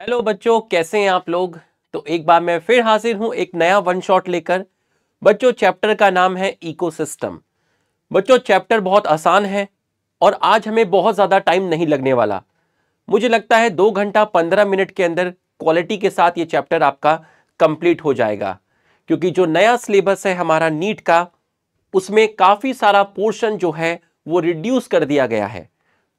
Hello बच्चों, कैसे हैं आप लोग? तो एक बार मैं फिर हाजिर हूँ एक नया वन शॉट लेकर। बच्चों चैप्टर का नाम है इकोसिस्टम बच्चों चैप्टर बहुत आसान है और आज हमें बहुत ज़्यादा टाइम नहीं लगने वाला। मुझे लगता है दो घंटा पंद्रह मिनट के अंदर क्वालिटी के साथ ये चैप्टर आपका कंप्लीट हो जाएगा। क्योंकि जो नया सिलेबस है हमारा नीट का, उसमें काफ़ी सारा पोर्शन जो है, वो रिड्यूस कर दिया गया है।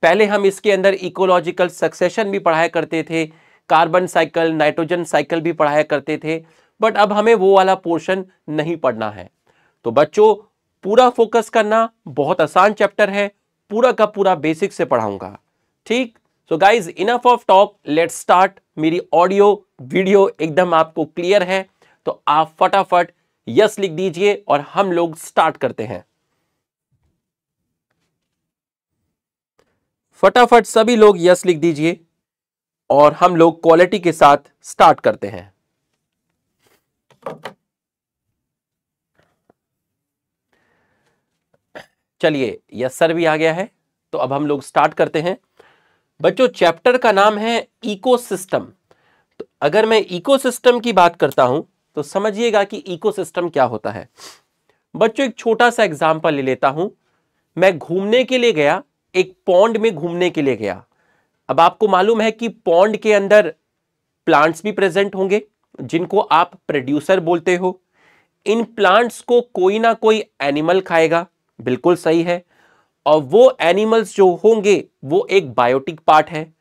पहले हम इसके अंदर इकोलॉजिकल सक्सेशन भी पढ़ाया करते थे कार्बन साइकिल नाइट्रोजन साइकिल भी पढ़ाया करते थे बट अब हमें वो वाला पोर्शन नहीं पढ़ना है। तो बच्चों, पूरा फोकस करना बहुत आसान चैप्टर है, पूरा का पूरा बेसिक से पढ़ाऊँगा। ठीक? So guys enough of talk let start मेरी ऑडियो वीडियो एकदम आपको क्लियर है। तो आप फटाफट यस लिख दीजिए और हम लोग स्टार्ट करते हैं। फटाफट सभी लोग यस लिख दीजिए और हम लोग क्वालिटी के साथ स्टार्ट करते हैं। चलिए, यस सर भी आ गया है तो अब हम लोग स्टार्ट करते हैं। बच्चों, चैप्टर का नाम है इकोसिस्टम तो अगर मैं इकोसिस्टम की बात करता हूँ तो समझिएगा कि इकोसिस्टम क्या होता है। बच्चों, एक छोटा सा एग्जांपल ले लेता हूँ। मैं घूमने के लिए गया, एक पौंड में घूमने के लिए गया। अब आपको मालूम है कि पौंड के अंदर प्लांट्स भी प्रेजेंट होंगे, जिनको आप प्रोड्यूसर बोलते हो। इन प्लांट्स को कोई ना कोई एनिमल खाएगा, बिल्कुल सही है। और वो एनिमल्स जो होंगे, वो एक बायोटिक पार्ट है।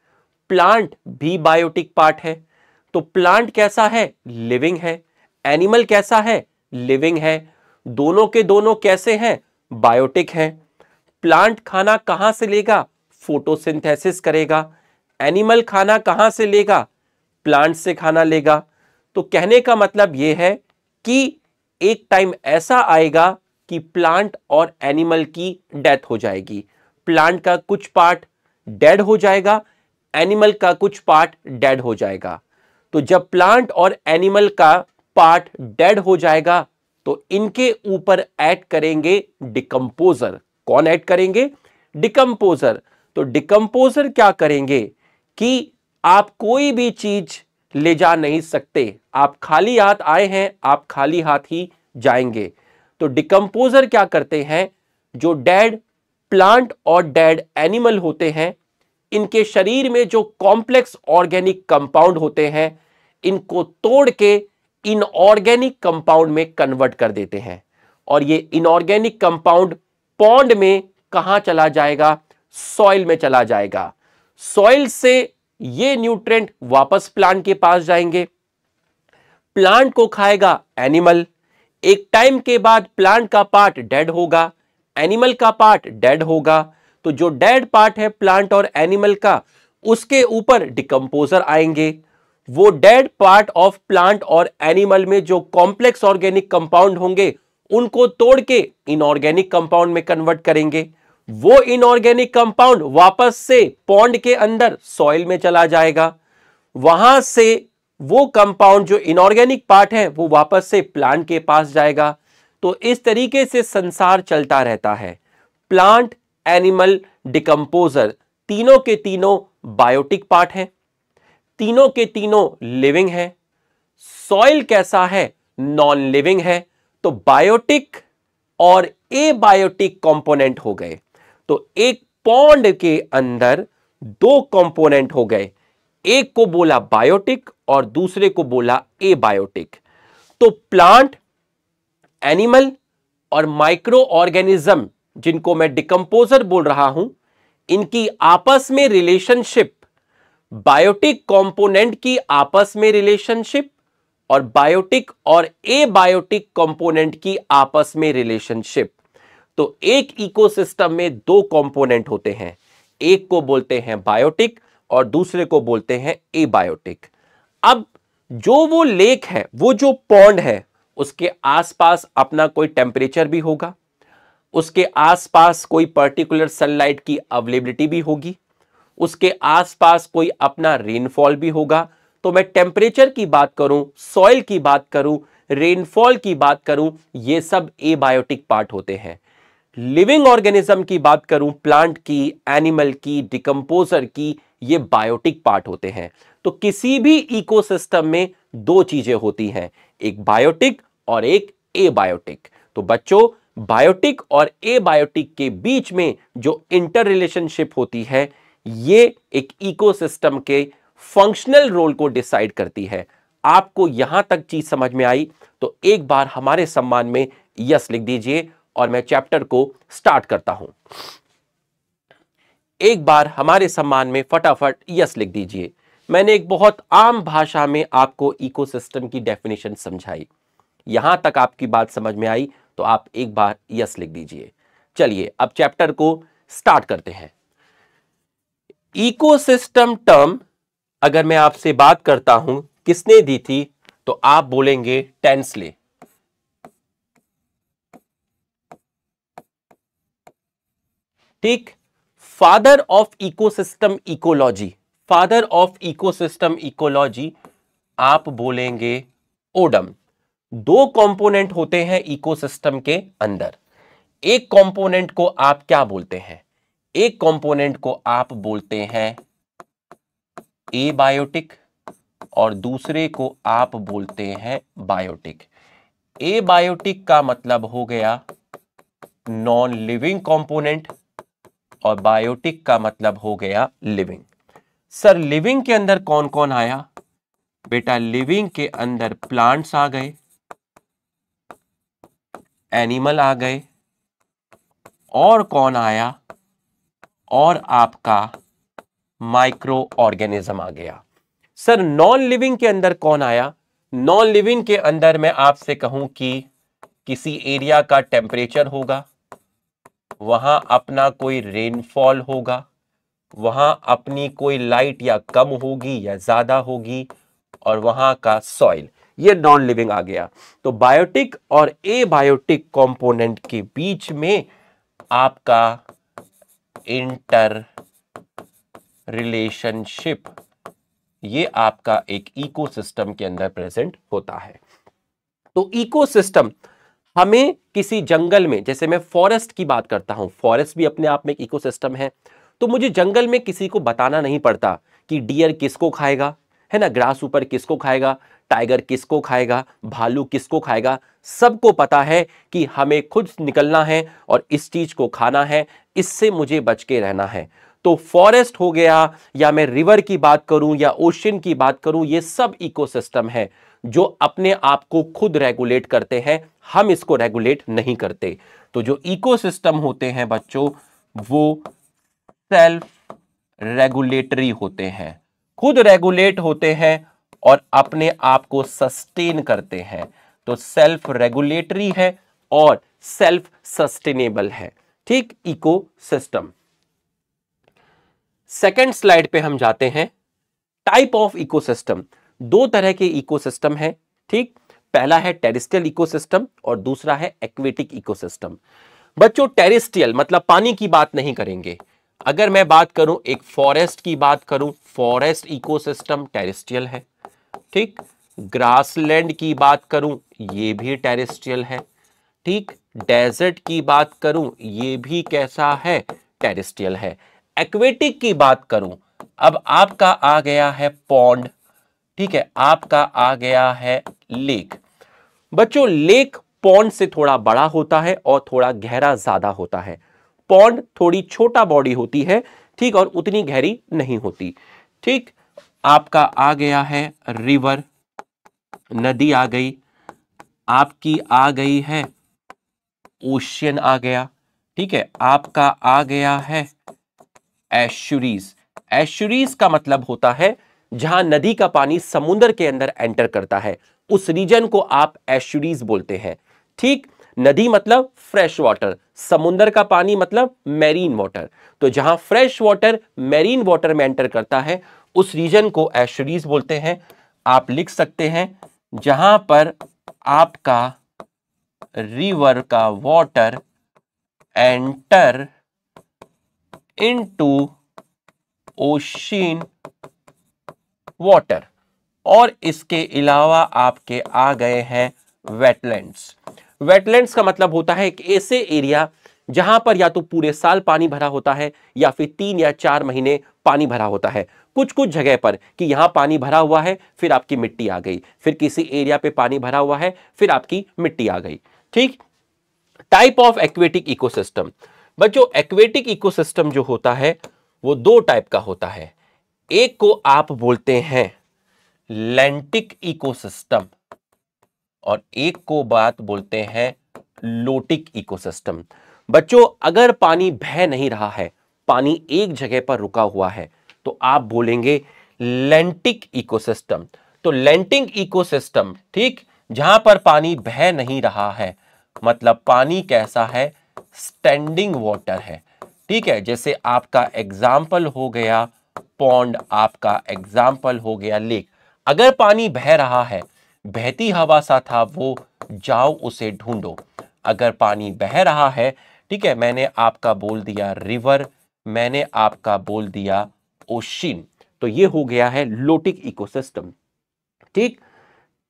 प्लांट भी बायोटिक पार्ट है। तो प्लांट कैसा है? लिविंग है। एनिमल कैसा है? लिविंग है। दोनों के दोनों कैसे हैं? बायोटिक हैं। प्लांट खाना कहाँ से लेगा? फोटोसिंथेसिस करेगा। एनिमल खाना कहाँ से लेगा? प्लांट से खाना लेगा। तो कहने का मतलब यह है कि एक टाइम ऐसा आएगा कि प्लांट और एनिमल की डेथ हो जाएगी। प्लांट का कुछ पार्ट डेड हो जाएगा, एनिमल का कुछ पार्ट डेड हो जाएगा। तो जब प्लांट और एनिमल का पार्ट डेड हो जाएगा तो इनके ऊपर ऐड करेंगे डिकम्पोजर। कौन ऐड करेंगे? डिकम्पोजर। तो डिकम्पोजर क्या करेंगे कि आप कोई भी चीज़ ले जा नहीं सकते। आप खाली हाथ आए हैं, आप खाली हाथ ही जाएँगे। तो डिकम्पोजर क्या करते हैं? जो डेड प्लांट और डेड एनिमल होते हैं, इनके शरीर में जो कॉम्प्लेक्स ऑर्गेनिक कंपाउंड होते हैं, इनको तोड़ के इनऑर्गेनिक कंपाउंड में कन्वर्ट कर देते हैं। और ये इनऑर्गेनिक कंपाउंड पॉन्ड में कहा चला जाएगा? सॉइल में चला जाएगा। सॉइल से ये न्यूट्रेंट वापस प्लांट के पास जाएँगे। प्लांट को खाएगा एनिमल एक टाइम के बाद प्लांट का पार्ट डेड होगा। एनिमल का पार्ट डेड होगा। तो जो डेड पार्ट है प्लांट और एनिमल का, उसके ऊपर डिकम्पोजर आएँगे। वो डेड पार्ट ऑफ़ प्लांट और एनिमल में जो कॉम्प्लेक्स ऑर्गेनिक कंपाउंड होंगे, उनको तोड़ के इनऑर्गेनिक कंपाउंड में कन्वर्ट करेंगे। वो इनऑर्गेनिक कंपाउंड वापस से पॉन्ड के अंदर सॉइल में चला जाएगा। वहाँ से वो कंपाउंड जो इनऑर्गेनिक पार्ट है, वो वापस से प्लांट के पास जाएगा। तो इस तरीके से संसार चलता रहता है। प्लांट एनिमल डिकम्पोजर तीनों के तीनों बायोटिक पार्ट हैं। तीनों के तीनों लिविंग है। सॉइल कैसा है? नॉन लिविंग है। तो बायोटिक और ए बायोटिक कंपोनेंट हो गए। तो एक पॉन्ड के अंदर दो कंपोनेंट हो गए। एक को बोला बायोटिक और दूसरे को बोला ए बायोटिक तो प्लांट एनिमल और माइक्रो ऑर्गेनिज्म जिनको मैं डिकम्पोजर बोल रहा हूँ, इनकी आपस में रिलेशनशिप बायोटिक कंपोनेंट की आपस में रिलेशनशिप और बायोटिक और ए बायोटिक कंपोनेंट की आपस में रिलेशनशिप तो एक इकोसिस्टम में दो कंपोनेंट होते हैं। एक को बोलते हैं बायोटिक और दूसरे को बोलते हैं एबायोटिक अब जो वो लेक है, वो जो पॉन्ड है, उसके आसपास अपना कोई टेम्परेचर भी होगा। उसके आसपास कोई पर्टिकुलर सनलाइट की अवेलेबिलिटी भी होगी। उसके आसपास कोई अपना रेनफॉल भी होगा। तो मैं टेम्परेचर की बात करूँ सॉइल की बात करूँ रेनफॉल की बात करूँ, ये सब एबायोटिक पार्ट होते हैं। लिविंग ऑर्गेनिज्म की बात करूँ प्लांट की एनिमल की डिकम्पोजर की, ये बायोटिक पार्ट होते हैं। तो किसी भी इकोसिस्टम में दो चीज़ें होती हैं, एक बायोटिक और एक एबायोटिक तो बच्चों बायोटिक और एबायोटिक के बीच में जो इंटर रिलेशनशिप होती है ये एक इकोसिस्टम के फंक्शनल रोल को डिसाइड करती है। आपको यहाँ तक चीज़ समझ में आई तो एक बार हमारे सम्मान में यस लिख दीजिए और मैं चैप्टर को स्टार्ट करता हूँ। एक बार हमारे सम्मान में फटाफट यस लिख दीजिए। मैंने एक बहुत आम भाषा में आपको इकोसिस्टम की डेफिनेशन समझाई। यहाँ तक आपकी बात समझ में आई तो आप एक बार यस लिख दीजिए। चलिए, अब चैप्टर को स्टार्ट करते हैं। इकोसिस्टम टर्म अगर मैं आपसे बात करता हूँ, किसने दी थी तो आप बोलेंगे टेंसले ठीक? Father of ecosystem ecology father of ecosystem ecology आप बोलेंगे ओडम दो कंपोनेंट होते हैं इकोसिस्टम के अंदर। एक कंपोनेंट को आप क्या बोलते हैं? एक कंपोनेंट को आप बोलते हैं ए बायोटिक और दूसरे को आप बोलते हैं बायोटिक ए बायोटिक का मतलब हो गया नॉन लिविंग कंपोनेंट और बायोटिक का मतलब हो गया लिविंग सर लिविंग के अंदर कौन कौन आया? बेटा लिविंग के अंदर प्लांट्स आ गए एनिमल आ गए और कौन आया? और आपका माइक्रो ऑर्गेनिज्म आ गया। सर नॉन लिविंग के अंदर कौन आया? नॉन लिविंग के अंदर मैं आपसे कहूँ कि किसी एरिया का टेम्परेचर होगा, वहाँ अपना कोई रेनफॉल होगा, वहाँ अपनी कोई लाइट या कम होगी या ज़्यादा होगी, और वहाँ का सॉइल ये नॉन लिविंग आ गया। तो बायोटिक और ए बायोटिक कंपोनेंट के बीच में आपका इंटर रिलेशनशिप ये आपका एक इकोसिस्टम के अंदर प्रेजेंट होता है। तो इकोसिस्टम हमें किसी जंगल में, जैसे मैं फॉरेस्ट की बात करता हूँ फॉरेस्ट भी अपने आप में एक इकोसिस्टम है तो मुझे जंगल में किसी को बताना नहीं पड़ता कि डियर किसको खाएगा, है ना? ग्रास ऊपर किसको खाएगा? टाइगर किसको खाएगा? भालू किसको खाएगा? सबको पता है कि हमें खुद निकलना है और इस चीज़ को खाना है, इससे मुझे बच के रहना है। तो फॉरेस्ट हो गया, या मैं रिवर की बात करूँ, या ओशन की बात करूँ, ये सब इकोसिस्टम है, जो अपने आप को खुद रेगुलेट करते हैं। हम इसको रेगुलेट नहीं करते। तो जो इकोसिस्टम होते हैं बच्चों, वो सेल्फ रेगुलेटरी होते हैं। खुद रेगुलेट होते हैं और अपने आप को सस्टेन करते हैं। तो सेल्फ रेगुलेटरी है और सेल्फ सस्टेनेबल है। ठीक? इको सिस्टम सेकेंड स्लाइड पे हम जाते हैं। टाइप ऑफ़ इकोसिस्टम दो तरह के इकोसिस्टम है। ठीक? पहला है टेरिस्टियल इकोसिस्टम और दूसरा है एक्वेटिक इकोसिस्टम बच्चों टेरिस्टियल मतलब पानी की बात नहीं करेंगे। अगर मैं बात करूँ, एक फॉरेस्ट की बात करूँ फॉरेस्ट इकोसिस्टम टेरिस्टियल है। ठीक? ग्रासलैंड की बात करूँ, ये भी टेरिस्टियल है। ठीक? डेजर्ट की बात करूँ, ये भी कैसा है? टेरिस्टियल है। एक्वेटिक की बात करूँ, अब आपका आ गया है पॉन्ड। ठीक है, आपका आ गया है लेक। बच्चों, लेक पॉन्ड से थोड़ा बड़ा होता है और थोड़ा गहरा ज़्यादा होता है। पॉन्ड थोड़ी छोटा बॉडी होती है, ठीक? और उतनी गहरी नहीं होती। ठीक? आपका आ गया है, रिवर, नदी आ गई, आपकी आ गई है, ओशियन आ गया, ठीक है, आपका आ गया है एश्यूरीज एश्यूरीज का मतलब होता है जहाँ नदी का पानी समुद्र के अंदर एंटर करता है। उस रीजन को आप एश्यूरीज बोलते हैं। ठीक, नदी मतलब फ्रेश वाटर, समुद्र का पानी मतलब मैरीन वाटर। तो जहाँ फ्रेश वाटर मैरीन वाटर में एंटर करता है उस रीजन को एशरीज बोलते हैं। आप लिख सकते हैं, जहाँ पर आपका रिवर का water enter into ocean water और इसके अलावा आपके आ गए हैं वेटलैंड्स वेटलैंड्स का मतलब होता है एक ऐसे एरिया जहाँ पर या तो पूरे साल पानी भरा होता है या फिर तीन या चार महीने पानी भरा होता है। कुछ कुछ जगह पर कि यहाँ पानी भरा हुआ है, फिर आपकी मिट्टी आ गई। फिर किसी एरिया पे पानी भरा हुआ है, फिर आपकी मिट्टी आ गई। ठीक? टाइप ऑफ़ एक्वेटिक इकोसिस्टम बच्चों एक्वेटिक इकोसिस्टम जो होता है, वो दो टाइप का होता है। एक को आप बोलते हैं लैंटिक इकोसिस्टम और एक को बात बोलते हैं लोटिक इकोसिस्टम बच्चों, अगर पानी बह नहीं रहा है, पानी एक जगह पर रुका हुआ है तो आप बोलेंगे लेंटिक इकोसिस्टम। तो लेंटिंग इकोसिस्टम, ठीक, जहाँ पर पानी बह नहीं रहा है मतलब पानी कैसा है? स्टैंडिंग वाटर है। ठीक है, जैसे आपका एग्ज़ाम्पल हो गया पॉन्ड आपका एग्ज़ाम्पल हो गया लेक अगर पानी बह रहा है, बहती हवा सा था वो, जाओ उसे ढूंढो। अगर पानी बह रहा है ठीक है, मैंने आपका बोल दिया रिवर मैंने आपका बोल दिया ओशिन तो ये हो गया है लोटिक इकोसिस्टम ठीक?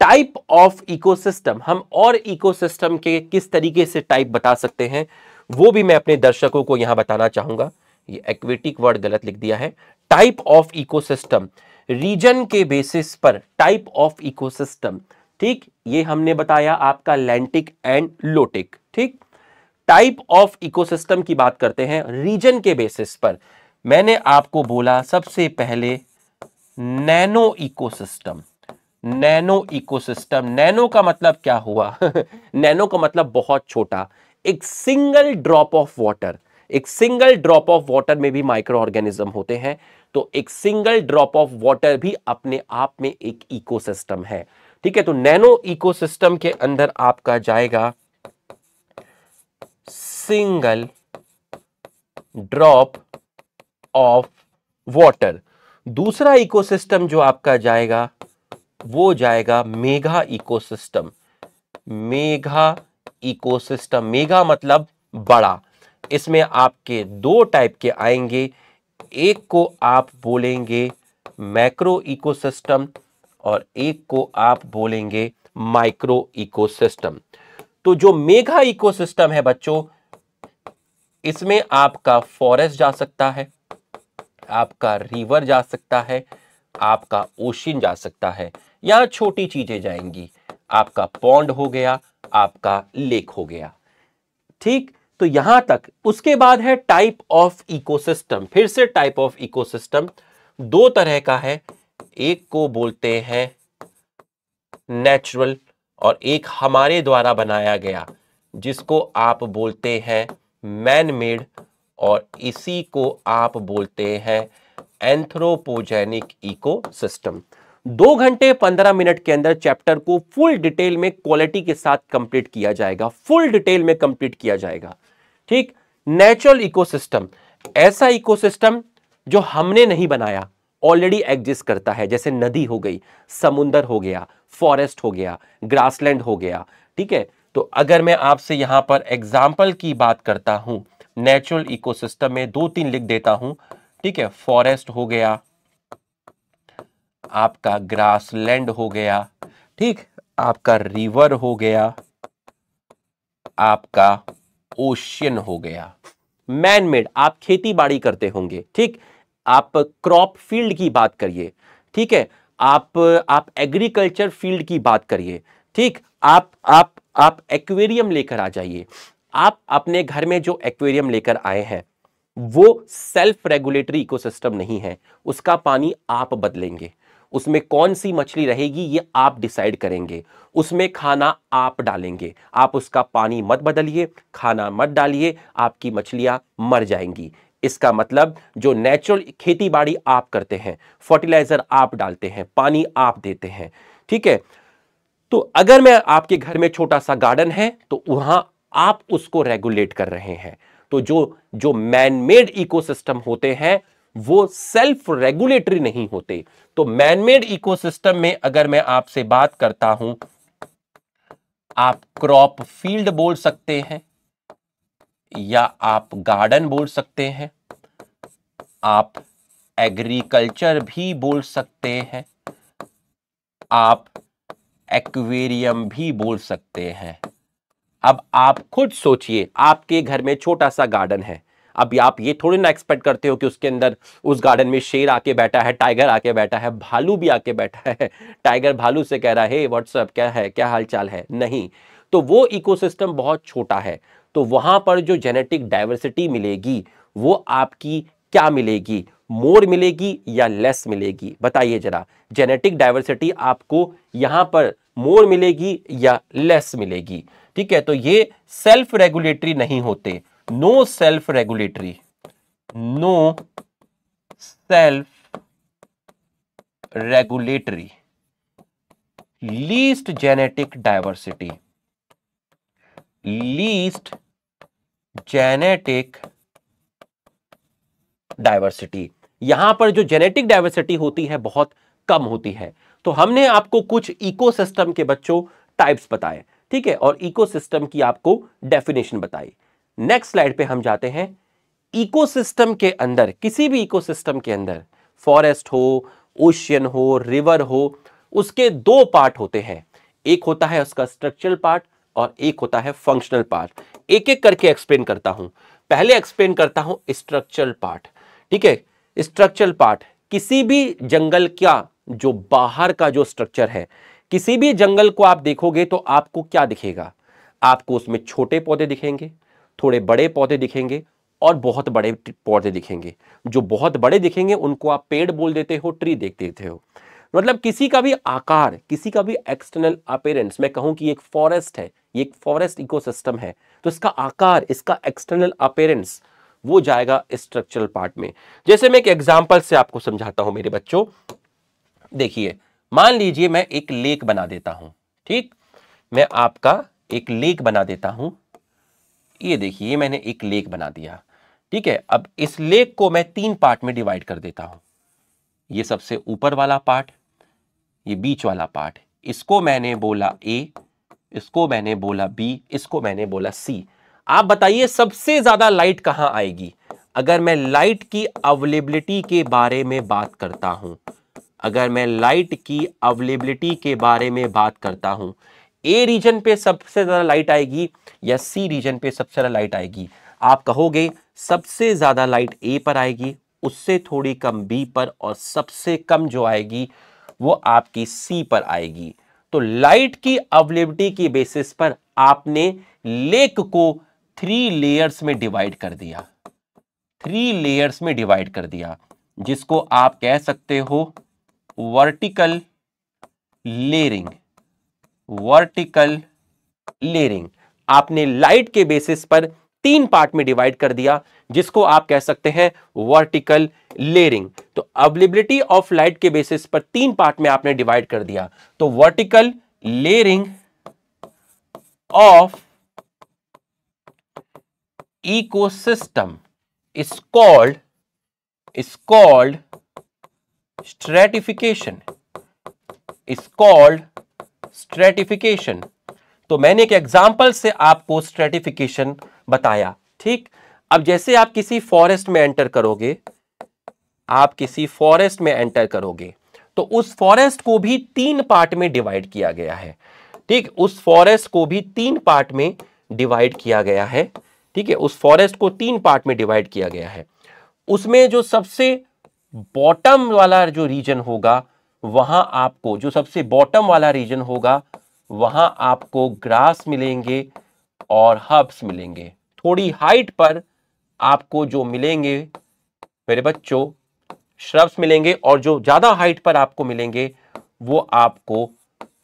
टाइप ऑफ़ इकोसिस्टम हम और इकोसिस्टम के किस तरीके से टाइप बता सकते हैं, वो भी मैं अपने दर्शकों को यहाँ बताना चाहूँगा। ये एक्वेटिक वर्ड गलत लिख दिया है। टाइप ऑफ़ इकोसिस्टम रीजन के बेसिस पर टाइप ऑफ़ इकोसिस्टम ठीक? ये हमने बताया आपका लैंटिक एंड लोटिक ठीक? टाइप ऑफ़ इकोसिस्टम की बात करते हैं रीजन के बेसिस पर। मैंने आपको बोला सबसे पहले nano ecosystem nano ecosystem nano का मतलब क्या हुआ? नैनो का मतलब बहुत छोटा। एक सिंगल ड्रॉप ऑफ़ वाटर एक सिंगल ड्रॉप ऑफ़ वाटर में भी माइक्रो ऑर्गेनिज्म होते हैं तो एक सिंगल ड्रॉप ऑफ़ वाटर भी अपने आप में एक इकोसिस्टम है। ठीक है तो नैनो इकोसिस्टम के अंदर आपका जाएगा सिंगल ड्रॉप ऑफ़ वाटर दूसरा इकोसिस्टम जो आपका जाएगा, वो जाएगा mega ecosystem mega ecosystem mega मतलब बड़ा. इसमें आपके दो टाइप के आएँगे. एक को आप बोलेंगे मैक्रो इकोसिस्टम और एक को आप बोलेंगे माइक्रो इकोसिस्टम तो जो मेघा इकोसिस्टम है बच्चों इसमें आपका फॉरेस्ट जा सकता है, आपका रिवर जा सकता है, आपका ओशिन जा सकता है, यहाँ छोटी चीज़ें जाएँगी। आपका पौंड हो गया, आपका लेक हो गया। ठीक? तो यहाँ तक, उसके बाद है टाइप ऑफ़ इकोसिस्टम फिर से टाइप ऑफ़ इकोसिस्टम दो तरह का है। एक को बोलते हैं नेचुरल और एक हमारे द्वारा बनाया गया, जिसको आप बोलते हैं मैन मेड और इसी को आप बोलते हैं एंथ्रोपोजेनिक इकोसिस्टम दो घंटे पंद्रह मिनट के अंदर चैप्टर को फुल डिटेल में क्वालिटी के साथ कंप्लीट किया जाएगा। फुल डिटेल में कंप्लीट किया जाएगा। ठीक? नेचुरल इकोसिस्टम ऐसा इकोसिस्टम जो हमने नहीं बनाया ऑलरेडी एग्जिस्ट करता है। जैसे नदी हो गई, समुंदर हो गया फॉरेस्ट हो गया ग्रासलैंड हो गया। ठीक है? तो अगर मैं आपसे यहाँ पर एग्ज़ाम्पल की बात करता हूँ नेचुरल इकोसिस्टम में दो तीन लिख देता हूँ, ठीक है? फॉरेस्ट हो गया, आपका ग्रासलैंड हो गया, ठीक? आपका रिवर हो गया, आपका ओशियन हो गया। मैन मेड आप खेती बाड़ी करते होंगे, ठीक? आप क्रॉप फ़ील्ड की बात करिए, ठीक है? आप आप एग्रीकल्चर फ़ील्ड की बात करिए, ठीक? आप आप आप एक्वेरियम लेकर आ जाइए। आप अपने घर में जो एक्वेरियम लेकर आए हैं, वो सेल्फ रेगुलेटरी इकोसिस्टम नहीं है। उसका पानी आप बदलेंगे। उसमें कौन सी मछली रहेगी, ये आप डिसाइड करेंगे। उसमें खाना आप डालेंगे। आप उसका पानी मत बदलिए, खाना मत डालिए, आपकी मछलियाँ मर जाएँगी। इसका मतलब जो नेचुरल खेती बाड़ी आप करते हैं फर्टिलाइज़र आप डालते हैं, पानी आप देते हैं। ठीक है? तो अगर मैं आपके घर में छोटा सा गार्डन है तो वहाँ आप उसको रेगुलेट कर रहे हैं। तो जो जो मैनमेड इकोसिस्टम होते हैं, वो सेल्फ रेगुलेटरी नहीं होते। तो मैनमेड इकोसिस्टम में अगर मैं आपसे बात करता हूँ, आप क्रॉप फ़ील्ड बोल सकते हैं, या आप गार्डन बोल सकते हैं, आप एग्रीकल्चर भी बोल सकते हैं, आप एक्वेरियम भी बोल सकते हैं। अब आप खुद सोचिए, आपके घर में छोटा सा गार्डन है। अब आप ये थोड़ी ना एक्सपेक्ट करते हो कि उसके अंदर उस गार्डन में शेर आके बैठा है टाइगर आके बैठा है, भालू भी आके बैठा है। टाइगर भालू से कह रहा है व्हाट्सअप क्या है? क्या हालचाल है? नहीं। तो वो इकोसिस्टम बहुत छोटा है। तो वहाँ पर जो जेनेटिक डाइवर्सिटी मिलेगी, वो आपकी क्या मिलेगी? मोर मिलेगी या लेस मिलेगी? बताइए जरा। जेनेटिक डाइवर्सिटी आपको यहाँ पर मोर मिलेगी या लेस मिलेगी? ठीक है तो ये सेल्फ रेगुलेटरी नहीं होते। No self regulatory no self regulatory least genetic diversity least genetic diversity यहाँ पर जो जेनेटिक डाइवर्सिटी होती है, बहुत कम होती है। तो हमने आपको कुछ इकोसिस्टम के बच्चों टाइप्स बताए, ठीक है? और इकोसिस्टम की आपको डेफिनेशन बताई। नेक्स्ट स्लाइड पे हम जाते हैं। इकोसिस्टम के अंदर, किसी भी इकोसिस्टम के अंदर फॉरेस्ट हो ओशियन हो रिवर हो, उसके दो पार्ट होते हैं। एक होता है उसका स्ट्रक्चरल पार्ट और एक होता है फंक्शनल पार्ट एक एक करके एक्सप्लेन करता हूँ। पहले एक्सप्लेन करता हूँ स्ट्रक्चरल पार्ट ठीक है स्ट्रक्चरल पार्ट किसी भी जंगल का जो बाहर का जो स्ट्रक्चर है, किसी भी जंगल को आप देखोगे तो आपको क्या दिखेगा? आपको उसमें छोटे पौधे दिखेंगे, थोड़े बड़े पौधे दिखेंगे और बहुत बड़े पौधे दिखेंगे। जो बहुत बड़े दिखेंगे, उनको आप पेड़ बोल देते हो ट्री देख देते हो। मतलब किसी का भी आकार, किसी का भी एक्सटर्नल अपेरेंस मैं कहूँ कि एक फॉरेस्ट है, ये एक फॉरेस्ट इकोसिस्टम है तो इसका आकार, इसका एक्सटर्नल अपेरेंस वो जाएगा स्ट्रक्चरल पार्ट में। जैसे मैं एक एग्ज़ाम्पल से आपको समझाता हूँ मेरे बच्चों। देखिए, मान लीजिए मैं एक लेक बना देता हूँ, ठीक? मैं आपका एक लेक बना देता हूँ। ये देखिए, मैंने एक लेक बना दिया, ठीक है? अब इस लेक को मैं तीन पार्ट में डिवाइड कर देता हूँ। ये सबसे ऊपर वाला पार्ट ये बीच वाला पार्ट इसको मैंने बोला ए इसको मैंने बोला बी इसको मैंने बोला सी आप बताइए सबसे ज़्यादा लाइट कहाँ आएगी? अगर मैं लाइट की अवेलेबिलिटी के बारे में बात करता हूँ, अगर मैं लाइट की अवेलेबिलिटी के बारे में बात करता हूँ, ए रीजन पे सबसे ज़्यादा लाइट आएगी या सी रीजन पे सबसे ज़्यादा लाइट आएगी? आप कहोगे सबसे ज़्यादा लाइट ए पर आएगी, उससे थोड़ी कम बी पर और सबसे कम जो आएगी वो आपकी सी पर आएगी। तो लाइट की अवेलेबिलिटी की बेसिस पर आपने लेक को थ्री लेयर्स में डिवाइड कर दिया। थ्री लेयर्स में डिवाइड कर दिया, जिसको आप कह सकते हो वर्टिकल लेयरिंग वर्टिकल लेयरिंग। आपने लाइट के बेसिस पर तीन पार्ट में डिवाइड कर दिया, जिसको आप कह सकते हैं वर्टिकल लेयरिंग। तो अवेलेबिलिटी ऑफ़ लाइट के बेसिस पर तीन पार्ट में आपने डिवाइड कर दिया। तो vertical layering of ecosystem is called is called stratification. Is called stratification. तो मैंने एक एग्ज़ाम्पल से आपको स्ट्रेटिफिकेशन बताया, ठीक? अब जैसे आप किसी फॉरेस्ट में एंटर करोगे, आप किसी फॉरेस्ट में एंटर करोगे तो उस फॉरेस्ट को भी तीन पार्ट में डिवाइड किया गया है, ठीक? उस फॉरेस्ट को भी तीन पार्ट में डिवाइड किया गया है। ठीक है, उस फॉरेस्ट को तीन पार्ट में डिवाइड किया गया है। उसमें जो सबसे बॉटम वाला जो रीजन होगा, वहाँ आपको, जो सबसे बॉटम वाला रीजन होगा, वहाँ आपको ग्रास मिलेंगे और हब्स मिलेंगे। थोड़ी हाइट पर आपको जो मिलेंगे, मेरे बच्चों श्रब्स मिलेंगे और जो ज़्यादा हाइट पर आपको मिलेंगे, वो आपको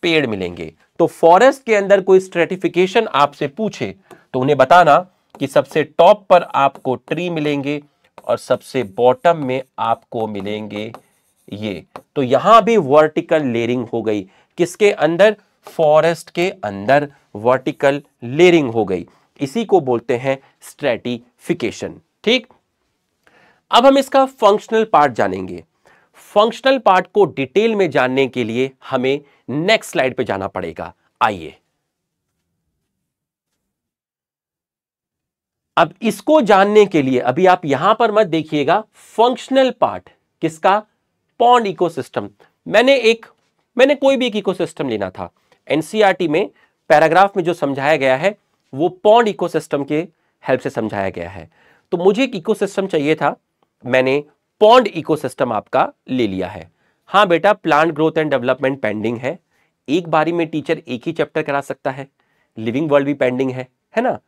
पेड़ मिलेंगे। तो फॉरेस्ट के अंदर कोई स्ट्रेटिफिकेशन आपसे पूछे तो उन्हें बताना कि सबसे टॉप पर आपको ट्री मिलेंगे और सबसे बॉटम में आपको मिलेंगे ये। तो यहाँ भी वर्टिकल लेयरिंग हो गई। किसके अंदर? फॉरेस्ट के अंदर वर्टिकल लेयरिंग हो गई। इसी को बोलते हैं स्ट्रेटिफिकेशन। ठीक? अब हम इसका फंक्शनल पार्ट जानेंगे। फंक्शनल पार्ट को डिटेल में जानने के लिए हमें नेक्स्ट स्लाइड पे जाना पड़ेगा। आइए। अब इसको जानने के लिए अभी आप यहाँ पर मत देखिएगा फंक्शनल पार्ट किसका? पॉन्ड इकोसिस्टम मैंने एक, मैंने कोई भी एक इकोसिस्टम लेना था। एनसीईआरटी में पैराग्राफ में जो समझाया गया है, वो पॉन्ड इकोसिस्टम के हेल्प से समझाया गया है। तो मुझे एक इकोसिस्टम चाहिए था, मैंने पॉन्ड इकोसिस्टम आपका ले लिया है। हाँ बेटा plant growth and development pending है। एक बारी में टीचर एक ही चैप्टर करा सकता है। लिविंग वर्ल्ड भी पेंडिंग है है ना?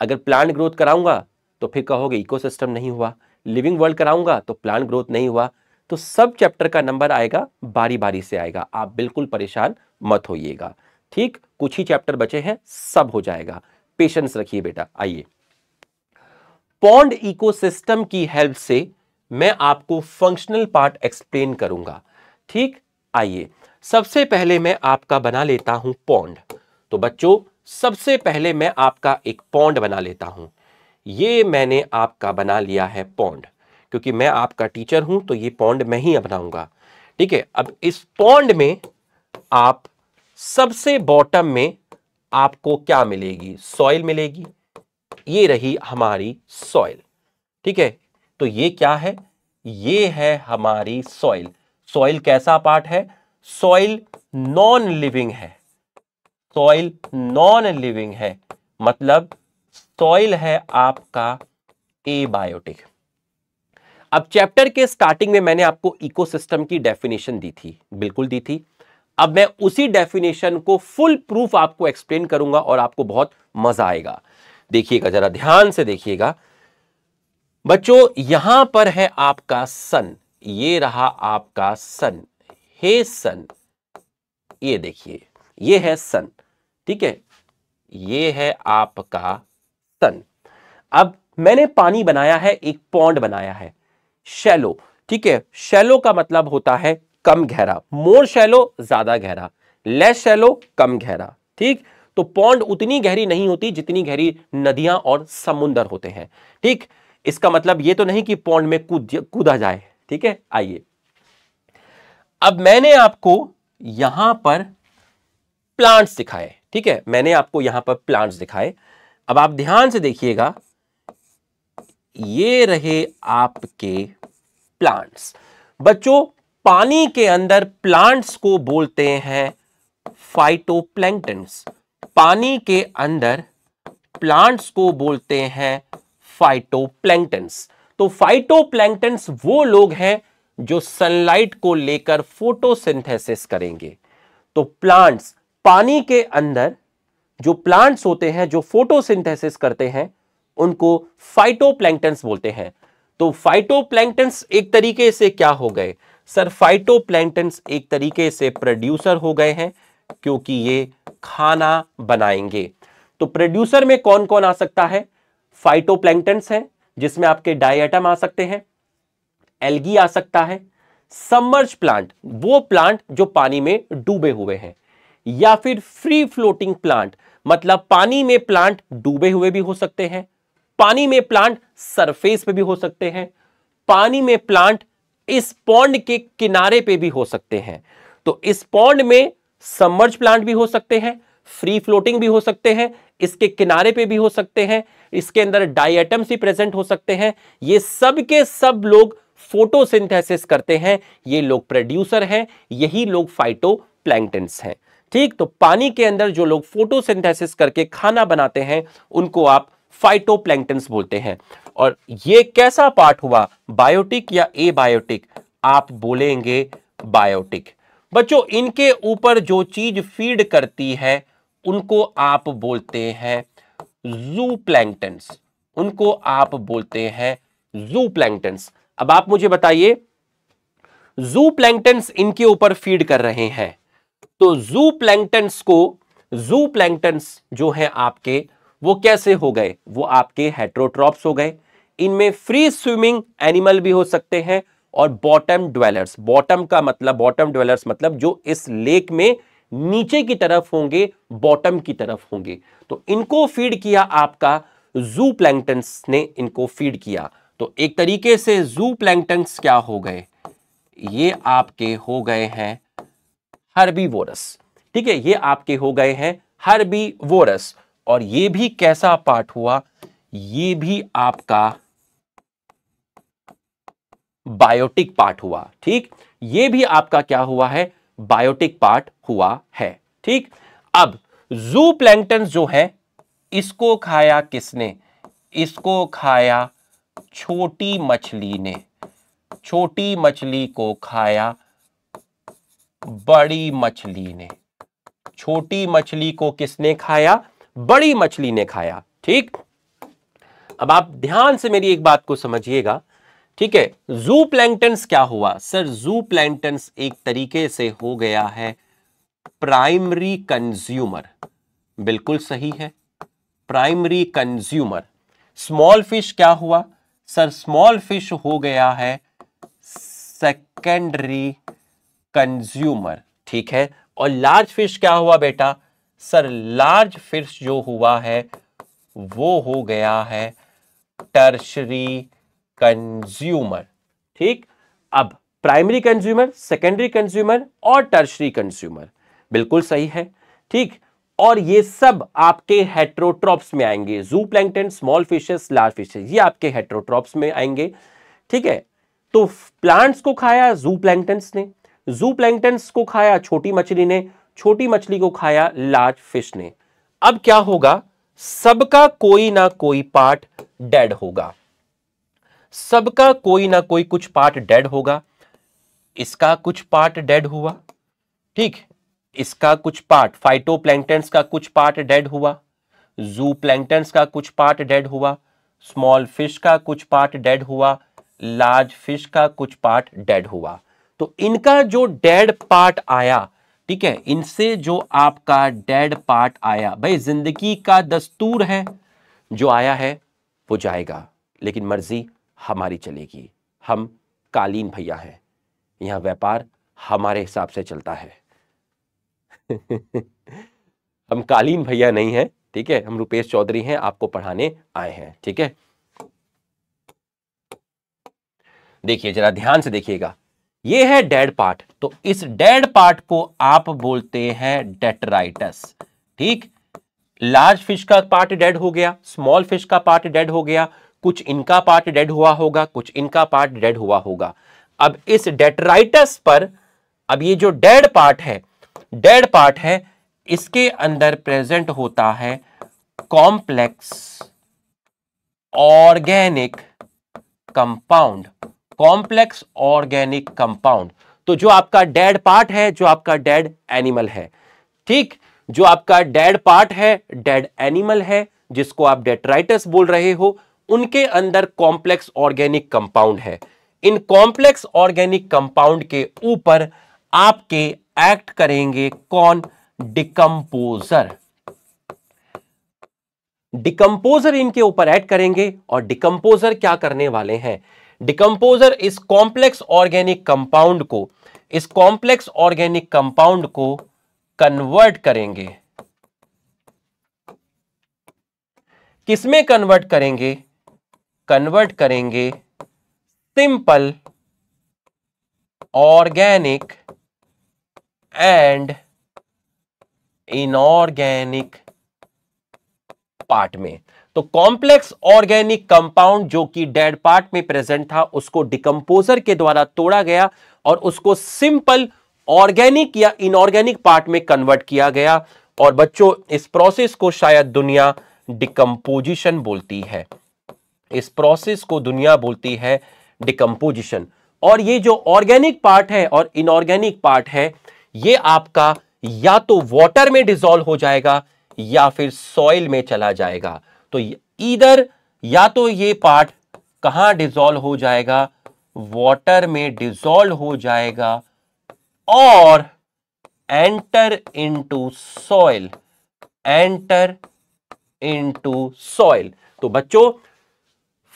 अगर प्लांट ग्रोथ कराऊँगा तो फिर कहोगे इकोसिस्टम नहीं हुआ। लिविंग वर्ल्ड कराऊँगा तो प्लांट ग्रोथ नहीं हुआ। तो सब चैप्टर का नंबर आएगा बारी बारी से आएगा। आप बिल्कुल परेशान मत होइएगा। ठीक? कुछ ही चैप्टर बचे हैं, सब हो जाएगा। पेशेंस रखिए बेटा, आइए। पॉन्ड इकोसिस्टम की हेल्प से मैं आपको फंक्शनल पार्ट एक्सप्लेन करूँगा। ठीक? आइए। सबसे पहले मैं आपका बना लेता हूँ पॉन्ड तो बच्चों सबसे पहले मैं आपका एक पौंड बना लेता हूँ। ये मैंने आपका बना लिया है पौंड क्योंकि मैं आपका टीचर हूँ तो ये पौंड मैं ही अपनाऊँगा। ठीक है, अब इस पौंड में आप सबसे बॉटम में आपको क्या मिलेगी? सॉइल मिलेगी। ये रही हमारी सॉइल। ठीक है तो ये क्या है? ये है हमारी सॉइल। सॉइल कैसा पार्ट है? सॉइल नॉन लिविंग है। सॉइल नॉन लिविंग है मतलब सॉइल है आपका ए बायोटिक अब चैप्टर के स्टार्टिंग में मैंने आपको इकोसिस्टम की डेफिनेशन दी थी, बिल्कुल दी थी। अब मैं उसी डेफिनेशन को फुल प्रूफ आपको एक्सप्लेन करूँगा और आपको बहुत मज़ा आएगा। देखिएगा, जरा ध्यान से देखिएगा। बच्चों, यहाँ पर है आपका सन ये रहा आपका सन हे सन ये देखिए, ये है सन ठीक है? ये है आपका सन अब मैंने पानी बनाया है, एक पॉन्ड बनाया है। शैलो ठीक है? शैलो का मतलब होता है कम गहरा। मोर शैलो ज़्यादा गहरा। लेस शैलो कम गहरा। ठीक? तो पौंड उतनी गहरी नहीं होती जितनी गहरी नदियाँ और समुंदर होते हैं। ठीक? इसका मतलब ये तो नहीं कि पौंड में कूद, कूदा जाए। ठीक है? आइए। अब मैंने आपको यहाँ पर प्लांट्स दिखाए। ठीक है, मैंने आपको यहाँ पर प्लांट्स दिखाए। अब आप ध्यान से देखिएगा, ये रहे आपके प्लांट्स बच्चों, पानी के अंदर प्लांट्स को बोलते हैं फाइटोप्लैंक्टन्स पानी के अंदर प्लांट्स को बोलते हैं फाइटोप्लैंक्टन्स तो फाइटोप्लैंक्टन्स वो लोग हैं जो सनलाइट को लेकर फोटोसिंथेसिस करेंगे। तो प्लांट्स पानी के अंदर जो प्लांट्स होते हैं, जो फोटोसिंथेसिस करते हैं, उनको फाइटोप्लैंक्टन्स बोलते हैं। तो फाइटोप्लैंक्टन्स एक तरीके से क्या हो गए? सर फाइटोप्लैंक्टन्स एक तरीके से प्रोड्यूसर हो गए हैं, क्योंकि ये खाना बनाएँगे। तो प्रोड्यूसर में कौन कौन आ सकता है? फाइटोप्लैंक्टन्स है, जिसमें आपके डायटम आ सकते हैं एल्गी आ सकता है सबमर्ज प्लांट वो प्लांट जो पानी में डूबे हुए हैं। या फिर फ्री फ्लोटिंग प्लांट मतलब पानी में प्लांट डूबे हुए भी हो सकते हैं, पानी में प्लांट सरफेस पे भी हो सकते हैं, पानी में प्लांट इस पॉन्ड के किनारे पे भी हो सकते हैं। तो इस पॉन्ड में सबमर्ज प्लांट भी हो सकते हैं फ्री फ्लोटिंग भी हो सकते हैं, इसके किनारे पे भी हो सकते हैं, इसके अंदर डाइएटम्स भी प्रेजेंट हो सकते हैं। ये सब के सब लोग फोटोसिंथेसिस करते हैं, ये लोग प्रोड्यूसर हैं, यही लोग फाइटो हैं। ठीक तो पानी के अंदर जो लोग फोटोसिंथेसिस करके खाना बनाते हैं, उनको आप फाइटोप्लैंक्टन्स बोलते हैं। और ये कैसा पार्ट हुआ? बायोटिक या ए बायोटिक आप बोलेंगे बायोटिक बच्चों, इनके ऊपर जो चीज़ फ़ीड करती है, उनको आप बोलते हैं जू उनको आप बोलते हैं जू अब आप मुझे बताइए जू इनके ऊपर फ़ीड कर रहे हैं। तो जू प्लैंक्टन्स को, जू प्लैंक्टन्स जो है आपके, वो कैसे हो गए? वो आपके हेट्रोट्रॉप्स हो गए। इनमें फ्री स्विमिंग एनिमल भी हो सकते हैं और बॉटम ड्वेलर्स बॉटम का मतलब बॉटम ड्वेलर्स मतलब जो इस लेक में नीचे की तरफ़ होंगे बॉटम की तरफ़ होंगे। तो इनको फ़ीड किया आपका जू प्लैंक्टन्स ने, इनको फ़ीड किया। तो एक तरीके से जू प्लैंक्टन्स क्या हो गए? ये आपके हो गए हैं हर्बीवोरस। ठीक है, ये आपके हो गए हैं हर्बीवोरस। और ये भी कैसा पार्ट हुआ? ये भी आपका बायोटिक पार्ट हुआ, ठीक? ये भी आपका क्या हुआ है? बायोटिक पार्ट हुआ है, ठीक? अब, जू प्लैंकटन जो है, इसको खाया किसने? इसको खाया छोटी मछली ने। छोटी मछली को खाया बड़ी मछली ने, छोटी मछली को किसने खाया? बड़ी मछली ने खाया, ठीक? अब आप ध्यान से मेरी एक बात को समझिएगा, ठीक है? जू प्लैंकटन्स क्या हुआ? सर, जू प्लैंकटन्स एक तरीके से हो गया है, प्राइमरी कंज्यूमर। बिल्कुल सही है, प्राइमरी कंज्यूमर। स्मॉल फ़िश क्या हुआ? सर, स्मॉल फ़िश हो गया है, सेकेंडरी कंज्यूमर ठीक है? और लार्ज फ़िश क्या हुआ बेटा? सर लार्ज फ़िश जो हुआ है, वो हो गया है टर्शरी कंज्यूमर ठीक? अब प्राइमरी कंज्यूमर सेकेंडरी कंज्यूमर और टर्शरी कंज्यूमर बिल्कुल सही है, ठीक? और ये सब आपके हेट्रोट्रॉप्स में आएँगे zooplankton small fishes large fishes ये आपके हेट्रोट्रॉप्स में आएँगे, ठीक है? तो प्लांट्स को खाया जू प्लैंकटन्स ने जू को खाया छोटी मछली ने, छोटी मछली को खाया लार्ज फ़िश ने। अब क्या होगा? सबका कोई ना कोई पार्ट डेड होगा। सबका कोई ना कोई कुछ पार्ट डेड होगा। इसका कुछ पार्ट डेड हुआ। ठीक, इसका कुछ पार्ट फाइटोप्लैंक्टन्स का कुछ पार्ट डेड हुआ। जू का कुछ पार्ट डेड हुआ। स्मॉल फ़िश का कुछ पार्ट डेड हुआ। लार्ज फ़िश का कुछ पार्ट डेड हुआ। तो इनका जो डेड पार्ट आया, ठीक है, इनसे जो आपका डेड पार्ट आया, भाई ज़िंदगी का दस्तूर है, जो आया है, वो जाएगा, लेकिन मर्ज़ी हमारी चलेगी। हम कालीन भैया हैं, यहाँ व्यापार हमारे हिसाब से चलता है। हम कालीन भैया नहीं हैं, ठीक है, हम रुपेश चौधरी हैं, आपको पढ़ाने आए हैं, ठीक है? देखिए, जरा ध्यान से देखिएगा। ये है डेड पार्ट। तो इस डेड पार्ट को आप बोलते हैं डेटराइटस। ठीक? लार्ज फ़िश का पार्ट डेड हो गया, स्मॉल फ़िश का पार्ट डेड हो गया, कुछ इनका पार्ट डेड हुआ होगा, कुछ इनका पार्ट डेड हुआ होगा। अब इस डेटराइटस पर, अब ये जो डेड पार्ट है, डेड पार्ट है, इसके अंदर प्रेजेंट होता है complex organic compound. Complex organic compound तो जो आपका डेड पार्ट है, जो आपका डेड एनिमल है, ठीक? जो आपका डेड पार्ट है डेड एनिमल है, जिसको आप डेट्राइटस बोल रहे हो, उनके अंदर कॉम्प्लेक्स ऑर्गेनिक कंपाउंड है। इन कॉम्प्लेक्स ऑर्गेनिक कंपाउंड के ऊपर आपके एक्ट करेंगे कौन? डिकम्पोजर डिकम्पोजर इनके ऊपर ऐड करेंगे और डिकम्पोजर क्या करने वाले हैं? डिकम्पोजर इस कॉम्प्लेक्स ऑर्गेनिक कंपाउंड को, इस कॉम्प्लेक्स ऑर्गेनिक कंपाउंड को कन्वर्ट करेंगे। किसमें कन्वर्ट करेंगे? कन्वर्ट करेंगे simple organic and inorganic part में। तो कॉम्प्लेक्स ऑर्गेनिक कंपाउंड जो कि डेड पार्ट में प्रेजेंट था, उसको डिकम्पोजर के द्वारा तोड़ा गया और उसको सिंपल ऑर्गेनिक या इनऑर्गेनिक पार्ट में कन्वर्ट किया गया। और बच्चों, इस प्रोसेस को शायद दुनिया डिकम्पोजिशन बोलती है। इस प्रोसेस को दुनिया बोलती है डिकम्पोजिशन और ये जो ऑर्गेनिक पार्ट है और इनऑर्गेनिक पार्ट है, ये आपका या तो वाटर में डिजोल्व हो जाएगा या फिर सॉइल में चला जाएगा। तो इधर या तो ये पार्ट कहाँ डिजोल्व हो जाएगा? वाटर में डिजोल्व हो जाएगा और enter into soil enter into soil तो बच्चों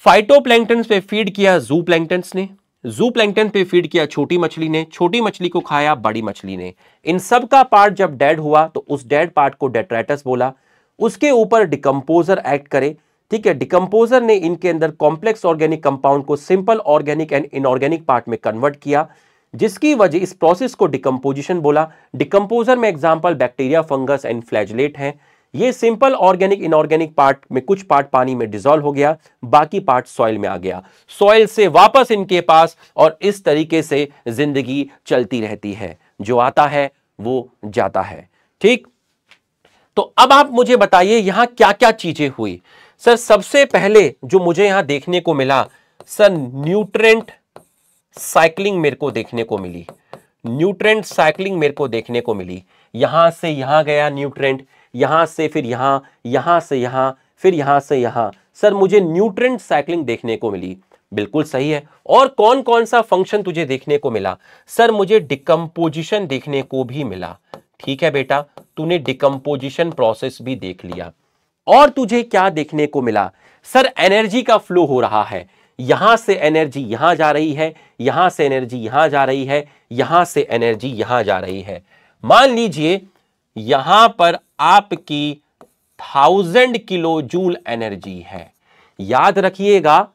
फाइटोप्लैंक्टन पे फ़ीड किया जू प्लैंक्टन ने। जू प्लैंक्टन पे फ़ीड किया छोटी मछली ने। छोटी मछली को खाया बड़ी मछली ने। इन सब का पार्ट जब डेड हुआ तो उस डेड पार्ट को डेट्रेटस बोला। उसके ऊपर डिकम्पोजर एक्ट करे। ठीक है? डिकम्पोजर ने इनके अंदर कॉम्प्लेक्स ऑर्गेनिक कंपाउंड को simple organic and inorganic part में कन्वर्ट किया, जिसकी वजह इस प्रोसेस को डिकम्पोजिशन बोला। डिकम्पोजर में example bacteria fungus and flagellate हैं। ये सिंपल ऑर्गेनिक इनऑर्गेनिक पार्ट में कुछ पार्ट पानी में डिजोल्व हो गया, बाकी पार्ट सॉइल में आ गया। सॉइल से वापस इनके पास और इस तरीके से ज़िंदगी चलती रहती है। जो आता है, वो जाता है। ठीक? तो अब आप मुझे बताइए यहाँ क्या क्या चीज़ें हुई। सर, सबसे पहले जो मुझे यहाँ देखने को मिला, सर, न्यूट्रेंट साइक्लिंग मेरे को देखने को मिली। न्यूट्रेंट साइक्लिंग मेरे को देखने को मिली। यहाँ से यहाँ गया न्यूट्रेंट, यहाँ से फिर यहाँ यहाँ से यहाँ, फिर यहाँ से यहाँ। सर, मुझे न्यूट्रेंट साइक्लिंग देखने को मिली। बिल्कुल सही है। और कौन कौन सा फ़ंक्शन तुझे देखने को मिला? सर, मुझे डिकम्पोजिशन देखने को भी मिला। ठीक है बेटा, तूने डिकम्पोजिशन प्रोसेस भी देख लिया। और तुझे क्या देखने को मिला? सर एनर्जी का फ्लो हो रहा है। यहाँ से एनर्जी यहाँ जा रही है, यहाँ से एनर्जी यहाँ जा रही है, यहाँ से एनर्जी यहाँ जा रही है। मान लीजिए, यहाँ पर आपकी थाउज़ेंड किलो जूल एनर्जी है। याद रखिएगा,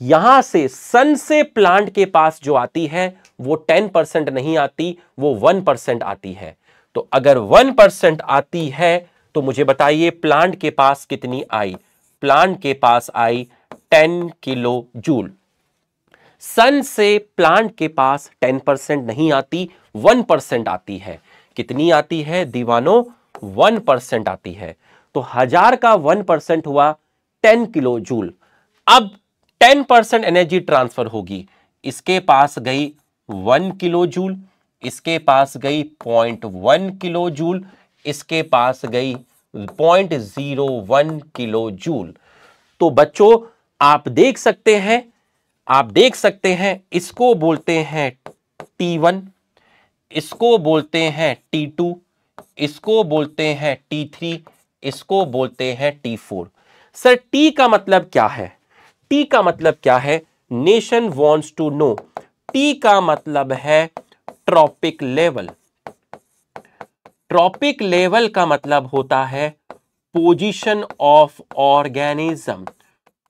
यहाँ से सन से प्लांट के पास जो आती है, वो टेन परसेंट नहीं आती, वो वन परसेंट आती है। तो अगर वन परसेंट आती है तो मुझे बताइए प्लांट के पास कितनी आई? प्लांट के पास आई टेन किलो जूल। सन से प्लांट के पास टेन परसेंट नहीं आती, वन परसेंट आती है। कितनी आती है दीवानो? वन परसेंट आती है। तो हज़ार का वन परसेंट हुआ टेन किलो जूल। अब टेन परसेंट एनर्जी ट्रांसफ़र होगी। इसके पास गई वन किलो जूल। इसके पास गई पॉइंट वन किलो जूल, इसके पास गई point zero one kilo joule. तो बच्चों, आप देख सकते हैं, आप देख सकते हैं, इसको बोलते हैं टी वन, इसको बोलते हैं टी टू, इसको बोलते हैं टी थ्री, इसको बोलते हैं टी फोर। सर, टी का मतलब क्या है? टी का मतलब क्या है? Nation wants to know. T का मतलब है ट्रॉपिक लेवल। ट्रॉपिक लेवल का मतलब होता है position of organism.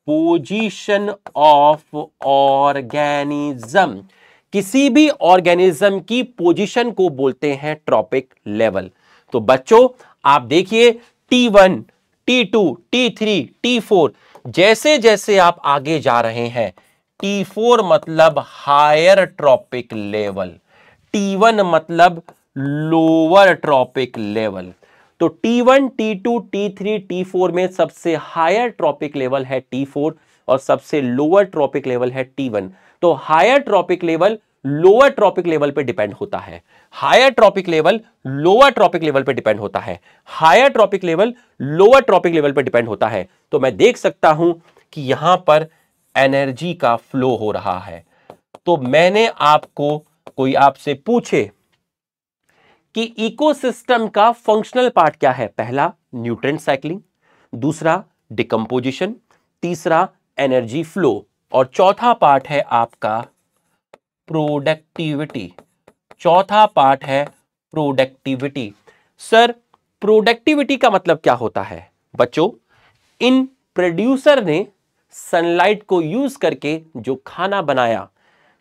Position of organism. किसी भी ऑर्गेनिज्म की पोजीशन को बोलते हैं ट्रॉपिक लेवल। तो बच्चों, आप देखिए T one T two T three T four जैसे जैसे आप आगे जा रहे हैं टी फोर मतलब हायर ट्रॉपिक लेवल T1 मतलब लोअर ट्रॉपिक लेवल तो T1, T2, T3, T4 में सबसे हायर ट्रॉपिक लेवल है T4 और सबसे लोअर ट्रॉपिक लेवल है T1 तो higher trophic level lower trophic level पे डिपेंड होता है. Higher trophic level lower trophic level पे डिपेंड होता है. Higher trophic level lower trophic level पे डिपेंड होता है. तो मैं देख सकता हूँ कि यहाँ पर एनर्जी का फ्लो हो रहा है. तो मैंने आपको कोई आपसे पूछे कि इकोसिस्टम का फंक्शनल पार्ट क्या है? पहला न्यूट्रेंट साइकिलिंग दूसरा डिकम्पोजिशन तीसरा एनर्जी फ्लो और चौथा पार्ट है आपका प्रोडक्टिविटी चौथा पार्ट है प्रोडक्टिविटी सर प्रोडक्टिविटी का मतलब क्या होता है? बच्चों, इन प्रोड्यूसर ने सनलाइट को यूज़ करके जो खाना बनाया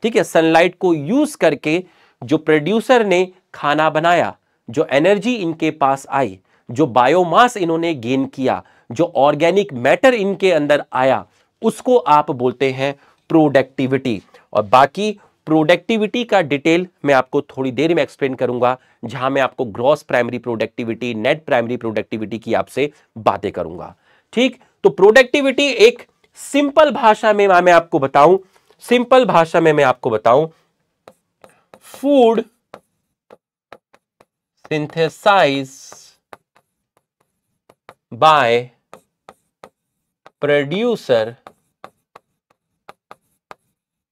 ठीक है सनलाइट को यूज़ करके जो प्रोड्यूसर ने खाना बनाया, जो एनर्जी इनके पास आई, जो बायोमास इन्होंने गेन किया, जो ऑर्गेनिक मैटर इनके अंदर आया, उसको आप बोलते हैं प्रोडक्टिविटी और बाकी प्रोडक्टिविटी का डिटेल मैं आपको थोड़ी देर में एक्सप्लेन करूँगा, जहाँ मैं आपको gross primary productivity net primary productivity की आपसे बातें करूँगा। ठीक तो प्रोडक्टिविटी एक सिंपल भाषा में मैं आपको बताऊँ सिंपल भाषा में मैं आपको बताऊँ food synthesize by producer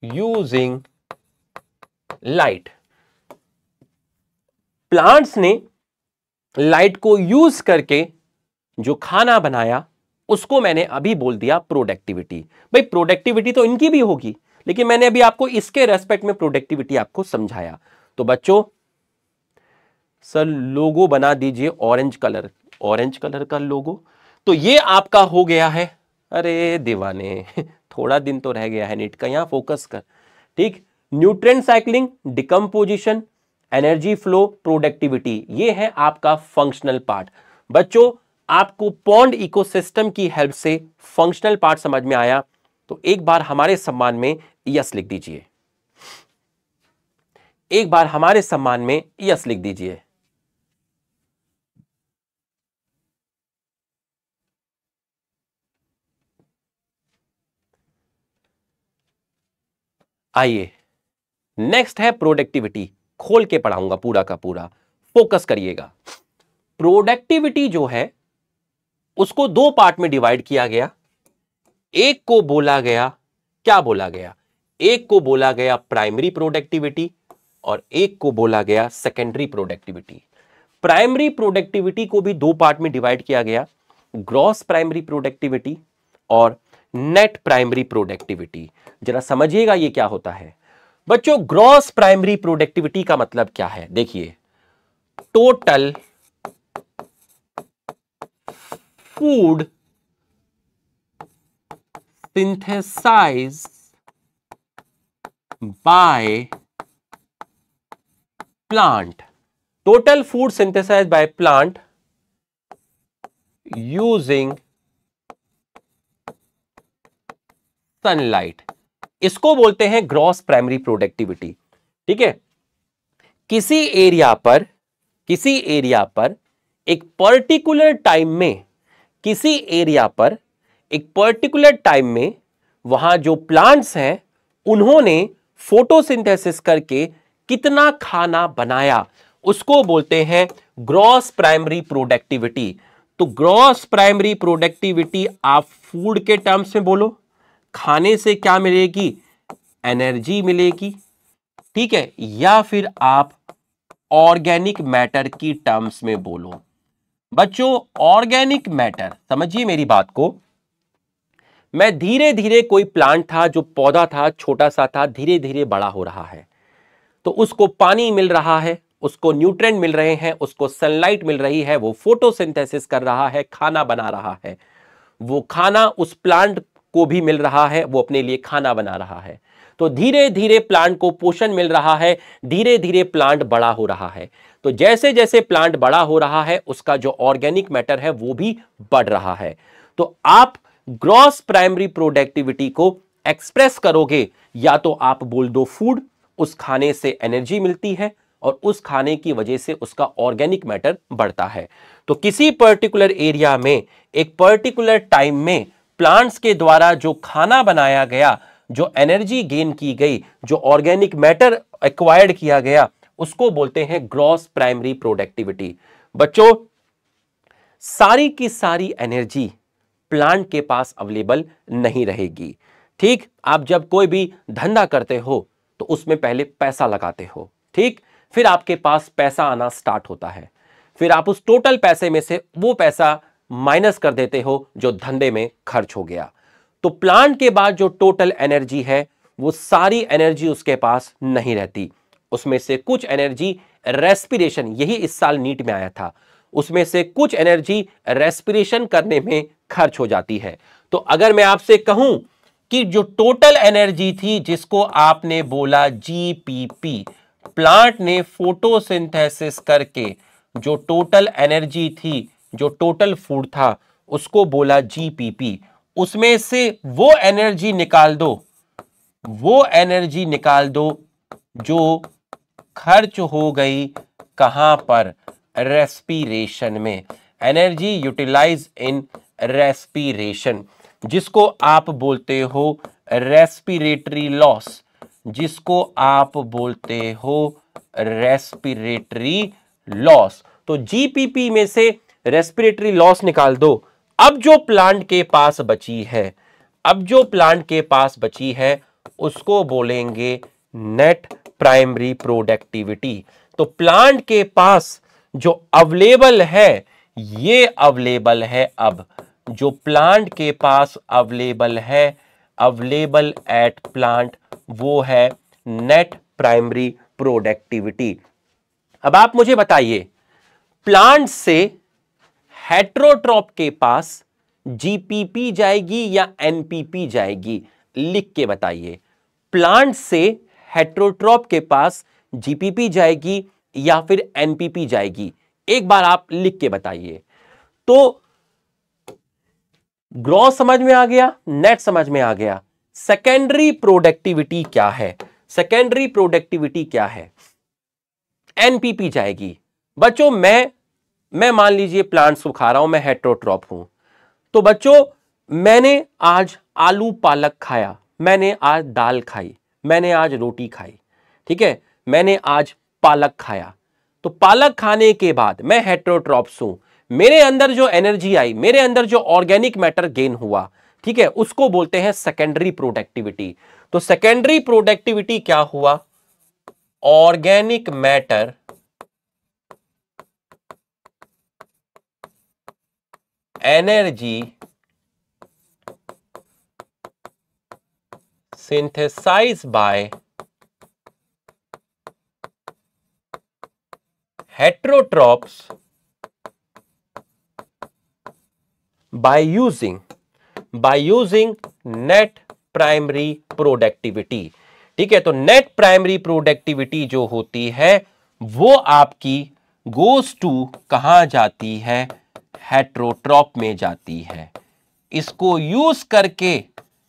using light plants ने लाइट को यूज़ करके जो खाना बनाया, उसको मैंने अभी बोल दिया प्रोडक्टिविटी भाई प्रोडक्टिविटी तो इनकी भी होगी। लेकिन मैंने अभी आपको इसके रेस्पेक्ट में प्रोडक्टिविटी आपको समझाया। तो बच्चों, सर, लोगो बना दीजिए ऑरेंज कलर ऑरेंज कलर का लोगो। तो ये आपका हो गया है। अरे दीवाने, थोड़ा दिन तो रह गया है नीट का, यहाँ फोकस कर। ठीक nutrient cycling, decomposition, energy flow, productivity, ये है आपका फंक्शनल पार्ट। बच्चों, आपको पॉन्ड इकोसिस्टम की हेल्प से फंक्शनल पार्ट समझ में आया। तो एक बार हमारे सम्मान में यस लिख दीजिए। एक बार हमारे सम्मान में यस लिख दीजिए। आइए नेक्स्ट है प्रोडक्टिविटी खोल के पढ़ाऊँगा पूरा का पूरा। फोकस करिएगा। प्रोडक्टिविटी जो है, उसको दो पार्ट में डिवाइड किया गया। एक को बोला गया, क्या बोला गया? एक को बोला गया प्राइमरी प्रोडक्टिविटी और एक को बोला गया सेकेंडरी प्रोडक्टिविटी प्राइमरी प्रोडक्टिविटी को भी दो पार्ट में डिवाइड किया गया ग्रॉस प्राइमरी प्रोडक्टिविटी और नेट प्राइमरी प्रोडक्टिविटी जरा समझिएगा ये क्या होता है। बच्चों ग्रॉस प्राइमरी प्रोडक्टिविटी का मतलब क्या है? देखिए total food synthesize by plant total food synthesize by plant using sunlight इसको बोलते हैं ग्रॉस प्राइमरी प्रोडक्टिविटी ठीक है? किसी एरिया पर, किसी एरिया पर, एक पर्टिकुलर टाइम में किसी एरिया पर एक पर्टिकुलर टाइम में वहाँ जो प्लांट्स हैं, उन्होंने फोटोसिंथेसिस करके कितना खाना बनाया। उसको बोलते हैं ग्रॉस प्राइमरी प्रोडक्टिविटी तो ग्रॉस प्राइमरी प्रोडक्टिविटी आप फ़ूड के टर्म्स में बोलो, खाने से क्या मिलेगी? एनर्जी मिलेगी। ठीक है? या फिर आप ऑर्गेनिक मैटर की टर्म्स में बोलो। बच्चों ऑर्गेनिक मैटर समझिए मेरी बात को मैं धीरे धीरे कोई प्लांट था जो पौधा था, छोटा सा था धीरे धीरे बड़ा हो रहा है। तो उसको पानी मिल रहा है, उसको न्यूट्रेंट मिल रहे हैं, उसको सनलाइट मिल रही है, वो फोटोसिंथेसिस कर रहा है, खाना बना रहा है। वो खाना उस प्लांट को भी मिल रहा है, वो अपने लिए खाना बना रहा है। तो धीरे धीरे प्लांट को पोषण मिल रहा है धीरे धीरे प्लांट बड़ा हो रहा है। तो जैसे जैसे प्लांट बड़ा हो रहा है, उसका जो ऑर्गेनिक मैटर है, वो भी बढ़ रहा है। तो आप ग्रॉस प्राइमरी प्रोडक्टिविटी को एक्सप्रेस करोगे, या तो आप बोल दो फ़ूड, उस खाने से एनर्जी मिलती है और उस खाने की वजह से उसका ऑर्गेनिक मैटर बढ़ता है। तो किसी पर्टिकुलर एरिया में, एक पर्टिकुलर टाइम में प्लांट्स के द्वारा जो खाना बनाया गया, जो एनर्जी गेन की गई, जो ऑर्गेनिक मैटर एक्वायर्ड किया गया, उसको बोलते हैं ग्रॉस प्राइमरी प्रोडक्टिविटी। बच्चों, सारी की सारी एनर्जी प्लांट के पास अवेलेबल नहीं रहेगी। ठीक? आप जब कोई भी धंधा करते हो तो उसमें पहले पैसा लगाते हो। ठीक? फिर आपके पास पैसा आना स्टार्ट होता है। फिर आप उस टोटल पैसे में से वो पैसा माइनस कर देते हो, जो धंधे में खर्च हो गया। तो प्लांट के बाद जो टोटल एनर्जी है, वो सारी एनर्जी उसके पास नहीं रहती। उसमें से कुछ एनर्जी रेस्पिरेशन, यही इस साल नीट में आया था। उसमें से कुछ एनर्जी रेस्पिरेशन करने में खर्च हो जाती है। तो अगर मैं आपसे कहूँ कि जो टोटल एनर्जी थी, जिसको आपने बोला जीपीपी प्लांट ने फोटोसिंथेसिस करके जो टोटल एनर्जी थी, जो टोटल फ़ूड था, उसको बोला जीपीपी उसमें से वो एनर्जी निकाल दो, वो एनर्जी निकाल दो जो खर्च हो गई कहाँ पर? रेस्पिरेशन में। एनर्जी यूटिलाइज इन रेस्पिरेशन जिसको आप बोलते हो रेस्पिरेटरी लॉस जिसको आप बोलते हो रेस्पिरेटरी लॉस तो जीपीपी में से रेस्पिरेटरी लॉस निकाल दो। अब जो प्लांट के पास बची है, अब जो प्लांट के पास बची है, उसको बोलेंगे नेट प्राइमरी प्रोडक्टिविटी तो प्लांट के पास जो अवेलेबल है, ये अवेलेबल है अब। जो प्लांट के पास अवेलेबल है अवेलेबल एट प्लांट वो है नेट प्राइमरी प्रोडक्टिविटी अब आप मुझे बताइए प्लांट से हेट्रोट्रॉप के पास जीपीपी जाएगी या एनपीपी जाएगी? लिख के बताइए प्लांट से हेट्रोट्रॉप के पास जीपीपी जाएगी या फिर एनपीपी जाएगी? एक बार आप लिख के बताइए। तो ग्रॉस समझ में आ गया, नेट समझ में आ गया। सेकेंडरी प्रोडक्टिविटी क्या है? सेकेंडरी प्रोडक्टिविटी क्या है? एनपीपी जाएगी। बच्चों, मैं मैं मान लीजिए प्लांट सुखा रहा हूँ, मैं हेट्रोट्रॉप हूँ। तो बच्चों, मैंने आज आलू पालक खाया, मैंने आज दाल खाई, मैंने आज रोटी खाई, ठीक है? मैंने आज पालक खाया। तो पालक खाने के बाद मैं हेट्रोट्रॉप्स हूँ मेरे अंदर जो एनर्जी आई, मेरे अंदर जो ऑर्गेनिक मैटर गेन हुआ, ठीक है, उसको बोलते हैं सेकेंडरी प्रोडक्टिविटी तो सेकेंडरी प्रोडक्टिविटी क्या हुआ? Organic matter energy synthesized by heterotrophs by using by using net primary productivity ठीक है तो नेट प्राइमरी प्रोडक्टिविटी जो होती है, वो आपकी गोस टू कहाँ जाती है? हेट्रोट्रॉप में जाती है। इसको यूज़ करके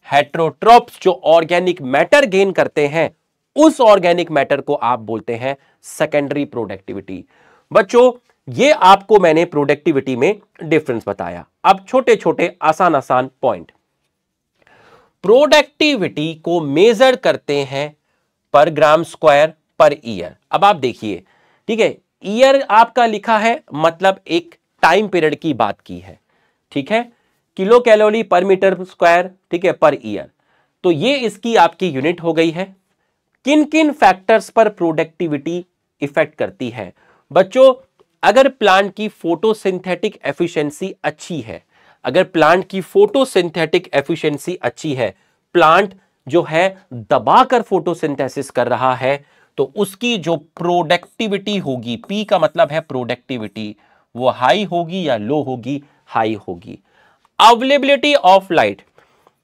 हेट्रोट्रॉप्स जो ऑर्गेनिक मैटर गेन करते हैं, उस ऑर्गेनिक मैटर को आप बोलते हैं सेकेंडरी प्रोडक्टिविटी बच्चों ये आपको मैंने प्रोडक्टिविटी में डिफरेंस बताया। अब छोटे छोटे आसान आसान पॉइंट प्रोडक्टिविटी को मेजर करते हैं पर ग्राम स्क्वायर पर ईयर अब आप देखिए, ठीक है ईयर आपका लिखा है मतलब एक टाइम पीरियड की बात की है। ठीक है? Kilo calorie per metre square ठीक है पर ईयर तो ये इसकी आपकी यूनिट हो गई है। किन किन फैक्टर्स पर प्रोडक्टिविटी इफ़ेक्ट करती है? बच्चों अगर प्लांट की फोटोसिंथेटिक एफिशिएंसी अच्छी है, अगर प्लांट की फोटोसिंथेटिक एफिशिएंसी अच्छी है प्लांट जो है दबाकर फोटोसिंथेसिस कर रहा है तो उसकी जो प्रोडक्टिविटी होगी पी का मतलब है प्रोडक्टिविटी वो हाई होगी या लो होगी हाई होगी। अवेलेबिलिटी ऑफ़ लाइट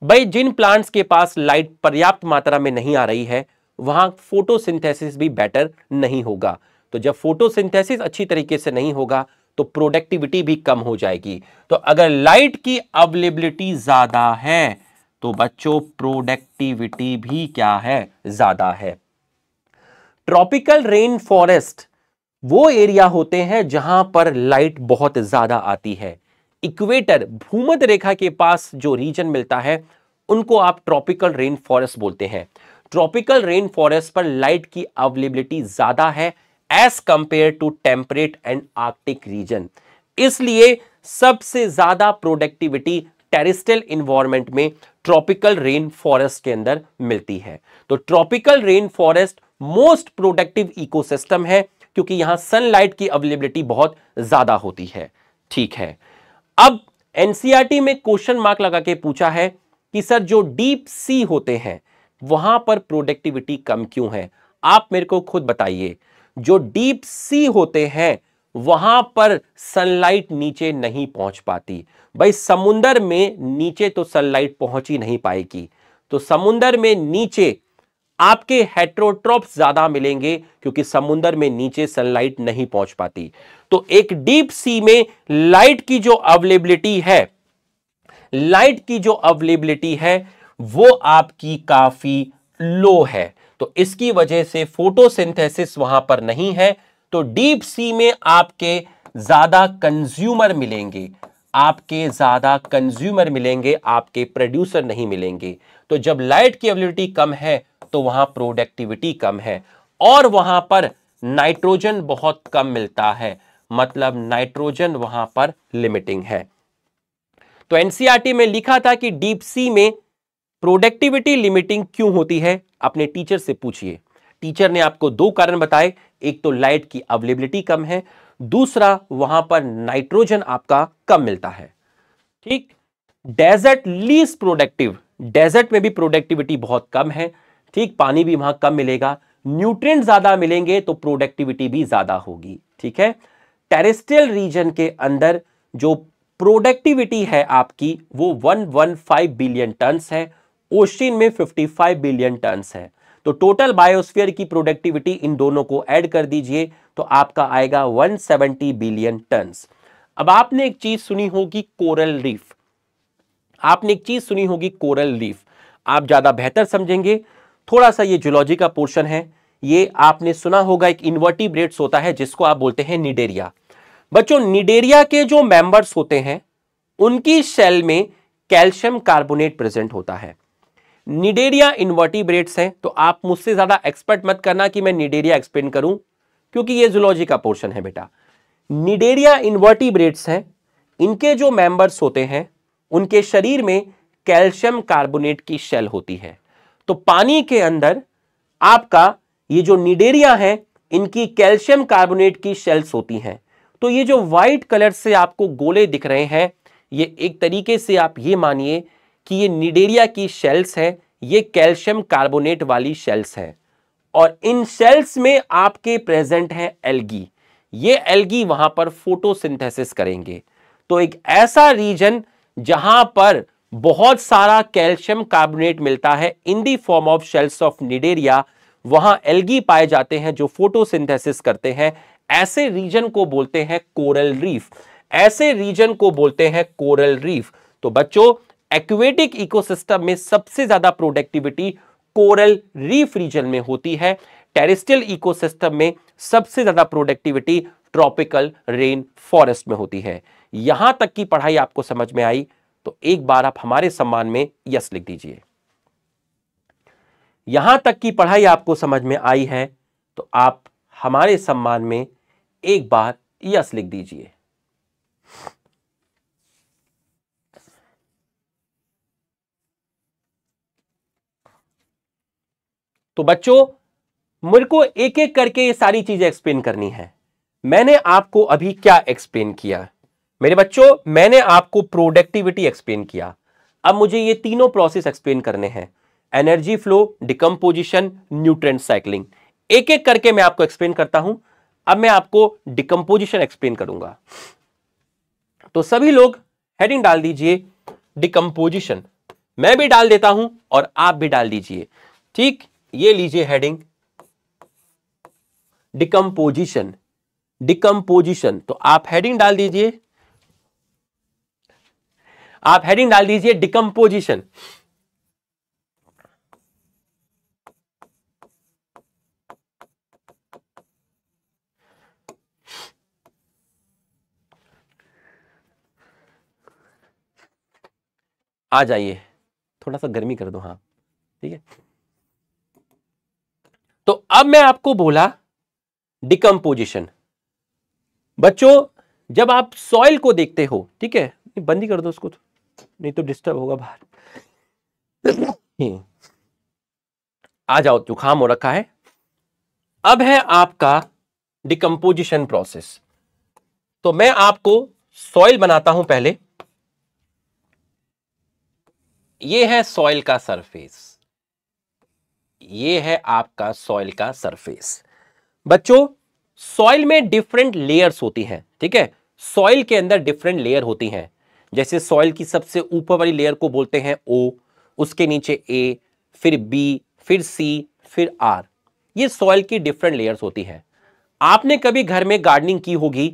भाई जिन प्लांट्स के पास लाइट पर्याप्त मात्रा में नहीं आ रही है, वहाँ फोटोसिंथेसिस भी बेटर नहीं होगा। तो जब फोटोसिंथेसिस अच्छी तरीके से नहीं होगा तो प्रोडक्टिविटी भी कम हो जाएगी। तो अगर लाइट की अवेलेबिलिटी ज़्यादा है तो बच्चों, प्रोडक्टिविटी भी क्या है? ज़्यादा है। ट्रॉपिकल रेन फॉरेस्ट वो एरिया होते हैं जहाँ पर लाइट बहुत ज़्यादा आती है। इक्वेटर, भूमध्य रेखा के पास जो रीजन मिलता है, उनको आप ट्रॉपिकल रेन फॉरेस्ट बोलते हैं। ट्रॉपिकल रेन फॉरेस्ट पर लाइट की अवेलेबिलिटी ज़्यादा है as compared to temperate and arctic region इसलिए सबसे ज़्यादा प्रोडक्टिविटी टेरिस्टल इन्वायरमेंट में ट्रॉपिकल रेन फॉरेस्ट के अंदर मिलती है। तो tropical rain forest most productive ecosystem है, क्योंकि यहाँ सनलाइट की अवेलेबिलिटी बहुत ज़्यादा होती है। ठीक है। अब एनसीआरटी में क्वेश्चन मार्क लगा के पूछा है कि सर जो डीप सी होते हैं, वहाँ पर प्रोडक्टिविटी कम क्यों है? आप मेरे को खुद बताइए। जो डीप सी होते हैं, वहाँ पर सनलाइट नीचे नहीं पहुँच पाती। भाई, समुंदर में नीचे तो सनलाइट पहुँच ही नहीं पाएगी। तो समुंदर में नीचे आपके हेट्रोट्रॉप्स ज़्यादा मिलेंगे, क्योंकि समुंदर में नीचे सनलाइट नहीं पहुँच पाती। तो एक डीप सी में लाइट की जो अवेलेबिलिटी है लाइट की जो अवेलेबिलिटी है, वो आपकी काफ़ी लो है। तो इसकी वजह से फोटोसिंथेसिस वहाँ पर नहीं है तो डीप सी में आपके ज़्यादा कंज्यूमर मिलेंगे। आपके ज़्यादा कंज्यूमर मिलेंगे, आपके प्रोड्यूसर नहीं मिलेंगे। तो जब लाइट की अवेलेबिलिटी कम है तो वहाँ प्रोडक्टिविटी कम है। और वहाँ पर नाइट्रोजन बहुत कम मिलता है मतलब नाइट्रोजन वहाँ पर लिमिटिंग है। तो एनसीआरटी में लिखा था कि डीप सी में प्रोडक्टिविटी लिमिटिंग क्यों होती है? अपने टीचर से पूछिए। टीचर ने आपको दो कारण बताए। एक तो लाइट की अवेलेबिलिटी कम है। दूसरा, वहाँ पर नाइट्रोजन आपका कम मिलता है। ठीक? Desert lease productive. डेजर्ट में भी प्रोडक्टिविटी बहुत कम है। ठीक? पानी भी वहाँ कम मिलेगा। न्यूट्रिएंट ज़्यादा मिलेंगे तो प्रोडक्टिविटी भी ज़्यादा होगी। ठीक है? टेरेस्ट्रियल रीजन के अंदर जो प्रोडक्टिविटी है आपकी, वो 115 बिलियन टन्स है। ओशिन में 55 बिलियन टन्स है। तो टोटल बायोस्फीयर की प्रोडक्टिविटी इन दोनों को ऐड कर दीजिए तो आपका आएगा 170 बिलियन टन्स अब आपने एक चीज़ सुनी होगी कोरल रीफ। आपने एक चीज़ सुनी होगी कोरल रीफ। आप ज़्यादा बेहतर समझेंगे। थोड़ा सा ये जुलॉजी का पोर्शन है। ये आपने सुना होगा एक इन्वर्टिब्रेट्स होता है, जिसको आप बोलते हैं निडेरिया। बच्चों, निडेरिया के जो मेंबर्स होते हैं, उनकी सेल में कैल्शियम कार्बोनेट प्रेजेंट होता है। निडेरिया इन्वर्टिब्रेट्स हैं तो आप मुझसे ज़्यादा एक्सपर्ट मत करना कि मैं निडेरिया एक्सप्लेन करूँ, क्योंकि ये जुलॉजी का पोर्शन है बेटा। निडेरिया इन्वर्टिब्रेट्स हैं, इनके जो मेंबर्स होते हैं, उनके शरीर में कैल्शियम कार्बोनेट की शेल होती है। तो पानी के अंदर आपका ये जो निडेरिया है, इनकी कैल्शियम कार्बोनेट की शेल्स होती हैं। तो ये जो व्हाइट कलर से आपको गोले दिख रहे हैं, ये एक तरीके से आप ये मानिए कि ये निडेरिया की शेल्स है, ये कैल्शियम कार्बोनेट वाली शेल्स है। और इन सेल्स में आपके प्रेजेंट है एल्गी। ये एल्गी वहाँ पर फोटोसिंथेसिस करेंगे। तो एक ऐसा रीजन जहाँ पर बहुत सारा कैल्शियम कार्बोनेट मिलता है, in the form of shells of cnidaria, वहाँ एल्गी पाए जाते हैं जो फोटोसिंथेसिस करते हैं। ऐसे रीजन को बोलते हैं कोरल रीफ। ऐसे रीजन को बोलते हैं कोरल रीफ। तो बच्चों एक्वेटिक इकोसिस्टम में सबसे ज़्यादा प्रोडक्टिविटी कोरल रीफ रीजन में होती है। टेरिस्टियल इकोसिस्टम में सबसे ज़्यादा प्रोडक्टिविटी ट्रॉपिकल रेन फॉरेस्ट में होती है। यहाँ तक की पढ़ाई आपको समझ में आई तो एक बार आप हमारे सम्मान में यस लिख दीजिए। यहाँ तक की पढ़ाई आपको समझ में आई है तो आप हमारे सम्मान में एक बार यस लिख दीजिए। तो बच्चों, मेरे को एक एक करके ये सारी चीज़ें एक्सप्लेन करनी है। मैंने आपको अभी क्या एक्सप्लेन किया? मेरे बच्चों, मैंने आपको प्रोडक्टिविटी एक्सप्लेन किया। अब मुझे ये तीनों प्रोसेस एक्सप्लेन करने हैं। Energy flow decomposition nutrient cycling एक एक करके मैं आपको एक्सप्लेन करता हूँ। अब मैं आपको डिकम्पोजिशन एक्सप्लेन करूँगा। तो सभी लोग हेडिंग डाल दीजिए डिकम्पोजिशन मैं भी डाल देता हूँ और आप भी डाल दीजिए। ठीक? ये लीजिए हेडिंग डिकम्पोजिशन डिकम्पोजिशन तो आप हेडिंग डाल दीजिए, आप हेडिंग डाल दीजिए डिकम्पोजिशन आ जाइए, थोड़ा सा गर्मी कर दो हाँ ठीक है? तो अब मैं आपको बोला डिकम्पोजिशन बच्चों, जब आप सॉइल को देखते हो, ठीक है? बंदी कर दो उसको तो। नहीं तो डिस्टर्ब होगा बाहर। आ जाओ जुकाम हो रखा है। अब है आपका डिकम्पोजिशन प्रोसेस तो मैं आपको सॉइल बनाता हूँ पहले। ये है सॉइल का सरफेस ये है आपका सॉइल का सरफेस बच्चों सॉइल में डिफरेंट लेयर्स होती हैं, ठीक है? सॉइल के अंदर डिफरेंट लेयर होती हैं. जैसे सॉइल की सबसे ऊपर वाली लेयर को बोलते हैं ओ उसके नीचे ए फिर बी फिर सी फिर आर ये सॉइल की डिफरेंट लेयर्स होती है. आपने कभी घर में गार्डनिंग की होगी?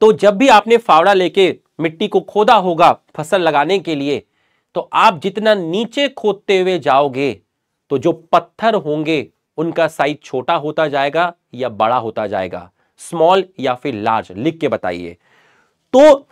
तो जब भी आपने फावड़ा लेके मिट्टी को खोदा होगा फ़सल लगाने के लिए तो आप जितना नीचे खोदते हुए जाओगे तो जो पत्थर होंगे, उनका साइज़ छोटा होता जाएगा या बड़ा होता जाएगा? स्मॉल या फिर लार्ज लिख के बताइए। तो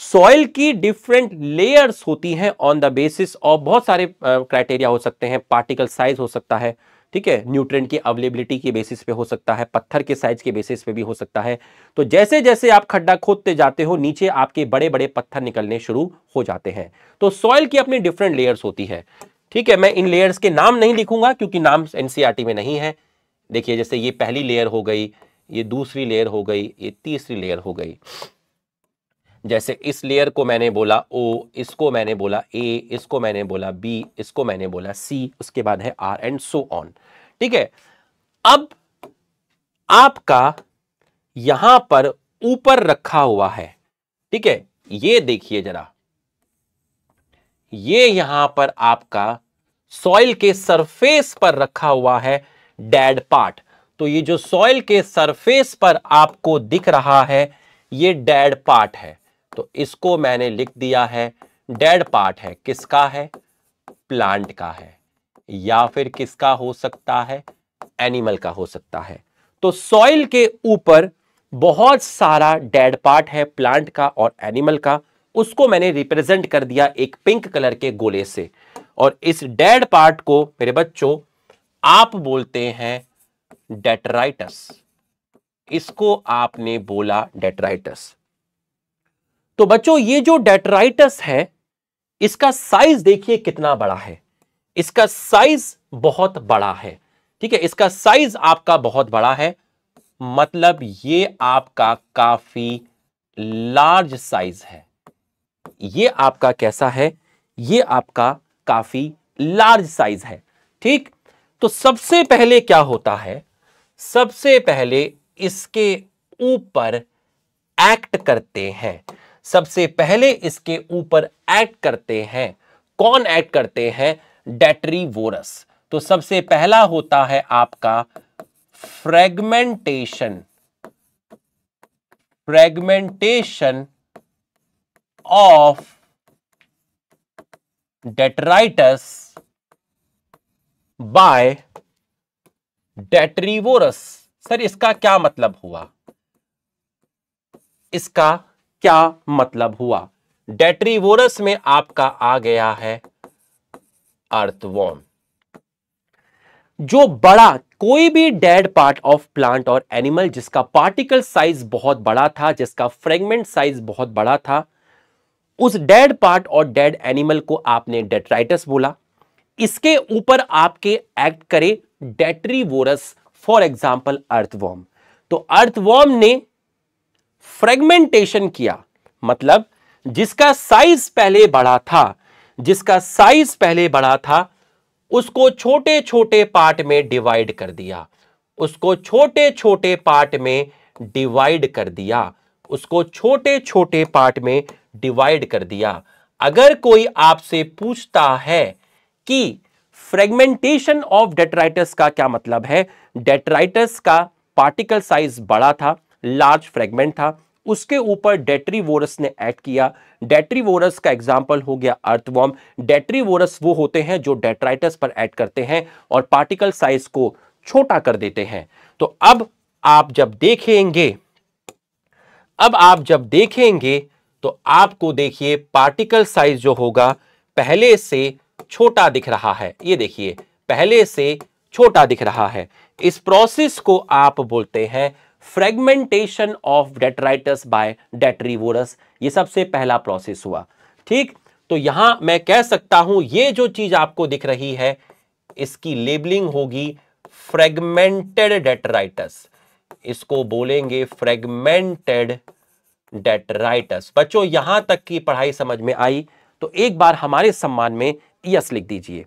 सॉइल की डिफरेंट लेयर्स होती हैं ऑन द बेसिस ऑफ़ बहुत सारे क्राइटेरिया हो सकते हैं। पार्टिकल साइज़ हो सकता है, ठीक है? न्यूट्रेंट की अवेलेबिलिटी के बेसिस पे हो सकता है, पत्थर के साइज़ के बेसिस पे भी हो सकता है। तो जैसे जैसे आप खड्डा खोदते जाते हो, नीचे आपके बड़े बड़े पत्थर निकलने शुरू हो जाते हैं। तो सॉइल की अपनी डिफरेंट लेयर्स होती है। ठीक है, मैं इन लेयर्स के नाम नहीं लिखूँगा क्योंकि नाम एनसीआरटी में नहीं है। देखिए, जैसे ये पहली लेयर हो गई, ये दूसरी लेयर हो गई, ये तीसरी लेयर हो गई। जैसे इस लेयर को मैंने बोला ओ इसको मैंने बोला ए इसको मैंने बोला बी इसको मैंने बोला सी उसके बाद है आर एंड सो ऑन ठीक है, अब आपका यहाँ पर ऊपर रखा हुआ है। ठीक है, ये देखिए जरा। ये यहाँ पर आपका सॉइल के सरफेस पर रखा हुआ है डेड पार्ट तो ये जो सॉइल के सरफेस पर आपको दिख रहा है, ये डेड पार्ट है. तो इसको मैंने लिख दिया है डेड पार्ट है. किसका है? प्लांट का है. या फिर किसका हो सकता है? एनिमल का हो सकता है. तो सॉइल के ऊपर बहुत सारा डेड पार्ट है प्लांट का और एनिमल का. उसको मैंने रिप्रेजेंट कर दिया एक पिंक कलर के गोले से। और इस डेड पार्ट को, मेरे बच्चों, आप बोलते हैं डेटराइटस। इसको आपने बोला डेटराइटस। तो बच्चों, ये जो डेटराइटस है, इसका साइज़ देखिए कितना बड़ा है। इसका साइज़ बहुत बड़ा है। ठीक है, इसका साइज़ आपका बहुत बड़ा है। मतलब ये आपका काफ़ी लार्ज साइज़ है। ये आपका कैसा है? ये आपका काफ़ी लार्ज साइज़ है, ठीक? तो सबसे पहले क्या होता है? सबसे पहले इसके ऊपर एक्ट करते हैं। सबसे पहले इसके ऊपर एक्ट करते हैं। कौन एक्ट करते हैं? डेट्रीवोरस तो सबसे पहला होता है आपका fragmentation fragmentation of detritus by detritivores sir इसका क्या मतलब हुआ? इसका क्या मतलब हुआ? डेट्रीवोरस में आपका आ गया है अर्थवॉर्म जो बड़ा, कोई भी डेड पार्ट ऑफ़ प्लांट और एनिमल जिसका पार्टिकल साइज़ बहुत बड़ा था, जिसका फ्रेगमेंट साइज़ बहुत बड़ा था उस डेड पार्ट और डेड एनिमल को आपने डेट्राइटस बोला। इसके ऊपर आपके एक्ट करे डेट्रीवोरस, फॉर एग्ज़ाम्पल अर्थवॉर्म। तो अर्थवॉर्म ने फ्रेगमेंटेशन किया मतलब जिसका साइज़ पहले बड़ा था, जिसका साइज़ पहले बड़ा था, उसको छोटे छोटे पार्ट में डिवाइड कर दिया। उसको छोटे छोटे पार्ट में डिवाइड कर दिया। उसको छोटे छोटे पार्ट में डिवाइड कर दिया। अगर कोई आपसे पूछता है कि फ्रेगमेंटेशन ऑफ़ डेट्राइटस का क्या मतलब है डेट्राइटस का पार्टिकल साइज़ बड़ा था लार्ज फ्रेगमेंट था, उसके ऊपर डेट्रीवोरस ने एक्ट किया। डेट्रीवोरस का एग्ज़ाम्पल हो गया अर्थवॉर्म डेट्रीवोरस वो होते हैं जो डेट्राइटस पर एक्ट करते हैं और पार्टिकल साइज़ को छोटा कर देते हैं। तो अब आप जब देखेंगे, अब आप जब देखेंगे तो आपको देखिए पार्टिकल साइज़ जो होगा, पहले से छोटा दिख रहा है। ये देखिए, पहले से छोटा दिख रहा है। इस प्रोसेस को आप बोलते हैं fragmentation of detritus by detritivores ये सबसे पहला प्रोसेस हुआ। ठीक? तो यहाँ मैं कह सकता हूँ, ये जो चीज़ आपको दिख रही है, इसकी लेबलिंग होगी फ्रेगमेंटेड डेटराइटस इसको बोलेंगे फ्रेगमेंटेड डेट्राइटस बच्चों, यहाँ तक की पढ़ाई समझ में आई तो एक बार हमारे सम्मान में यस लिख दीजिए।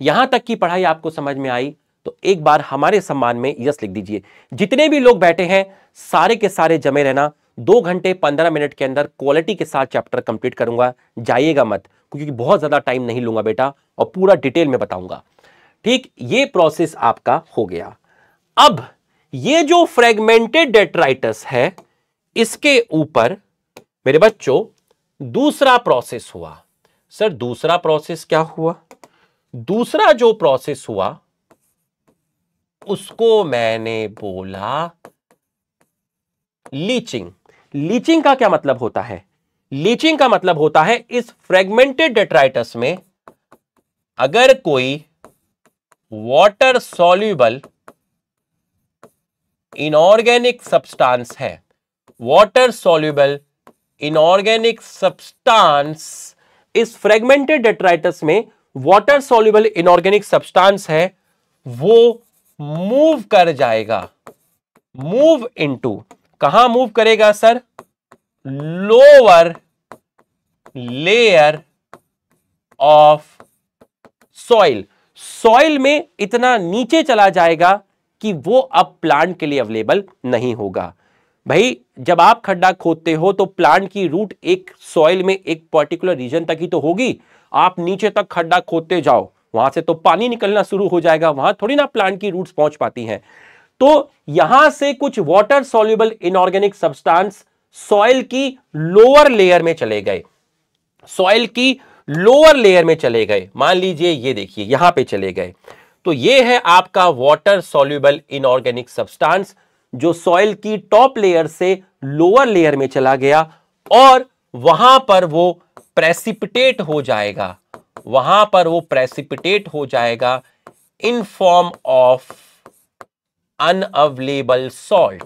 यहाँ तक की पढ़ाई आपको समझ में आई तो एक बार हमारे सम्मान में यस लिख दीजिए। जितने भी लोग बैठे हैं, सारे के सारे जमे रहना। दो घंटे पंद्रह मिनट के अंदर क्वालिटी के साथ चैप्टर कंप्लीट करूँगा। जाइएगा मत, क्योंकि बहुत ज़्यादा टाइम नहीं लूँगा बेटा, और पूरा डिटेल में बताऊँगा। ठीक, ये प्रोसेस आपका हो गया। अब, ये जो फ्रेगमेंटेड डेट्राइटस है इसके ऊपर, मेरे बच्चों, दूसरा प्रोसेस हुआ। सर, दूसरा प्रोसेस क्या हुआ? दूसरा जो प्रोसेस हुआ, उसको मैंने बोला लीचिंग लीचिंग का क्या मतलब होता है? लीचिंग का मतलब होता है इस फ्रेगमेंटेड डेट्राइटस में अगर कोई वाटर सॉल्यूबल इनऑर्गेनिक सब्सटेंस है वाटर सॉल्यूबल इनऑर्गेनिक सब्सटेंस इस फ्रेगमेंटेड डेट्राइटस में वाटर सॉल्यूबल इनऑर्गेनिक सब्सटेंस है, वो मूव कर जाएगा। मूव इनटू कहाँ मूव करेगा sir? Lower layer of soil soil में इतना नीचे चला जाएगा कि वो अब प्लांट के लिए अवेलेबल नहीं होगा। भाई, जब आप खड्डा खोदते हो तो प्लांट की रूट एक सॉइल में एक पर्टिकुलर रीजन तक ही तो होगी। आप नीचे तक खड्डा खोदते जाओ, वहाँ से तो पानी निकलना शुरू हो जाएगा, वहाँ थोड़ी ना प्लांट की रूट्स पहुँच पाती हैं। तो यहाँ से कुछ water soluble inorganic substance soil की लोअर लेयर में चले गए। सॉइल की लोअर लेयर में चले गए। मान लीजिए ये देखिए, यहाँ पे चले गए। तो ये है आपका वाटर सॉल्युबल इनऑर्गेनिक सब्सटेंस जो सॉइल की टॉप लेयर से लोअर लेयर में चला गया और वहाँ पर वो प्रेसिपिटेट हो जाएगा। वहाँ पर वो प्रेसिपिटेट हो जाएगा in form of unavailable salt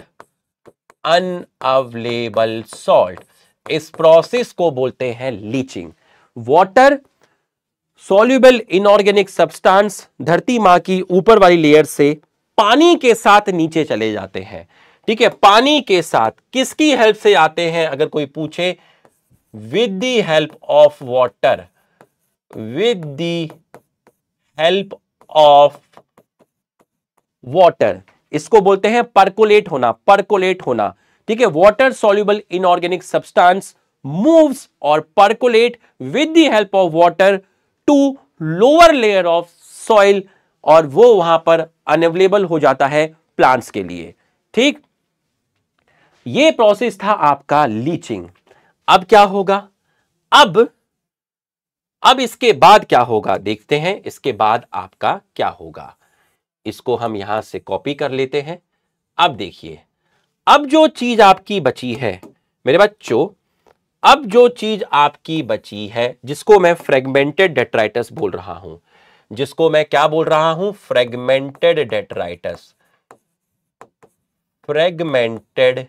unavailable salt इस प्रोसेस को बोलते हैं leaching water soluble inorganic substance धरती माँ की ऊपर वाली लेयर से पानी के साथ नीचे चले जाते हैं। ठीक है, पानी के साथ किसकी हेल्प से आते हैं, अगर कोई पूछे? With the help of water with the help of water इसको बोलते हैं परकोलेट होना परकोलेट होना। ठीक है water soluble inorganic substance moves और percolate with the help of water to lower layer of soil और वो वहाँ पर अनअवेलेबल हो जाता है प्लांट्स के लिए। ठीक? ये प्रोसेस था आपका लीचिंग अब क्या होगा? अब अब इसके बाद क्या होगा? देखते हैं, इसके बाद आपका क्या होगा। इसको हम यहाँ से कॉपी कर लेते हैं। अब देखिए, अब जो चीज़ आपकी बची है, मेरे बच्चों, अब जो चीज़ आपकी बची है, जिसको मैं फ्रेगमेंटेड डेट्राइटस बोल रहा हूँ जिसको मैं क्या बोल रहा हूँ? Fragmented detritus fragmented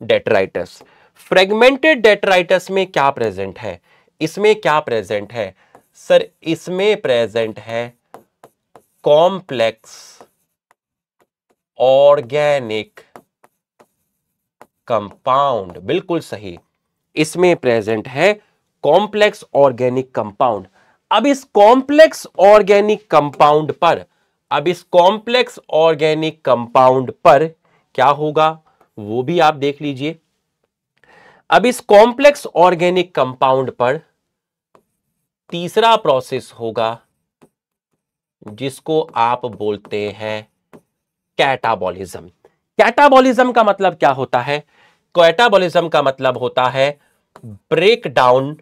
detritus fragmented detritus में क्या प्रेजेंट है? इसमें क्या प्रेजेंट है? सर इसमें प्रेजेंट है कॉम्प्लेक्स ऑर्गेनिक कंपाउंड बिल्कुल सही। इसमें प्रेजेंट है कॉम्प्लेक्स ऑर्गेनिक कंपाउंड अब इस कॉम्प्लेक्स ऑर्गेनिक कंपाउंड पर, अब इस कॉम्प्लेक्स ऑर्गेनिक कंपाउंड पर क्या होगा? वो भी आप देख लीजिए। अब इस कॉम्प्लेक्स ऑर्गेनिक कंपाउंड पर तीसरा प्रोसेस होगा, जिसको आप बोलते हैं कैटाबॉलिज्म। कैटाबॉलिज्म का मतलब क्या होता है? कैटाबॉलिज्म का मतलब होता है break down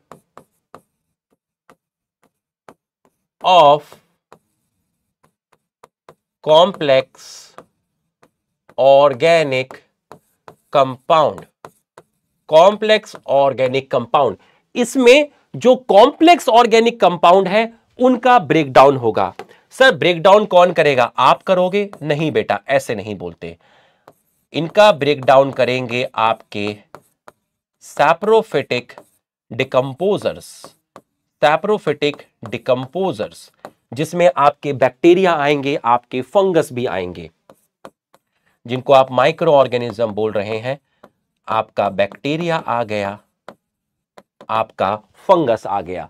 of complex organic compound complex organic compound इसमें जो कॉम्प्लेक्स ऑर्गेनिक कंपाउंड है, उनका ब्रेकडाउन होगा। सर ब्रेकडाउन कौन करेगा? आप करोगे? नहीं बेटा, ऐसे नहीं बोलते। इनका ब्रेकडाउन करेंगे आपके सैप्रोफिटिक डिकम्पोजर्स सैप्रोफिटिक डिकम्पोजर्स जिसमें आपके बैक्टीरिया आएँगे, आपके फंगस भी आएँगे। जिनको आप माइक्रो ऑर्गेनिज्म बोल रहे हैं, आपका बैक्टीरिया आ गया, आपका फंगस आ गया।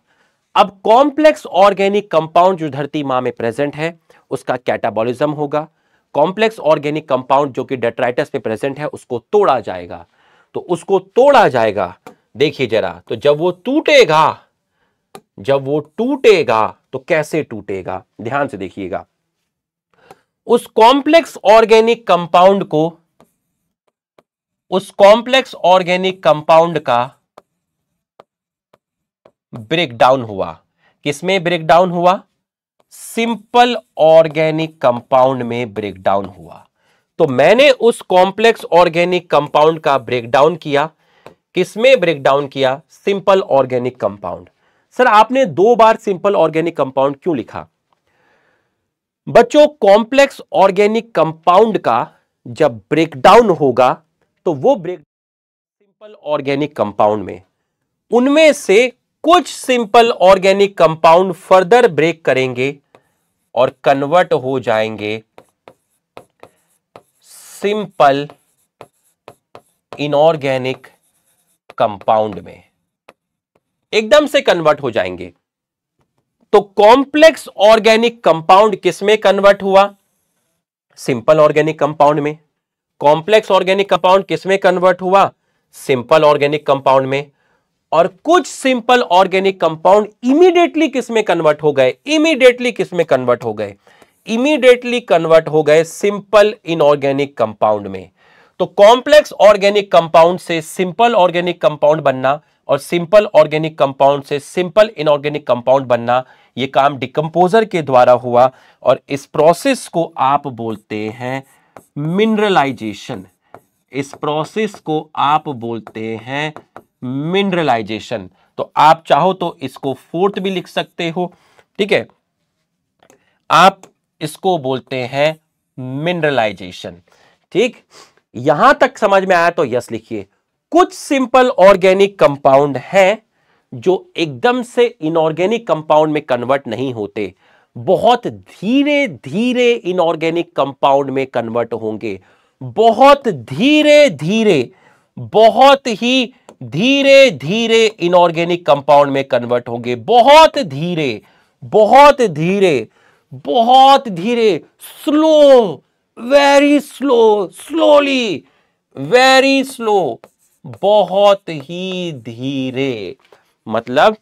अब कॉम्प्लेक्स ऑर्गेनिक कंपाउंड जो धरती माँ में प्रेजेंट है, उसका कैटाबॉलिज्म होगा। कॉम्प्लेक्स ऑर्गेनिक कंपाउंड जो कि डेट्राइटस में प्रेजेंट है, उसको तोड़ा जाएगा। तो उसको तोड़ा जाएगा, देखिए जरा तो जब वो टूटेगा जब वो टूटेगा तो कैसे टूटेगा? ध्यान से देखिएगा। उस कॉम्प्लेक्स ऑर्गेनिक कंपाउंड को, उस कॉम्प्लेक्स ऑर्गेनिक कंपाउंड का ब्रेकडाउन हुआ। किसमें ब्रेकडाउन हुआ? सिंपल ऑर्गेनिक कंपाउंड में ब्रेकडाउन हुआ। तो मैंने उस कॉम्प्लेक्स ऑर्गेनिक कंपाउंड का ब्रेकडाउन किया। किसमें ब्रेकडाउन किया? सिंपल ऑर्गेनिक कंपाउंड सर, आपने दो बार सिंपल ऑर्गेनिक कंपाउंड क्यों लिखा? बच्चों, कॉम्प्लेक्स ऑर्गेनिक कंपाउंड का जब ब्रेकडाउन होगा तो वो ब्रेक सिंपल ऑर्गेनिक कंपाउंड में। उनमें से कुछ simple organic compound further break करेंगे और कन्वर्ट हो जाएँगे सिंपल इनऑर्गेनिक कंपाउंड में। एकदम से कन्वर्ट हो जाएँगे। तो कॉम्प्लेक्स ऑर्गेनिक कंपाउंड किसमें कन्वर्ट हुआ? सिंपल ऑर्गेनिक कंपाउंड में। कॉम्प्लेक्स ऑर्गेनिक कंपाउंड किसमें कन्वर्ट हुआ? सिंपल ऑर्गेनिक कंपाउंड में। और कुछ सिंपल ऑर्गेनिक कंपाउंड इमीडिएटली किसमें कन्वर्ट हो गए? इमीडिएटली किसमें कन्वर्ट हो गए? इमीडिएटली कन्वर्ट हो गए सिंपल इनऑर्गेनिक कंपाउंड में। तो कॉम्प्लेक्स ऑर्गेनिक कंपाउंड से सिंपल ऑर्गेनिक कंपाउंड बनना और सिंपल ऑर्गेनिक कंपाउंड से सिंपल इनऑर्गेनिक कंपाउंड बनना यह काम डिकम्पोजर के द्वारा हुआ और इस प्रोसेस को आप बोलते हैं मिनरलाइजेशन इस प्रोसेस को आप बोलते हैं मिनरलाइजेशन तो आप चाहो तो इसको फोर्थ भी लिख सकते हो, ठीक है? आप इसको बोलते हैं मिनरलाइजेशन ठीक? यहाँ तक समझ में आया तो यस लिखिए। कुछ सिंपल ऑर्गेनिक कंपाउंड हैं जो एकदम से इनऑर्गेनिक कंपाउंड में कन्वर्ट नहीं होते। बहुत धीरे धीरे इनऑर्गेनिक कंपाउंड में कन्वर्ट होंगे। बहुत धीरे धीरे, बहुत ही धीरे धीरे इनऑर्गेनिक कंपाउंड में कन्वर्ट होंगे। बहुत धीरे बहुत धीरे बहुत धीरे slow very slow slowly very slow बहुत ही धीरे मतलब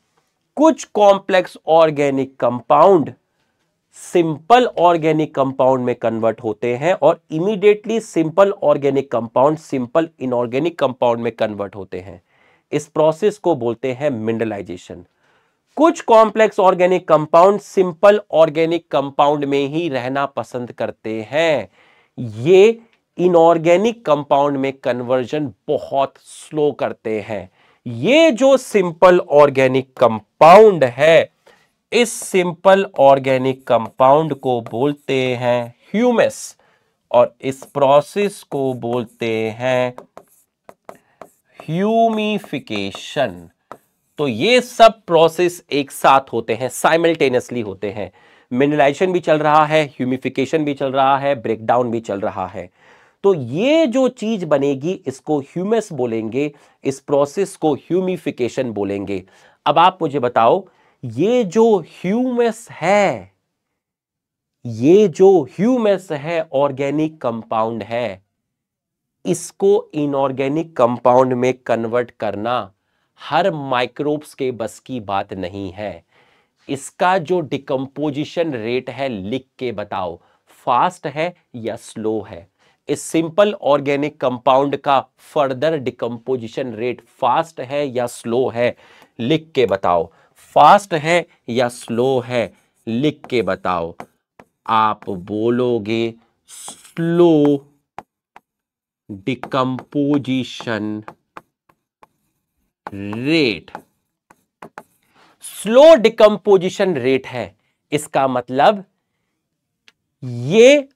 कुछ complex organic compound simple organic compound में कन्वर्ट होते हैं और immediately simple organic compound simple inorganic compound में कन्वर्ट होते हैं। इस प्रोसेस को बोलते हैं मिनरलाइजेशन कुछ complex organic compound simple organic compound में ही रहना पसंद करते हैं। ये इनऑर्गेनिक कंपाउंड में कन्वर्जन बहुत स्लो करते हैं। ये जो सिंपल ऑर्गेनिक कंपाउंड है, इस सिंपल ऑर्गेनिक कंपाउंड को बोलते हैं ह्यूमस और इस प्रोसेस को बोलते हैं ह्यूमिफिकेशन तो ये सब प्रोसेस एक साथ होते हैं साइमल्टेनियसली होते हैं। मिनरलाइजेशन भी चल रहा है ह्यूमिफिकेशन भी चल रहा है ब्रेकडाउन भी चल रहा है। तो ये जो चीज़ बनेगी, इसको ह्यूमस बोलेंगे, इस प्रोसेस को ह्यूमिफिकेशन बोलेंगे। अब आप मुझे बताओ, ये जो ह्यूमस है, ये जो ह्यूमस है, ऑर्गेनिक कंपाउंड है, इसको इनऑर्गेनिक कंपाउंड में कन्वर्ट करना हर माइक्रोब्स के बस की बात नहीं है। इसका जो डिकम्पोजिशन रेट है, लिख के बताओ, फास्ट है या स्लो है? इस सिंपल ऑर्गेनिक कंपाउंड का फर्दर डिकम्पोजिशन रेट फास्ट है या स्लो है, लिख के बताओ। फास्ट है या स्लो है, लिख के बताओ। आप बोलोगे, slow decomposition rate. Slow decomposition rate है, इसका मतलब ये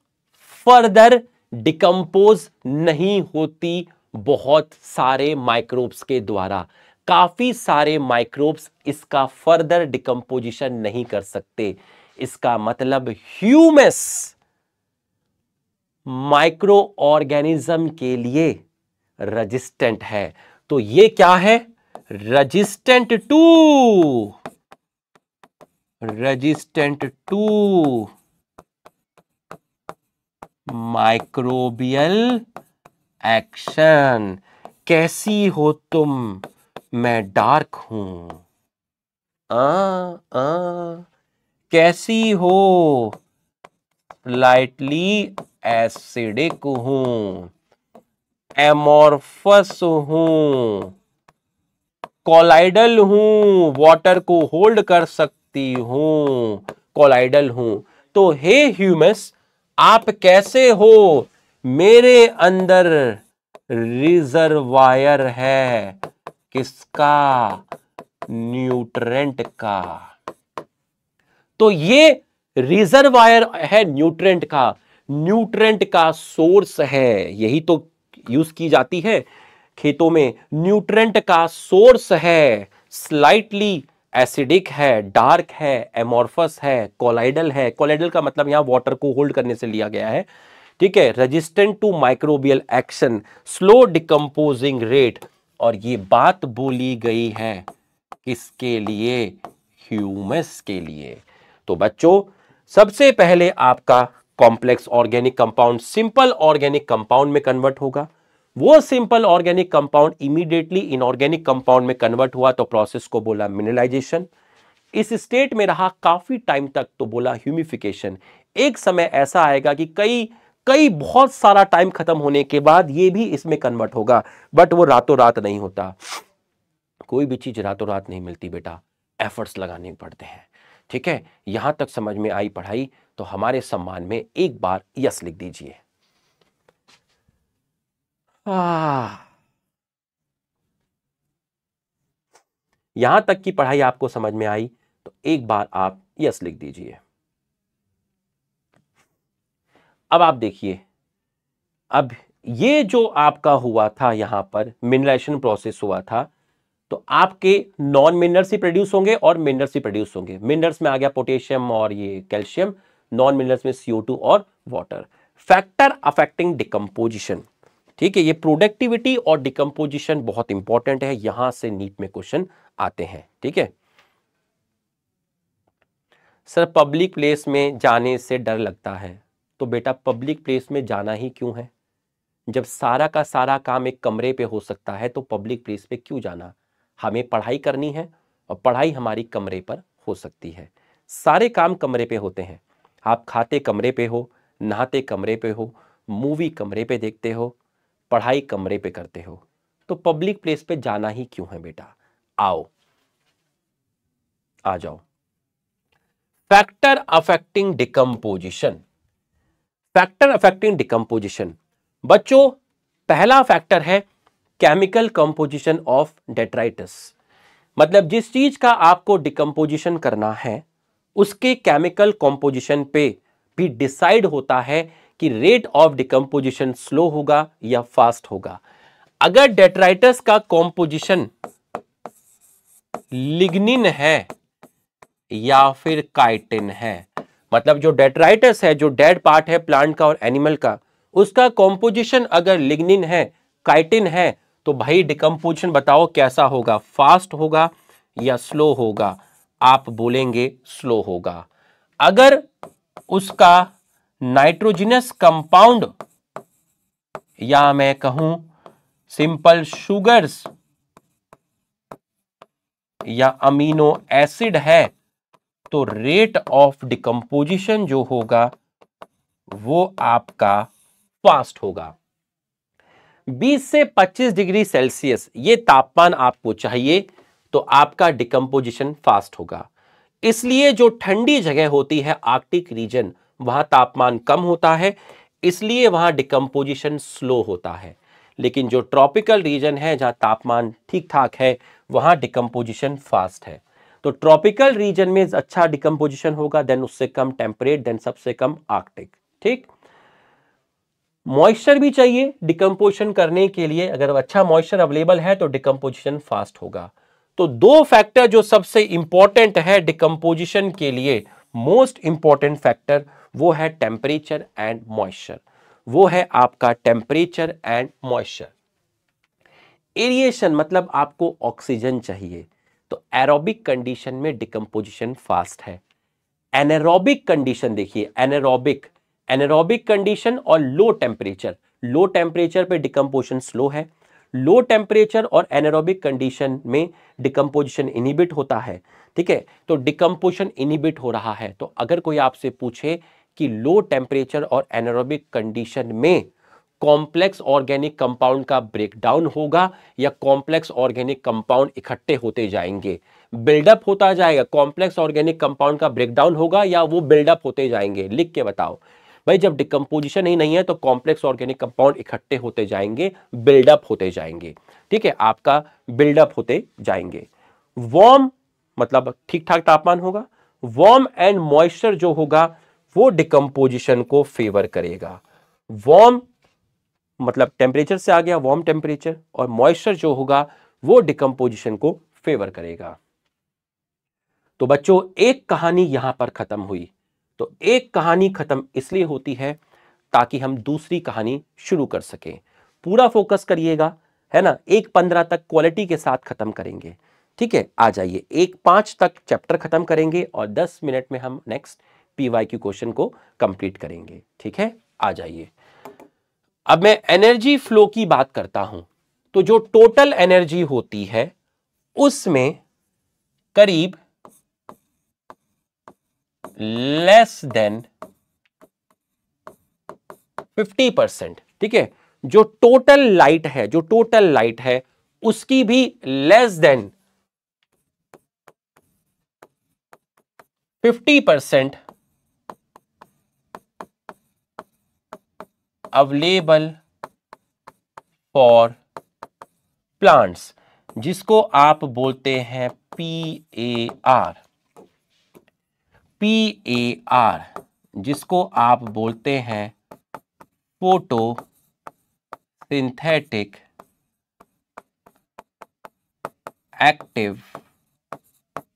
फर्दर डिकम्पोज नहीं होती बहुत सारे माइक्रोब्स के द्वारा। काफ़ी सारे माइक्रोब्स इसका फर्दर डिकम्पोजिशन नहीं कर सकते। इसका मतलब ह्यूमस माइक्रो ऑर्गेनिज्म के लिए रजिस्टेंट है। तो ये क्या है? Resistant to resistant to microbial action. कैसी हो तुम? मैं डार्क हूँ। आ, आ, कैसी हो? लाइटली एसिडिक हूँ। एमोर्फस हूँ। कोलाइडल हूँ। वाटर को होल्ड कर सकती हूँ। कोलाइडल हूँ। तो हे ह्यूमस आप कैसे हो? मेरे अंदर रिजर्वायर है। किसका? न्यूट्रेंट का। तो ये रिजर्वायर है न्यूट्रेंट का। न्यूट्रेंट का सोर्स है। यही तो यूज़ की जाती है खेतों में। न्यूट्रेंट का सोर्स है। स्लाइटली एसिडिक है, डार्क है एमोर्फस है कोलाइडल है। कोलाइडल का मतलब यहाँ वाटर को होल्ड करने से लिया गया है। ठीक है resistant to microbial action slow decomposing rate और ये बात बोली गई है किसके लिए? ह्यूमस के लिए। तो बच्चों, सबसे पहले आपका complex organic compound simple organic compound में कन्वर्ट होगा। वो simple organic compound immediately inorganic compound में कन्वर्ट हुआ तो प्रोसेस को बोला मिनरलाइजेशन इस स्टेट में रहा काफ़ी टाइम तक तो बोला ह्यूमिफिकेशन एक समय ऐसा आएगा कि कई कई बहुत सारा टाइम खत्म होने के बाद ये भी इसमें कन्वर्ट होगा बट वो रातों रात नहीं होता। कोई भी चीज़ रातों रात नहीं मिलती बेटा एफर्ट्स लगाने पड़ते हैं। ठीक है? यहाँ तक समझ में आई पढ़ाई तो हमारे सम्मान में एक बार यस लिख दीजिए। यहाँ तक की पढ़ाई आपको समझ में आई तो एक बार आप यस लिख दीजिए। अब आप देखिए, अब ये जो आपका हुआ था यहाँ पर मिनरलाइजेशन प्रोसेस हुआ था तो आपके नॉन मिनरल्स ही प्रोड्यूस होंगे और मिनरल्स ही प्रोड्यूस होंगे। मिनरल्स में आ गया पोटेशियम और ये कैल्शियम नॉन मिनरल्स में सीओ टू और वाटर फैक्टर अफेक्टिंग डिकम्पोजिशन ठीक है, ये प्रोडक्टिविटी और डिकम्पोजिशन बहुत इंपॉर्टेंट है, यहाँ से नीट में क्वेश्चन आते हैं, ठीक है? सर पब्लिक प्लेस में जाने से डर लगता है तो बेटा पब्लिक प्लेस में जाना ही क्यों है? जब सारा का सारा काम एक कमरे पे हो सकता है तो पब्लिक प्लेस पे क्यों जाना? हमें पढ़ाई करनी है और पढ़ाई हमारी कमरे पर हो सकती है। सारे काम कमरे पे होते हैं, आप खाते कमरे पे हो, नहाते कमरे पे हो मूवी कमरे पे देखते हो पढ़ाई कमरे पे करते हो तो पब्लिक प्लेस पे जाना ही क्यों है बेटा? आओ। आ जाओ। Factor affecting decomposition factor affecting decomposition बच्चों, पहला फैक्टर है केमिकल कंपोजिशन ऑफ़ डेट्राइटिस मतलब जिस चीज़ का आपको डिकम्पोजिशन करना है, उसके केमिकल कंपोजिशन पे भी डिसाइड होता है कि रेट ऑफ़ डिकम्पोजिशन स्लो होगा या फास्ट होगा। अगर डेट्राइटस का कॉम्पोजिशन लिग्निन है या फिर काइटिन है मतलब जो डेट्राइटस है, जो डेड पार्ट है प्लांट का और एनिमल का, उसका कॉम्पोजिशन अगर लिग्निन है काइटिन है तो भाई डिकम्पोजिशन बताओ कैसा होगा? फास्ट होगा या स्लो होगा? आप बोलेंगे स्लो होगा। अगर उसका नाइट्रोजिनस कंपाउंड, या मैं कहूँ सिंपल शुगर्स, या अमीनो एसिड है तो रेट ऑफ़ डिकम्पोजिशन जो होगा, वो आपका फास्ट होगा। 20 से 25 डिग्री सेल्सियस, ये तापमान आपको चाहिए तो आपका डिकम्पोजिशन फास्ट होगा। इसलिए जो ठंडी जगह होती है आर्कटिक रीजन वहाँ तापमान कम होता है, इसलिए वहाँ डिकम्पोजिशन स्लो होता है। लेकिन जो ट्रॉपिकल रीजन है, जहाँ तापमान ठीक ठाक है, वहाँ डिकम्पोजिशन फास्ट है। तो ट्रॉपिकल रीजन में अच्छा डिकम्पोजिशन होगा देन उससे कम टेम्परेट देन सबसे कम आर्कटिक ठीक? मॉइस्चर भी चाहिए डिकम्पोजिशन करने के लिए। अगर अच्छा मॉइस्चर अवेलेबल है तो डिकम्पोजिशन फास्ट होगा। तो दो फैक्टर जो सबसे इंपॉर्टेंट है डिकम्पोजिशन के लिए मोस्ट इंपॉर्टेंट फैक्टर वो है टेम्परेचर एंड मॉइस्चर वो है आपका टेम्परेचर एंड मॉइस्चर एरिएशन मतलब आपको ऑक्सीजन चाहिए। तो एरोबिक कंडीशन में डिकम्पोजिशन फास्ट है। एनेरोबिक कंडीशन देखिए एनेरोबिक एनेरोबिक कंडीशन और लो टेम्परेचर लो टेम्परेचर पे डिकम्पोजिशन स्लो है। लो टेम्परेचर और एनेरोबिक कंडीशन में डिकम्पोजिशन इनिबिट होता है। ठीक है? तो डिकम्पोजिशन इनिबिट हो रहा है। तो अगर कोई आपसे पूछे कि लो टेम्परेचर और एनेरोबिक कंडीशन में कॉम्प्लेक्स ऑर्गेनिक कंपाउंड का ब्रेकडाउन होगा या कॉम्प्लेक्स ऑर्गेनिक कंपाउंड इकट्ठे होते जाएँगे। बिल्डअप होता जाएगा कॉम्प्लेक्स ऑर्गेनिक कंपाउंड का ब्रेकडाउन होगा या वो बिल्डअप होते जाएँगे, लिख के बताओ। भाई, जब डिकम्पोजिशन ही नहीं है तो कॉम्प्लेक्स ऑर्गेनिक कंपाउंड इकट्ठे होते जाएँगे बिल्डअप होते जाएँगे। ठीक है, आपका बिल्डअप होते जाएँगे। वॉर्म मतलब ठीक ठाक तापमान होगा। वॉर्म एंड मॉइस्चर जो होगा वो डिकम्पोजिशन को फेवर करेगा। वॉर्म मतलब टेम्परेचर से आ गया वार्म टेम्परेचर और मॉइस्चर जो होगा, वो डिकम्पोजिशन को फेवर करेगा। तो बच्चों, एक कहानी यहाँ पर खत्म हुई। तो एक कहानी खत्म इसलिए होती है ताकि हम दूसरी कहानी शुरू कर सकें। पूरा फोकस करिएगा, है ना? एक पंद्रह तक क्वालिटी के साथ खत्म करेंगे। ठीक है? आ जाइए। एक पाँच तक चैप्टर खत्म करेंगे और दस मिनट में हम next P Y Q question को कंप्लीट करेंगे। ठीक है? आ जाइए। अब मैं एनर्जी फ्लो की बात करता हूँ। तो जो टोटल एनर्जी होती है, उसमें करीब लेस देन 50 परसेंट, ठीक है? जो टोटल लाइट है, जो टोटल लाइट है, उसकी भी less than 50 percent available for plants जिसको आप बोलते हैं P A R P A R जिसको आप बोलते हैं फ़ोटो सिंथेटिक एक्टिव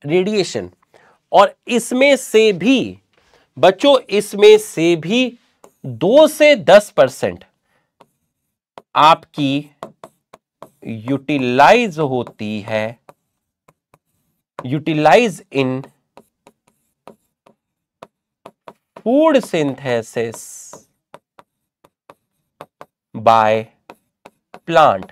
रेडिएशन और इसमें से भी, बच्चों, इसमें से भी दो से दस परसेंट आपकी यूटिलाइज होती है, utilise in food synthesis by plant.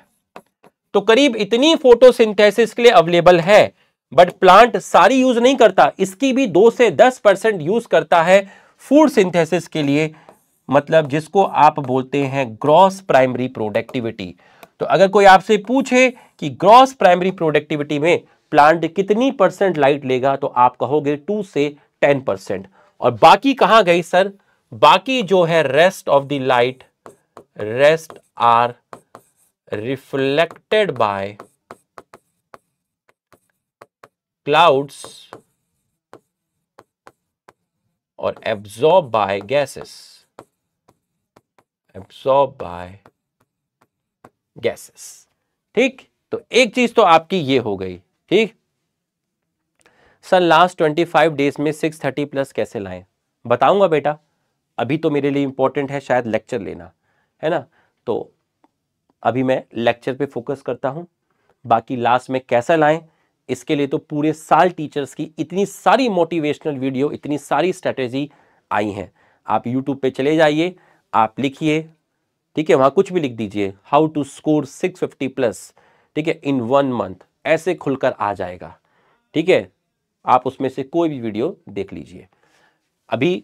तो करीब इतनी फोटोसिंथेसिस के लिए अवेलेबल है, बट प्लांट सारी यूज़ नहीं करता, इसकी भी दो से दस परसेंट यूज़ करता है फ़ूड सिंथेसिस के लिए। मतलब जिसको आप बोलते हैं ग्रॉस प्राइमरी प्रोडक्टिविटी तो अगर कोई आपसे पूछे कि ग्रॉस प्राइमरी प्रोडक्टिविटी में प्लांट कितनी परसेंट लाइट लेगा तो आप कहोगे टू से टेन परसेंट और बाकी कहाँ गई सर बाकी जो है rest of the light rest are reflected by clouds और absorb by gases absorb by gases ठीक? तो एक चीज़ तो आपकी ये हो गई, ठीक? Sir last twenty five days में सिक्स थर्टी प्लस कैसे लाएँ? बताऊँगा बेटा। अभी तो मेरे लिए इंपॉर्टेंट है शायद लेक्चर लेना, है ना? तो अभी मैं लेक्चर पे फोकस करता हूँ। बाकी लास्ट में कैसा लाएँ? इसके लिए तो पूरे साल टीचर्स की इतनी सारी मोटिवेशनल वीडियो इतनी सारी स्ट्रेटेजी आई हैं। आप यूट्यूब पे चले जाइए आप लिखिए, ठीक है, वहाँ कुछ भी लिख दीजिए हाउ टू स्कोर 650 प्लस ठीक है इन वन मंथ ऐसे खुलकर आ जाएगा, ठीक है, आप उसमें से कोई भी वीडियो देख लीजिए। अभी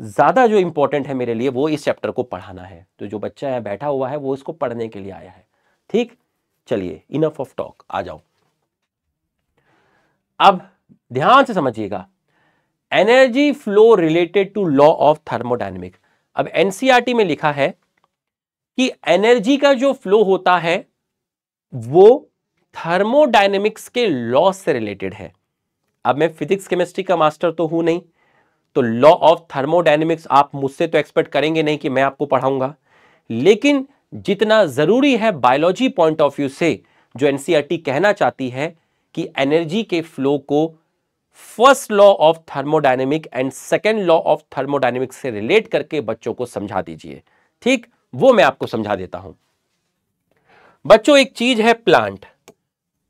ज़्यादा जो इंपॉर्टेंट है मेरे लिए, वो इस चैप्टर को पढ़ाना है तो जो बच्चा है बैठा हुआ है, वो इसको पढ़ने के लिए आया है, ठीक, चलिए इनफ ऑफ़ टॉक आ जाओ। अब ध्यान से समझिएगा energy flow related to law of thermodynamic अब एनसीआरटी में लिखा है कि एनर्जी का जो फ्लो होता है, वो थर्मोडायनेमिक्स के लॉ से रिलेटेड है। अब मैं फिजिक्स केमिस्ट्री का मास्टर तो हूँ नहीं तो लॉ ऑफ़ थर्मोडायनेमिक्स आप मुझसे तो एक्सपेक्ट करेंगे नहीं कि मैं आपको पढ़ाऊँगा। लेकिन जितना ज़रूरी है बायोलॉजी पॉइंट ऑफ़ व्यू से, जो एनसीईआरटी कहना चाहती है कि एनर्जी के फ्लो को first law of thermodynamic and second law of thermodynamics से रिलेट करके बच्चों को समझा दीजिए। ठीक? वो मैं आपको समझा देता हूँ। बच्चों, एक चीज़ है प्लांट।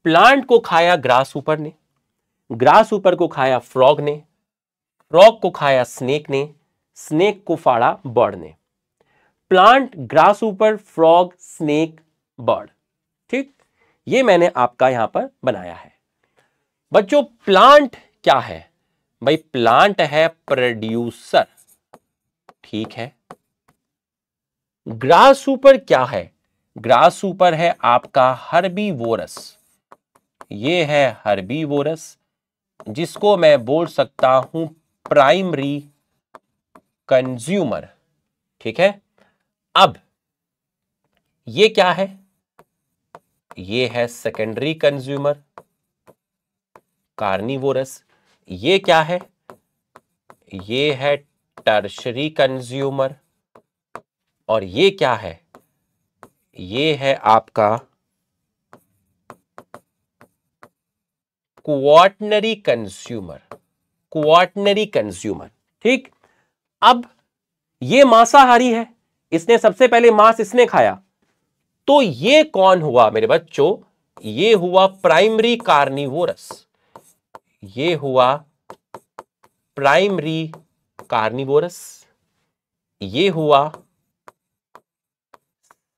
प्लांट को खाया ग्रास ऊपर ने ग्रास ऊपर को खाया फ्रॉग ने, फ्रॉग को खाया स्नेक ने, स्नेक को फाड़ा बर्ड ने। प्लांट ग्रास ऊपर फ्रॉग, स्नेक, बर्ड। ठीक? ये मैंने आपका यहाँ पर बनाया है। बच्चों, प्लांट क्या है? भाई प्लांट है प्रोड्यूसर ठीक है। ग्रास ऊपर क्या है? ग्रास ऊपर है आपका हर्बीवोरस ये है हर्बीवोरस जिसको मैं बोल सकता हूँ प्राइमरी कंज्यूमर ठीक है? अब, ये क्या है? ये है सेकेंडरी कंज्यूमर कार्निवोरस ये क्या है? ये है टर्शरी कंज्यूमर और ये क्या है? ये है आपका क्वाटनरी कंज्यूमर क्वाटनरी कंज्यूमर ठीक? अब ये मांसाहारी है। इसने सबसे पहले मांस इसने खाया। तो ये कौन हुआ मेरे बच्चों? ये हुआ प्राइमरी कार्निवोरस ये हुआ प्राइमरी कार्निवोरस। ये हुआ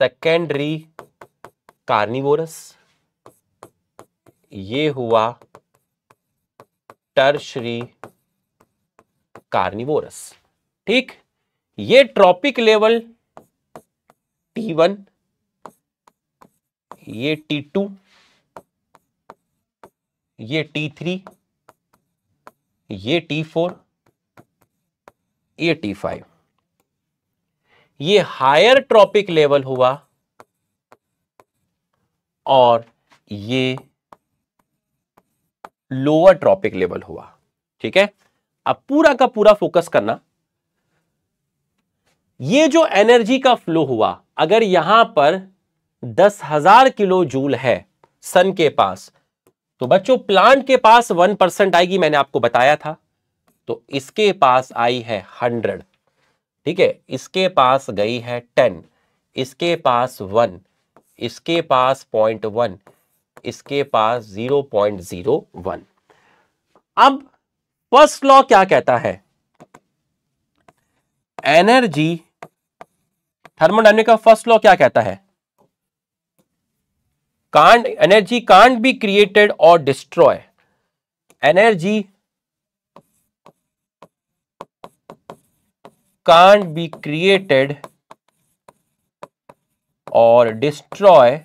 सेकेंडरी कार्निवोरस। ये हुआ टर्शरी कार्निवोरस। ठीक, ये ट्रॉपिक लेवल टी वन, ये टी टू, ये टी थ्री ये टी फोर ये टी फाइव ये हायर ट्रॉपिक लेवल हुआ और ये लोअर ट्रॉपिक लेवल हुआ, ठीक है? अब पूरा का पूरा फोकस करना। ये जो एनर्जी का फ्लो हुआ, अगर यहाँ पर दस हज़ार किलो जूल है सन के पास तो बच्चों प्लांट के पास वन परसेंट आएगी, मैंने आपको बताया था। तो इसके पास आई है हंड्रेड ठीक है? इसके पास गई है टेन इसके पास वन इसके पास पॉइंट वन इसके पास ज़ीरो पॉइंट ज़ीरो वन अब फ़र्स्ट लॉ क्या कहता है? एनर्जी थर्मोडाइनमिक का फ़र्स्ट लॉ क्या कहता है? Can't energy can't be created और destroy energy can't be created और destroy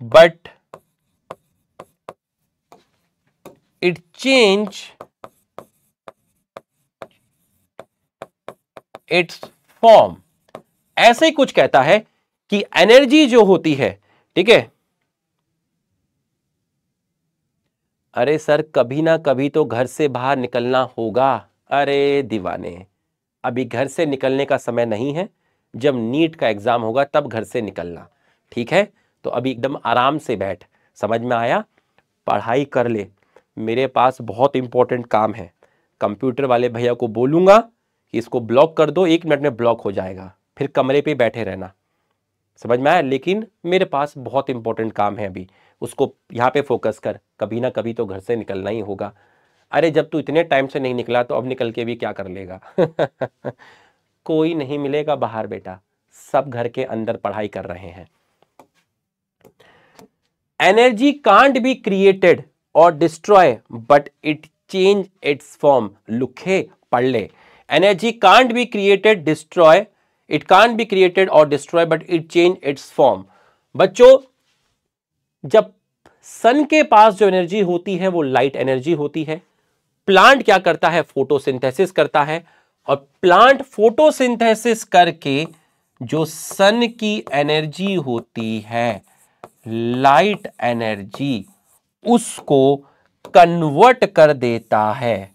but it change its form ऐसे ही कुछ कहता है कि एनर्जी जो होती है, ठीक है? अरे सर, कभी ना कभी तो घर से बाहर निकलना होगा। अरे दीवाने, अभी घर से निकलने का समय नहीं है। जब नीट का एग्ज़ाम होगा, तब घर से निकलना, ठीक है? तो अभी एकदम आराम से बैठ। समझ में आया? पढ़ाई कर ले। मेरे पास बहुत इंपॉर्टेंट काम है। कंप्यूटर वाले भैया को बोलूँगा कि इसको ब्लॉक कर दो, एक मिनट में ब्लॉक हो जाएगा। फिर कमरे पे बैठे रहना। समझ में आया? लेकिन मेरे पास बहुत इंपॉर्टेंट काम है अभी। उसको यहाँ पे फोकस कर। कभी ना कभी तो घर से निकलना ही होगा। अरे, जब तू इतने टाइम से नहीं निकला तो अब निकल के भी क्या कर लेगा? कोई नहीं मिलेगा बाहर, बेटा। सब घर के अंदर पढ़ाई कर रहे हैं। एनर्जी कांट बी क्रिएटेड और destroy but it change its form लुखे, पढ़ ले। Energy can't be created destroy it can't be created और destroy but it change its form बच्चों, जब सन के पास जो एनर्जी होती है, वो लाइट एनर्जी होती है। प्लांट क्या करता है? फोटोसिंथेसिस करता है। और प्लांट फोटोसिंथेसिस करके जो सन की एनर्जी होती है लाइट एनर्जी उसको कन्वर्ट कर देता है।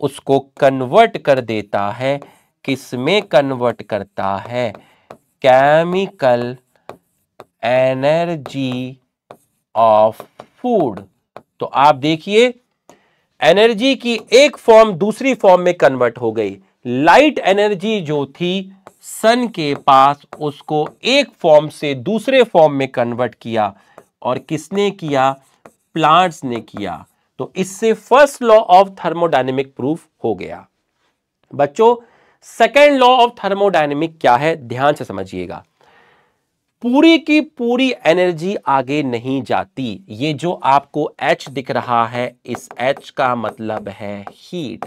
उसको कन्वर्ट कर देता है। किसमें कन्वर्ट करता है? केमिकल एनर्जी ऑफ़ फ़ूड तो आप देखिए एनर्जी की एक फॉर्म दूसरी फॉर्म में कन्वर्ट हो गई। लाइट एनर्जी जो थी सन के पास उसको एक फॉर्म से दूसरे फॉर्म में कन्वर्ट किया और किसने किया? प्लांट्स ने किया। तो इससे first law of thermodynamic proof हो गया। बच्चों सेकेंड लॉ ऑफ़ थर्मोडायनेमिक क्या है? ध्यान से समझिएगा। पूरी की पूरी एनर्जी आगे नहीं जाती। ये जो आपको H दिख रहा है, इस H का मतलब है हीट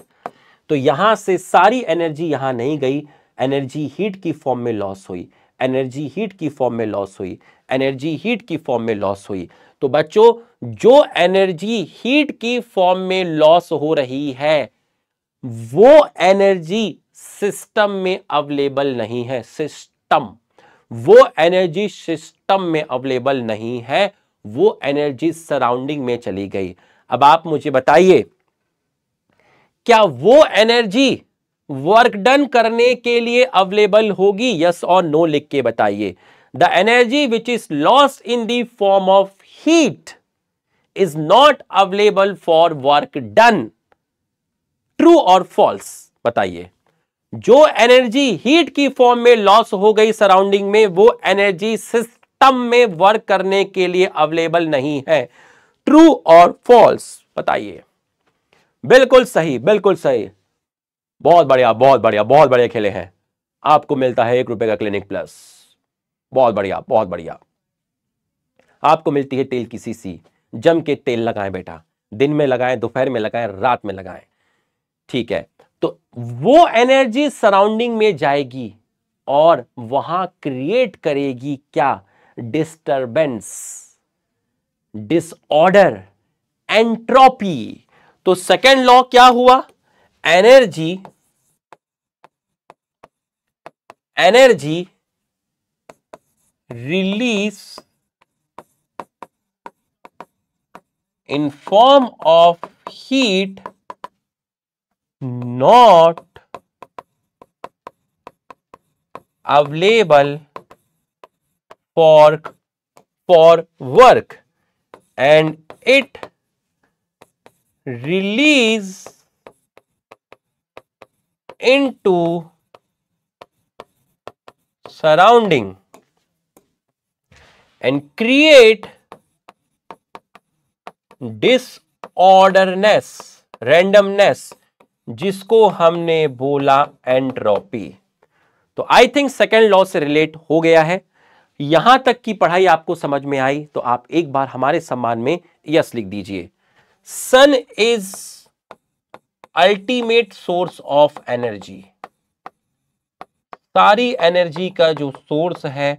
तो यहाँ से सारी एनर्जी यहाँ नहीं गई। एनर्जी हीट की फॉर्म में लॉस हुई। एनर्जी हीट की फॉर्म में लॉस हुई। एनर्जी हीट की फॉर्म में लॉस हुई। तो बच्चों, जो एनर्जी हीट की फॉर्म में लॉस हो रही है, वो एनर्जी सिस्टम में अवेलेबल नहीं है सिस्टम वो एनर्जी सिस्टम में अवेलेबल नहीं है, वो एनर्जी सराउंडिंग में चली गई। अब आप मुझे बताइए, क्या वो एनर्जी वर्क डन करने के लिए अवेलेबल होगी? यस और नो लिख के बताइए। The energy which is loss in the form of heat is not available for work done true और फॉल्स बताइए। जो एनर्जी हीट की फॉर्म में लॉस हो गई सराउंडिंग में, वो एनर्जी सिस्टम में वर्क करने के लिए अवेलेबल नहीं है। ट्रू और फॉल्स बताइए। बिल्कुल सही बिल्कुल सही। बहुत बढ़िया बहुत बढ़िया बहुत बढ़िया खेले हैं। आपको मिलता है एक रुपए का क्लिनिक प्लस बहुत बढ़िया बहुत बढ़िया। आपको मिलती है तेल की सीसी जम के तेल लगाएँ बेटा। दिन में लगाएँ, दोपहर में लगाएँ, रात में लगाएँ। ठीक है तो वो एनर्जी सराउंडिंग में जाएगी और वहाँ क्रिएट करेगी क्या? डिस्टरबेंस डिसऑर्डर एंट्रोपी तो सेकेंड लॉ क्या हुआ? Energy energy release in form of heat not available for for work. And it release into surrounding and create disorderness randomness. जिसको हमने बोला एंट्रोपी। तो आई थिंक सेकेंड लॉ से relate हो गया है। यहाँ तक की पढ़ाई आपको समझ में आई तो आप एक बार हमारे सम्मान में यस लिख दीजिए। Sun is ultimate source of energy सारी एनर्जी का जो सोर्स है,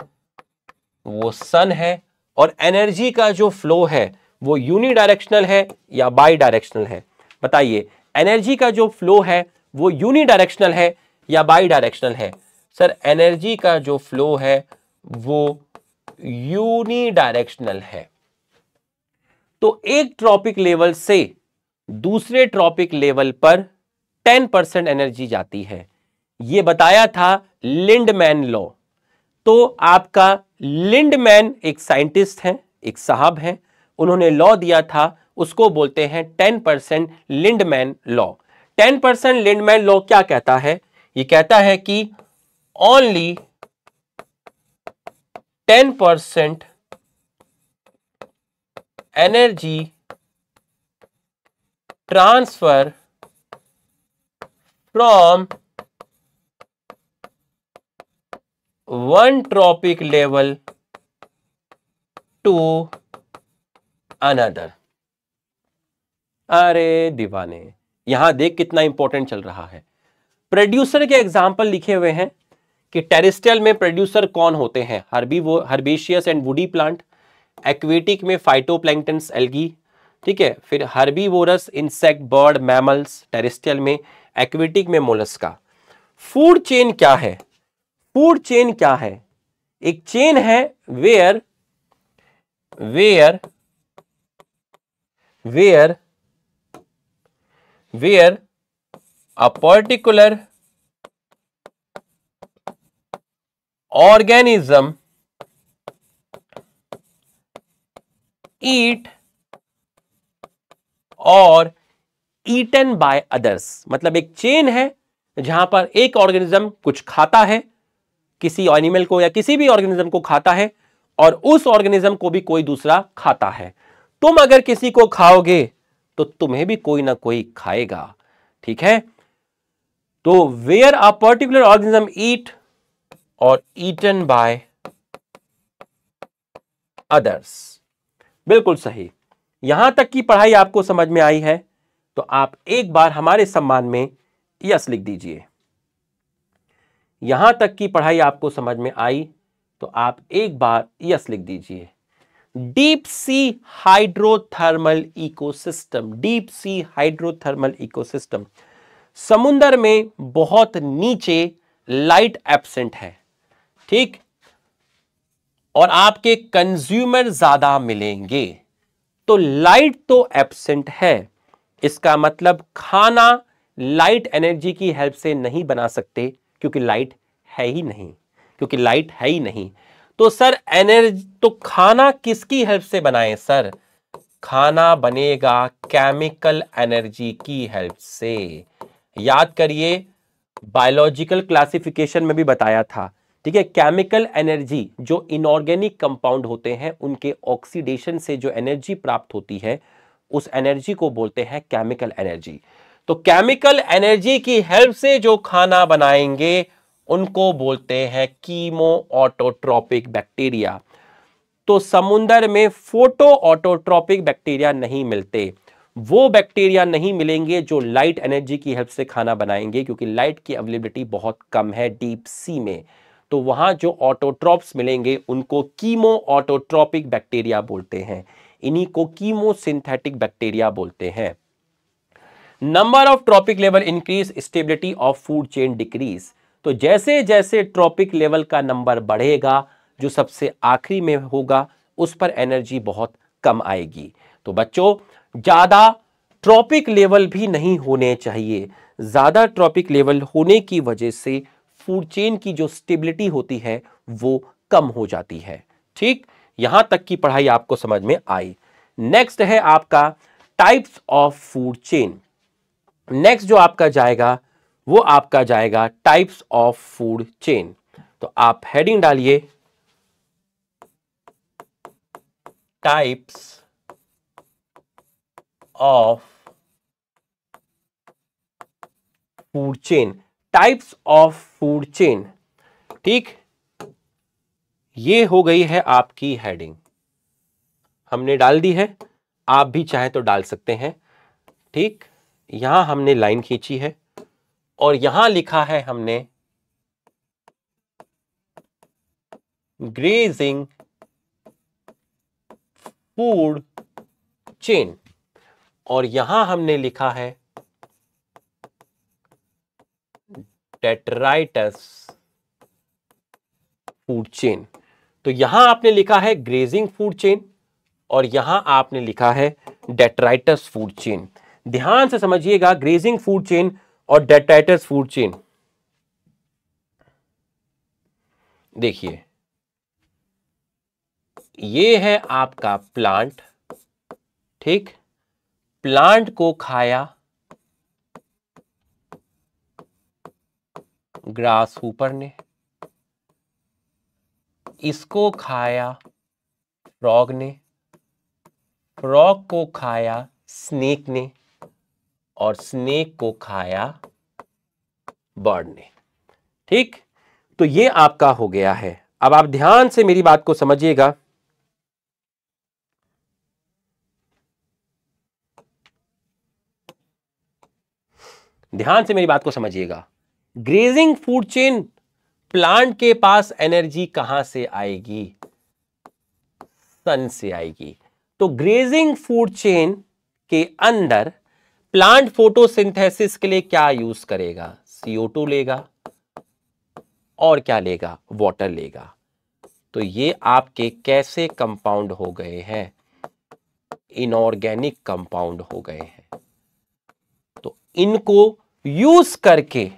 वो सन है, और एनर्जी का जो फ्लो है, वो यूनिडायरेक्शनल है या बाई डायरेक्शनल है। बताइए एनर्जी का जो फ्लो है, वो यूनिडायरेक्शनल है या बाई डायरेक्शनल है? सर, एनर्जी का जो फ्लो है, वो यूनिडायरेक्शनल है। तो एक ट्रॉपिक लेवल से दूसरे ट्रॉपिक लेवल पर 10 परसेंट एनर्जी जाती है। यह बताया था लिंडमैन लॉ तो आपका लिंडमैन एक साइंटिस्ट हैं, एक साहब हैं, उन्होंने लॉ दिया था उसको बोलते हैं ten percent Lindeman law ten percent Lindeman law क्या कहता है? ये कहता है कि only ten percent energy transfer from one trophic level to another अरे दीवाने, यहाँ देख कितना इंपॉर्टेंट चल रहा है। प्रोड्यूसर के एग्ज़ाम्पल लिखे हुए हैं कि टेरिस्टल में प्रोड्यूसर कौन होते हैं? हर्बी वो herbaceous and woody plant aquatic में फाइटोप्लैंक्टन्स एल्गी ठीक है? फिर herbivorous insect bird mammals terrestrial में एक्वेटिक में मोलस्का फ़ूड चेन क्या है? फ़ूड चेन क्या है? एक चेन है where where where where a particular organism eat और ईटन बाय अदर्स मतलब एक चेन है जहाँ पर एक ऑर्गेनिज्म कुछ खाता है, किसी एनिमल को या किसी भी ऑर्गेनिज्म को खाता है और उस ऑर्गेनिज्म को भी कोई दूसरा खाता है। तुम अगर किसी को खाओगे तो तुम्हें भी कोई ना कोई खाएगा, ठीक है? तो where a particular organism eat और ईटन बाय अदर्स बिल्कुल सही। यहाँ तक की पढ़ाई आपको समझ में आई है तो आप एक बार हमारे सम्मान में यस लिख दीजिए। यहाँ तक की पढ़ाई आपको समझ में आई तो आप एक बार यस लिख दीजिए। Deep sea hydrothermal ecosystem, deep sea hydrothermal ecosystem. समुंदर में बहुत नीचे लाइट एब्सेंट है, ठीक? और आपके कंज्यूमर ज़्यादा मिलेंगे। तो लाइट तो एब्सेंट है, इसका मतलब खाना लाइट एनर्जी की हेल्प से नहीं बना सकते, क्योंकि लाइट है ही नहीं, क्योंकि लाइट है ही नहीं। तो सर एनर्जी तो खाना किसकी हेल्प से बनाए सर? खाना बनेगा केमिकल एनर्जी की हेल्प से। याद करिए बायोलॉजिकल क्लासिफिकेशन में भी बताया था। ठीक है केमिकल एनर्जी जो इनऑर्गेनिक कंपाउंड होते हैं, उनके ऑक्सीडेशन से जो एनर्जी प्राप्त होती है, उस एनर्जी को बोलते हैं केमिकल एनर्जी तो केमिकल एनर्जी की हेल्प से जो खाना बनाएँगे उनको बोलते हैं कीमो ऑटोट्रॉपिक बैक्टीरिया। तो समुंदर में फ़ोटो ऑटोट्रॉपिक बैक्टीरिया नहीं मिलते। वो बैक्टीरिया नहीं मिलेंगे जो लाइट एनर्जी की हेल्प से खाना बनाएँगे, क्योंकि लाइट की अवेलेबिलिटी बहुत कम है डीप सी में। तो वहाँ जो ऑटोट्रॉप्स मिलेंगे, उनको कीमो ऑटोट्रॉपिक बैक्टीरिया बोलते हैं। इन्हीं को कीमो सिंथेटिक बैक्टीरिया बोलते हैं। Number of trophic level increase stability of food chain decrease तो जैसे जैसे ट्रॉपिक लेवल का नंबर बढ़ेगा, जो सबसे आखिरी में होगा, उस पर एनर्जी बहुत कम आएगी। तो बच्चों, ज़्यादा ट्रॉपिक लेवल भी नहीं होने चाहिए। ज़्यादा ट्रॉपिक लेवल होने की वजह से फ़ूड चेन की जो स्टेबिलिटी होती है, वो कम हो जाती है। ठीक? यहाँ तक की पढ़ाई आपको समझ में आई। नेक्स्ट है आपका types of food chain. Next जो आपका जाएगा वो आपका जाएगा टाइप्स ऑफ़ फ़ूड चेन तो आप हेडिंग डालिए types of food chain types of food chain ठीक? ये हो गई है आपकी हेडिंग हमने डाल दी है, आप भी चाहे तो डाल सकते हैं। ठीक? यहाँ हमने लाइन खींची है। और यहाँ लिखा है हमने ग्रेजिंग फ़ूड चेन और यहाँ हमने लिखा है टेट्राइटस फ़ूड चेन तो यहाँ आपने लिखा है ग्रेजिंग फ़ूड चेन और यहाँ आपने लिखा है डेट्राइटस फ़ूड चेन ध्यान से समझिएगा ग्रेजिंग फ़ूड चेन और डेट्राइटस फ़ूड चेन। देखिए, ये है आपका प्लांट, ठीक? प्लांट को खाया, ग्रास ऊपर ने, इसको खाया, फ्रॉग ने, फ्रॉग को खाया, स्नेक ने और स्नेक को खाया बर्ड ने। ठीक? तो ये आपका हो गया है। अब आप ध्यान से मेरी बात को समझिएगा। ध्यान से मेरी बात को समझिएगा। ग्रेजिंग फ़ूड चेन प्लांट के पास एनर्जी कहाँ से आएगी? सन से आएगी। तो ग्रेजिंग फ़ूड चेन के अंदर प्लांट फोटोसिंथेसिस के लिए क्या यूज़ करेगा? CO2 लेगा और क्या लेगा? वाटर लेगा। तो ये आपके कैसे कंपाउंड हो गए हैं? इनऑर्गेनिक कंपाउंड हो गए हैं। तो इनको यूज़ करके,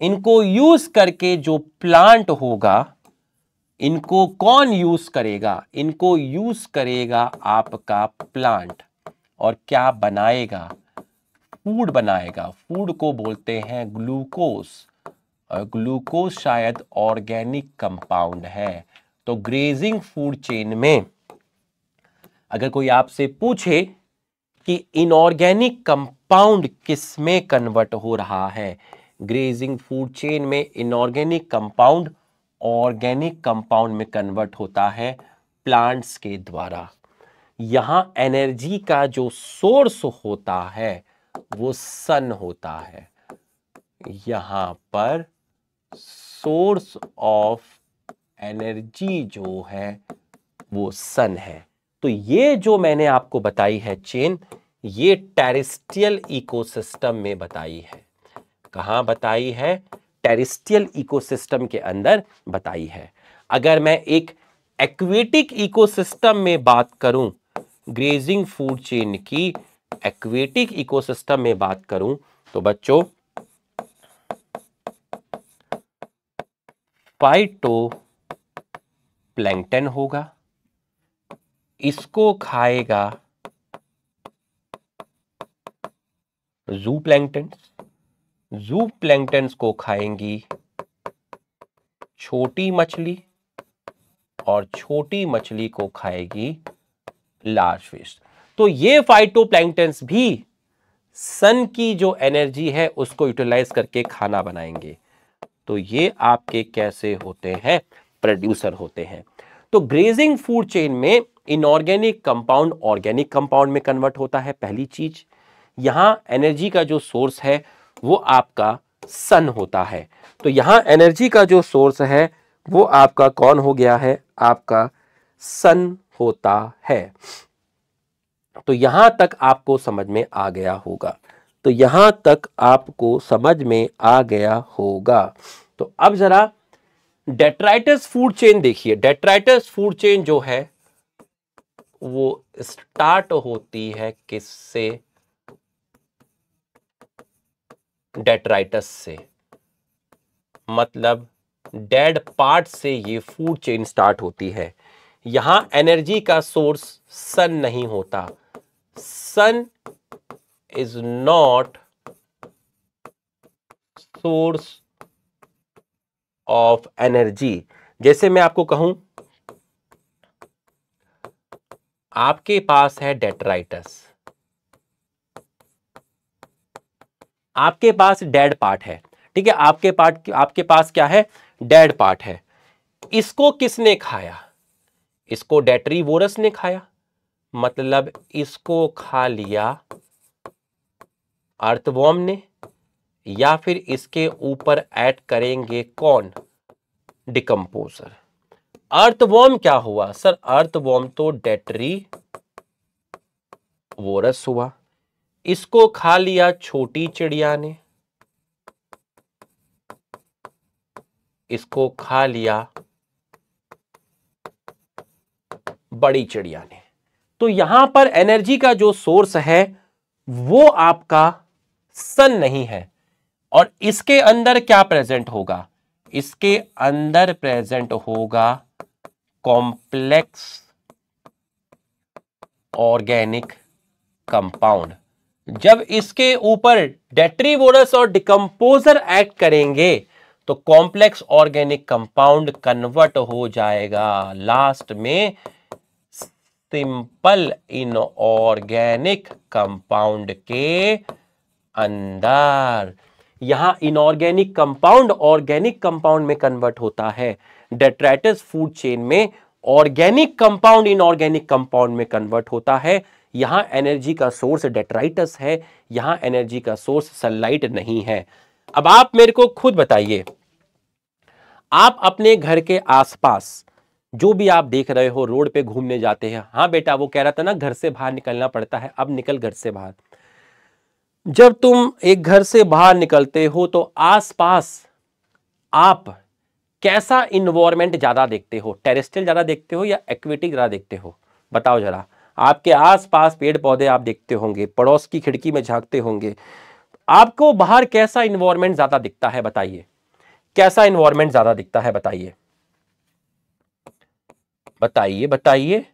इनको यूज़ करके जो प्लांट होगा, इनको कौन यूज़ करेगा? इनको यूज़ करेगा आपका प्लांट और क्या बनाएगा? फ़ूड बनाएगा। फ़ूड को बोलते हैं ग्लूकोज। और ग्लूकोज शायद ऑर्गेनिक कंपाउंड है। तो ग्रेजिंग फ़ूड चेन में अगर कोई आपसे पूछे कि इनऑर्गेनिक कंपाउंड किसमें कन्वर्ट हो रहा है, ग्रेजिंग फ़ूड चेन में इनऑर्गेनिक कंपाउंड ऑर्गेनिक कंपाउंड में कन्वर्ट होता है प्लांट्स के द्वारा। यहाँ एनर्जी का जो सोर्स होता है वो सन होता है। यहाँ पर सोर्स ऑफ़ एनर्जी जो है, वो सन है। तो ये जो मैंने आपको बताई है चेन ये टेरिस्टियल इकोसिस्टम में बताई है। कहाँ बताई है? टेरिस्टियल इकोसिस्टम के अंदर बताई है। अगर मैं एक एक्वेटिक इकोसिस्टम में बात करूँ ग्रेजिंग फ़ूड चेन की एक्वेटिक इकोसिस्टम में बात करूँ तो बच्चों फाइटो प्लैंकटन होगा। इसको खाएगा जू प्लैंकटन जू प्लैंकटन को खाएँगी छोटी मछली और छोटी मछली को खाएगी लार्ज फ़िश। तो ये फाइटोप्लैंक्टन्स भी सन की जो एनर्जी है, उसको यूटिलाइज करके खाना बनाएँगे। तो ये आपके कैसे होते हैं? प्रोड्यूसर होते हैं। तो ग्रेजिंग फ़ूड चेन में इनऑर्गेनिक कंपाउंड ऑर्गेनिक कंपाउंड में कन्वर्ट होता है पहली चीज़। यहाँ एनर्जी का जो सोर्स है, वो आपका सन होता है। तो यहाँ एनर्जी का जो सोर्स है, वो आपका कौन हो गया है? आपका सन होता है। तो यहाँ तक आपको समझ में आ गया होगा। तो यहाँ तक आपको समझ में आ गया होगा। तो अब जरा डेट्राइटस फ़ूड चेन देखिए। डेट्राइटस फ़ूड चेन जो है, वो स्टार्ट होती है किससे? डेट्राइटस से। मतलब डेड पार्ट से ये फ़ूड चेन स्टार्ट होती है। यहाँ एनर्जी का सोर्स सन नहीं होता। Sun is not source of energy जैसे मैं आपको कहूँ, आपके पास है डेटराइटस आपके पास डेड पार्ट है। ठीक है, आपके पार्ट आपके पास क्या है? डेड पार्ट है। इसको किसने खाया? इसको डेट्रीवोरस ने खाया। मतलब इसको खा लिया अर्थवॉर्म ने, या फिर इसके ऊपर ऐड करेंगे कौन? डिकम्पोजर। अर्थवॉर्म क्या हुआ? सर अर्थवॉर्म तो डेटरी वोरस हुआ। इसको खा लिया छोटी चिड़िया ने। इसको खा लिया बड़ी चिड़िया ने। तो यहाँ पर एनर्जी का जो सोर्स है, वो आपका सन नहीं है। और इसके अंदर क्या प्रेजेंट होगा? इसके अंदर प्रेजेंट होगा कॉम्प्लेक्स ऑर्गेनिक कंपाउंड जब इसके ऊपर डेट्रीवोरस और डिकम्पोजर एक्ट करेंगे तो कॉम्प्लेक्स ऑर्गेनिक कंपाउंड कन्वर्ट हो जाएगा। लास्ट में सिंपल इनऑर्गेनिक कंपाउंड के अंदर। यहाँ इनऑर्गेनिक कंपाउंड ऑर्गेनिक कंपाउंड में कन्वर्ट होता है। डेट्राइटस फ़ूड चेन में ऑर्गेनिक कंपाउंड इनऑर्गेनिक कंपाउंड में कन्वर्ट होता है। यहाँ एनर्जी का सोर्स डेट्राइटस है। यहाँ एनर्जी का सोर्स सनलाइट नहीं है। अब आप मेरे को खुद बताइए। आप अपने घर के आसपास जो भी आप देख रहे हो, रोड पे घूमने जाते हैं हाँ बेटा, वो कह रहा था ना, घर से बाहर निकलना पड़ता है, अब निकल घर से बाहर। जब तुम एक घर से बाहर निकलते हो तो आसपास आप कैसा इन्वायरमेंट ज़्यादा देखते हो? टेरेस्ट्रियल ज़्यादा देखते हो या एक्विटिक ज़्यादा देखते हो? बताओ जरा। आपके आसपास पेड़ पौधे आप देखते होंगे, पड़ोस की खिड़की में झांकते होंगे। आपको बाहर कैसा इन्वायरमेंट ज़्यादा दिखता है, बताइए। कैसा इन्वायरमेंट ज़्यादा दिखता है, बताइए। बताइए बताइए।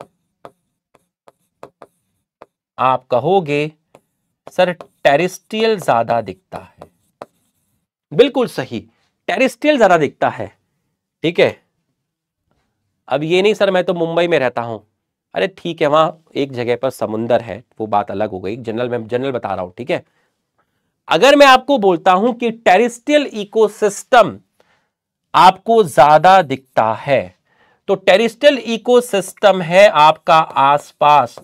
आप कहोगे, सर, टेरिस्ट्रियल ज़्यादा दिखता है। बिल्कुल सही, टेरिस्ट्रियल ज़्यादा दिखता है। ठीक है? अब ये नहीं, सर, मैं तो मुंबई में रहता हूँ। अरे ठीक है, वहाँ एक जगह पर समुंदर है, वो बात अलग हो गई। जनरल, मैं जनरल बता रहा हूँ, ठीक है? अगर मैं आपको बोलता हूँ कि टेरिस्ट्रियल इकोसिस्टम आपको ज़्यादा दिखता है तो टेरिस्ट्रियल इकोसिस्टम है आपका आसपास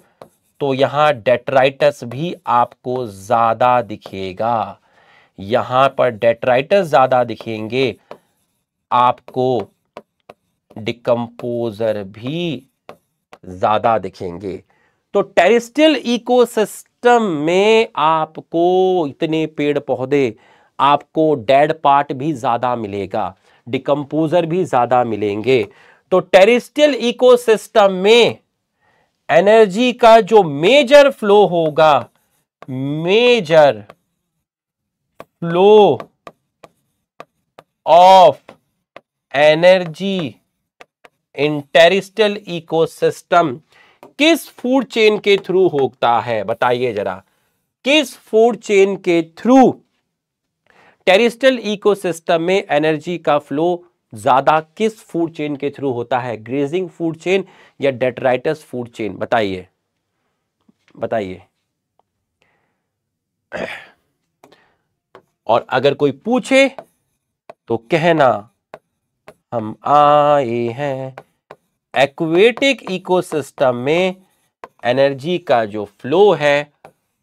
तो यहाँ डेट्राइटस भी आपको ज़्यादा दिखेगा। यहाँ पर डेट्राइटस ज़्यादा दिखेंगे, आपको डिकम्पोजर भी ज़्यादा दिखेंगे। तो टेरिस्ट्रियल इकोसिस्टम में आपको इतने पेड़ पौधे आपको डेड पार्ट भी ज़्यादा मिलेगा, डिकम्पोजर भी ज़्यादा मिलेंगे। तो टेरिस्ट्रियल इकोसिस्टम में एनर्जी का जो मेजर फ्लो होगा, major flow of energy in terrestrial ecosystem किस फ़ूड चेन के थ्रू होता है? बताइए जरा। किस फ़ूड चेन के थ्रू? टेरिस्टल इकोसिस्टम में एनर्जी का फ्लो ज़्यादा किस फ़ूड चेन के थ्रू होता है? ग्रेजिंग फ़ूड चेन या डेटराइटस फ़ूड चेन बताइए। बताइए। और अगर कोई पूछे तो कहना, हम आए हैं एक्वेटिक इकोसिस्टम में एनर्जी का जो फ्लो है,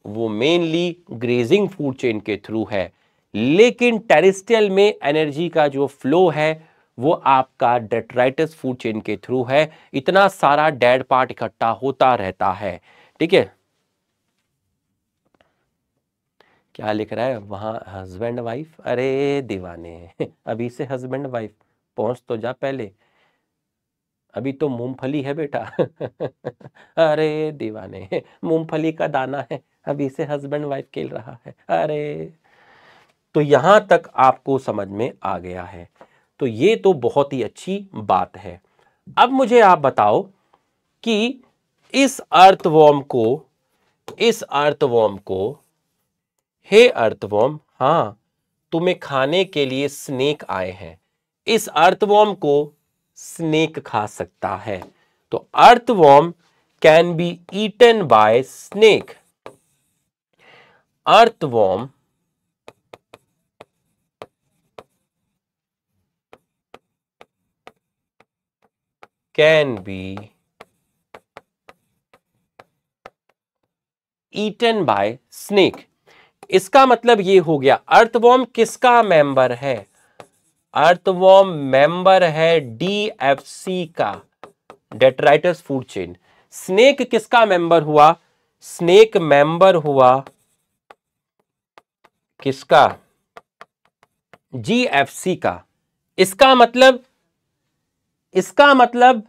वो मेनली ग्रेजिंग फ़ूड चेन के थ्रू है। लेकिन टेरिस्टियल में एनर्जी का जो फ्लो है वो आपका डेट्राइटिस फ़ूड चेन के थ्रू है। इतना सारा डेड पार्ट इकट्ठा होता रहता है। ठीक है? क्या लिख रहा है? वहाँ हस्बैंड वाइफ अरे दीवाने, अभी से हस्बैंड वाइफ पहुँच तो जा पहले। अभी तो मूंगफली है बेटा। अरे दीवाने, मूंगफली का दाना है। अभी से हस्बैंड वाइफ खेल रहा है। अरे तो यहाँ तक आपको समझ में आ गया है। तो ये तो बहुत ही अच्छी बात है। अब मुझे आप बताओ कि इस अर्थवॉर्म को, इस अर्थवॉर्म को, हे अर्थवॉर्म हाँ, तुम्हें खाने के लिए स्नेक आए हैं। इस अर्थवॉर्म को स्नेक खा सकता है। तो earthworm can be eaten by snake. Earthworm can be eaten by snake इसका मतलब ये हो गया अर्थवॉर्म किसका मेंबर है? अर्थवॉर्म मेंबर है डीएफसी का डेटराइटस फ़ूड चेन स्नेक किसका मेंबर हुआ? स्नेक मेंबर हुआ किसका? जीएफसी का. इसका मतलब इसका मतलब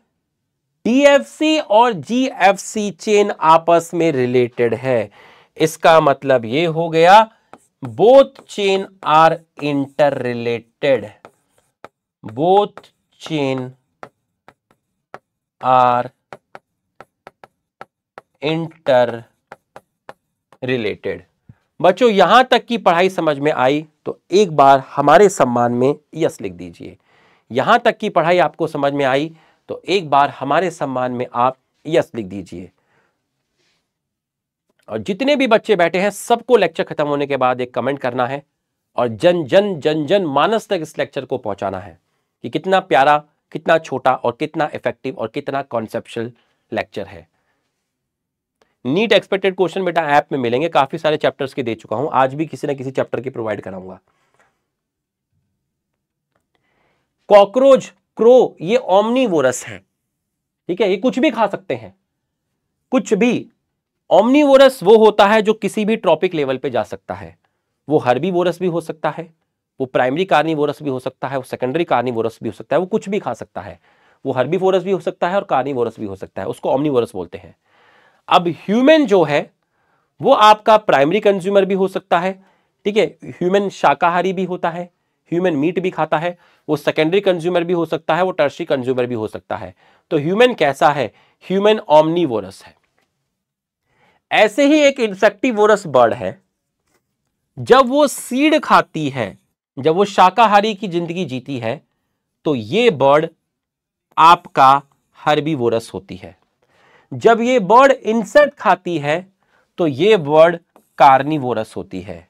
डीएफसी और जीएफसी चेन आपस में रिलेटेड है। इसका मतलब ये हो गया both chain are interrelated both chain are interrelated बच्चों, यहाँ तक की पढ़ाई समझ में आई तो एक बार हमारे सम्मान में यस लिख दीजिए। यहाँ तक की पढ़ाई आपको समझ में आई तो एक बार हमारे सम्मान में आप यस लिख दीजिए। और जितने भी बच्चे बैठे हैं, सबको लेक्चर खत्म होने के बाद एक कमेंट करना है और जन जन जन जन मानस तक इस लेक्चर को पहुंचाना है कि कितना प्यारा, कितना छोटा और कितना इफ़ेक्टिव और कितना कॉन्सेप्चुअल लेक्चर है। नीट एक्सपेक्टेड क्वेश्चन बेटा ऐप में मिलेंगे, काफ़ी सारे चैप्टर्स के दे चुका हूँ, आज भी किसी ना किसी चैप्टर की प्रोवाइड कराऊँगा। कॉकरोच, क्रो, ये ओमनीवोरस है। ठीक है, ये कुछ भी खा सकते हैं। कुछ भी ओमनीवोरस वो होता है जो किसी भी ट्रॉपिक लेवल पे जा सकता है। वो हर्बीवोरस भी हो सकता है, वो प्राइमरी कार्निवोरस भी हो सकता है, वो सेकेंडरी कार्निवोरस भी हो सकता है, वो कुछ भी खा सकता है। वो हर्बीवोरस भी हो सकता है और कार्निवोरस भी हो सकता है, उसको ओमनीवोरस बोलते हैं। अब ह्यूमन जो है, वो आपका प्राइमरी कंज्यूमर भी हो सकता है, ठीक है ह्यूमन शाकाहारी भी होता है ह्यूमन मीट भी खाता है, वो सेकेंडरी कंज्यूमर भी हो सकता है, वो टर्सरी कंज्यूमर भी हो सकता है। तो ह्यूमन कैसा है? ह्यूमन ऑमनीवोरस है। ऐसे ही एक इंसेक्टिवोरस बर्ड है, जब वो सीड खाती है, जब वो शाकाहारी की ज़िंदगी जीती है तो ये बर्ड आपका हर्बीवोरस होती है। जब ये बर्ड इंसेक्ट खाती है तो ये बर्ड कार्निवोरस होती है।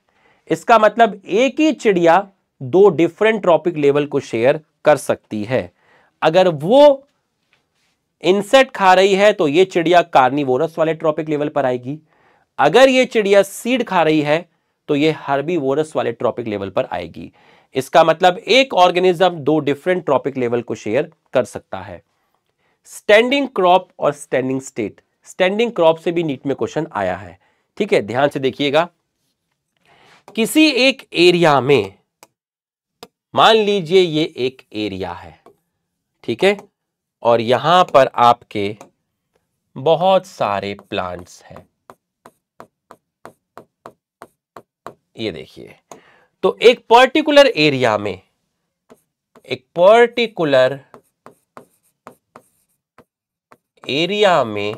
इसका मतलब एक ही चिड़िया दो डिफरेंट ट्रॉपिक लेवल को शेयर कर सकती है। अगर वो इंसेक्ट खा रही है तो ये चिड़िया कार्निवोरस वाले ट्रॉपिक लेवल पर आएगी। अगर ये चिड़िया सीड खा रही है तो ये हर्बीवोरस वाले ट्रॉपिक लेवल पर आएगी। इसका मतलब एक ऑर्गेनिज्म दो डिफरेंट ट्रॉपिक लेवल को शेयर कर सकता है। स्टैंडिंग क्रॉप और स्टैंडिंग स्टेट स्टैंडिंग क्रॉप से भी नीट में क्वेश्चन आया है। ठीक है, ध्यान से देखिएगा। किसी एक एरिया में मान लीजिए ये एक एरिया है, ठीक है? और यहाँ पर आपके बहुत सारे प्लांट्स हैं। ये देखिए तो एक पर्टिकुलर एरिया में, एक पर्टिकुलर एरिया में,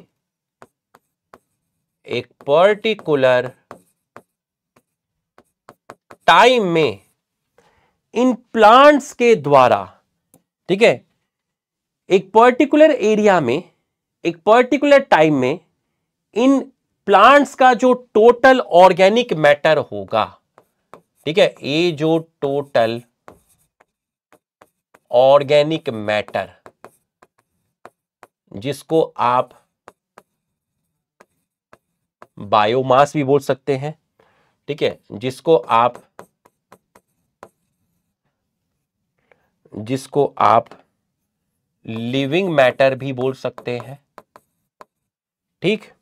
एक पर्टिकुलर टाइम में इन प्लांट्स के द्वारा, ठीक है? एक पर्टिकुलर एरिया में, एक पर्टिकुलर टाइम में इन प्लांट्स का जो टोटल ऑर्गेनिक मैटर होगा, ठीक है? ये जो टोटल ऑर्गेनिक मैटर जिसको आप बायोमास भी बोल सकते हैं, ठीक है? जिसको आप जिसको आप लिविंग मैटर भी बोल सकते हैं। ठीक?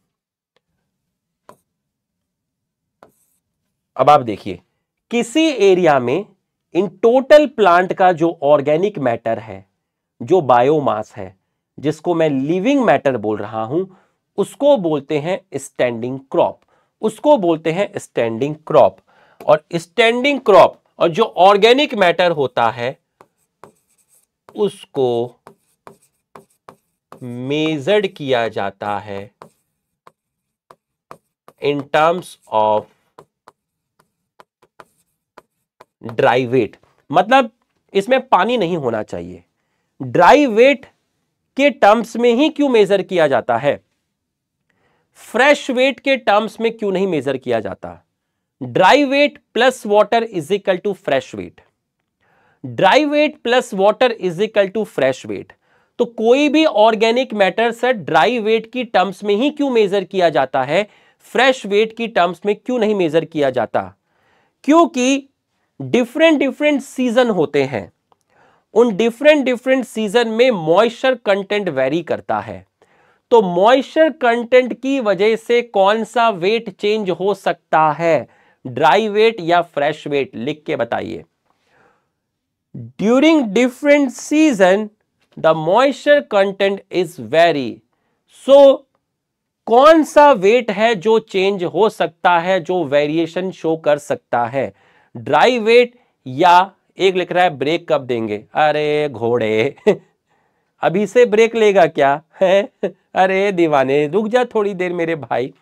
अब आप देखिए, किसी एरिया में इन टोटल प्लांट का जो ऑर्गेनिक मैटर है, जो बायोमास है, जिसको मैं लिविंग मैटर बोल रहा हूँ, उसको बोलते हैं स्टैंडिंग क्रॉप उसको बोलते हैं स्टैंडिंग क्रॉप और स्टैंडिंग क्रॉप और जो ऑर्गेनिक मैटर होता है उसको मेजर्ड किया जाता है in terms of dry weight. मतलब इसमें पानी नहीं होना चाहिए। ड्राई वेट के टर्म्स में ही क्यों मेजर किया जाता है? फ्रेश वेट के टर्म्स में क्यों नहीं मेजर किया जाता? Dry weight plus water is equal to fresh weight. Dry weight plus water is equal to fresh weight. तो कोई भी organic matter sir dry weight की टर्म्स में ही क्यों मेजर किया जाता है? फ्रेश वेट की टर्म्स में क्यों नहीं मेजर किया जाता? क्योंकि डिफरेंट डिफरेंट सीज़न होते हैं। उन डिफरेंट डिफरेंट सीज़न में मॉइस्चर कंटेंट वेरी करता है। तो मॉइस्चर कंटेंट की वजह से कौन सा वेट चेंज हो सकता है? ड्राई वेट या फ्रेश वेट, लिख के बताइए। During different season the moisture content is vary so कौन सा वेट है जो चेंज हो सकता है, जो वेरिएशन शो कर सकता है? ड्राई वेट या एक लिख रहा है ब्रेक कब देंगे? अरे घोड़े। अभी से ब्रेक लेगा क्या? है अरे दीवाने, रुक जा थोड़ी देर मेरे भाई।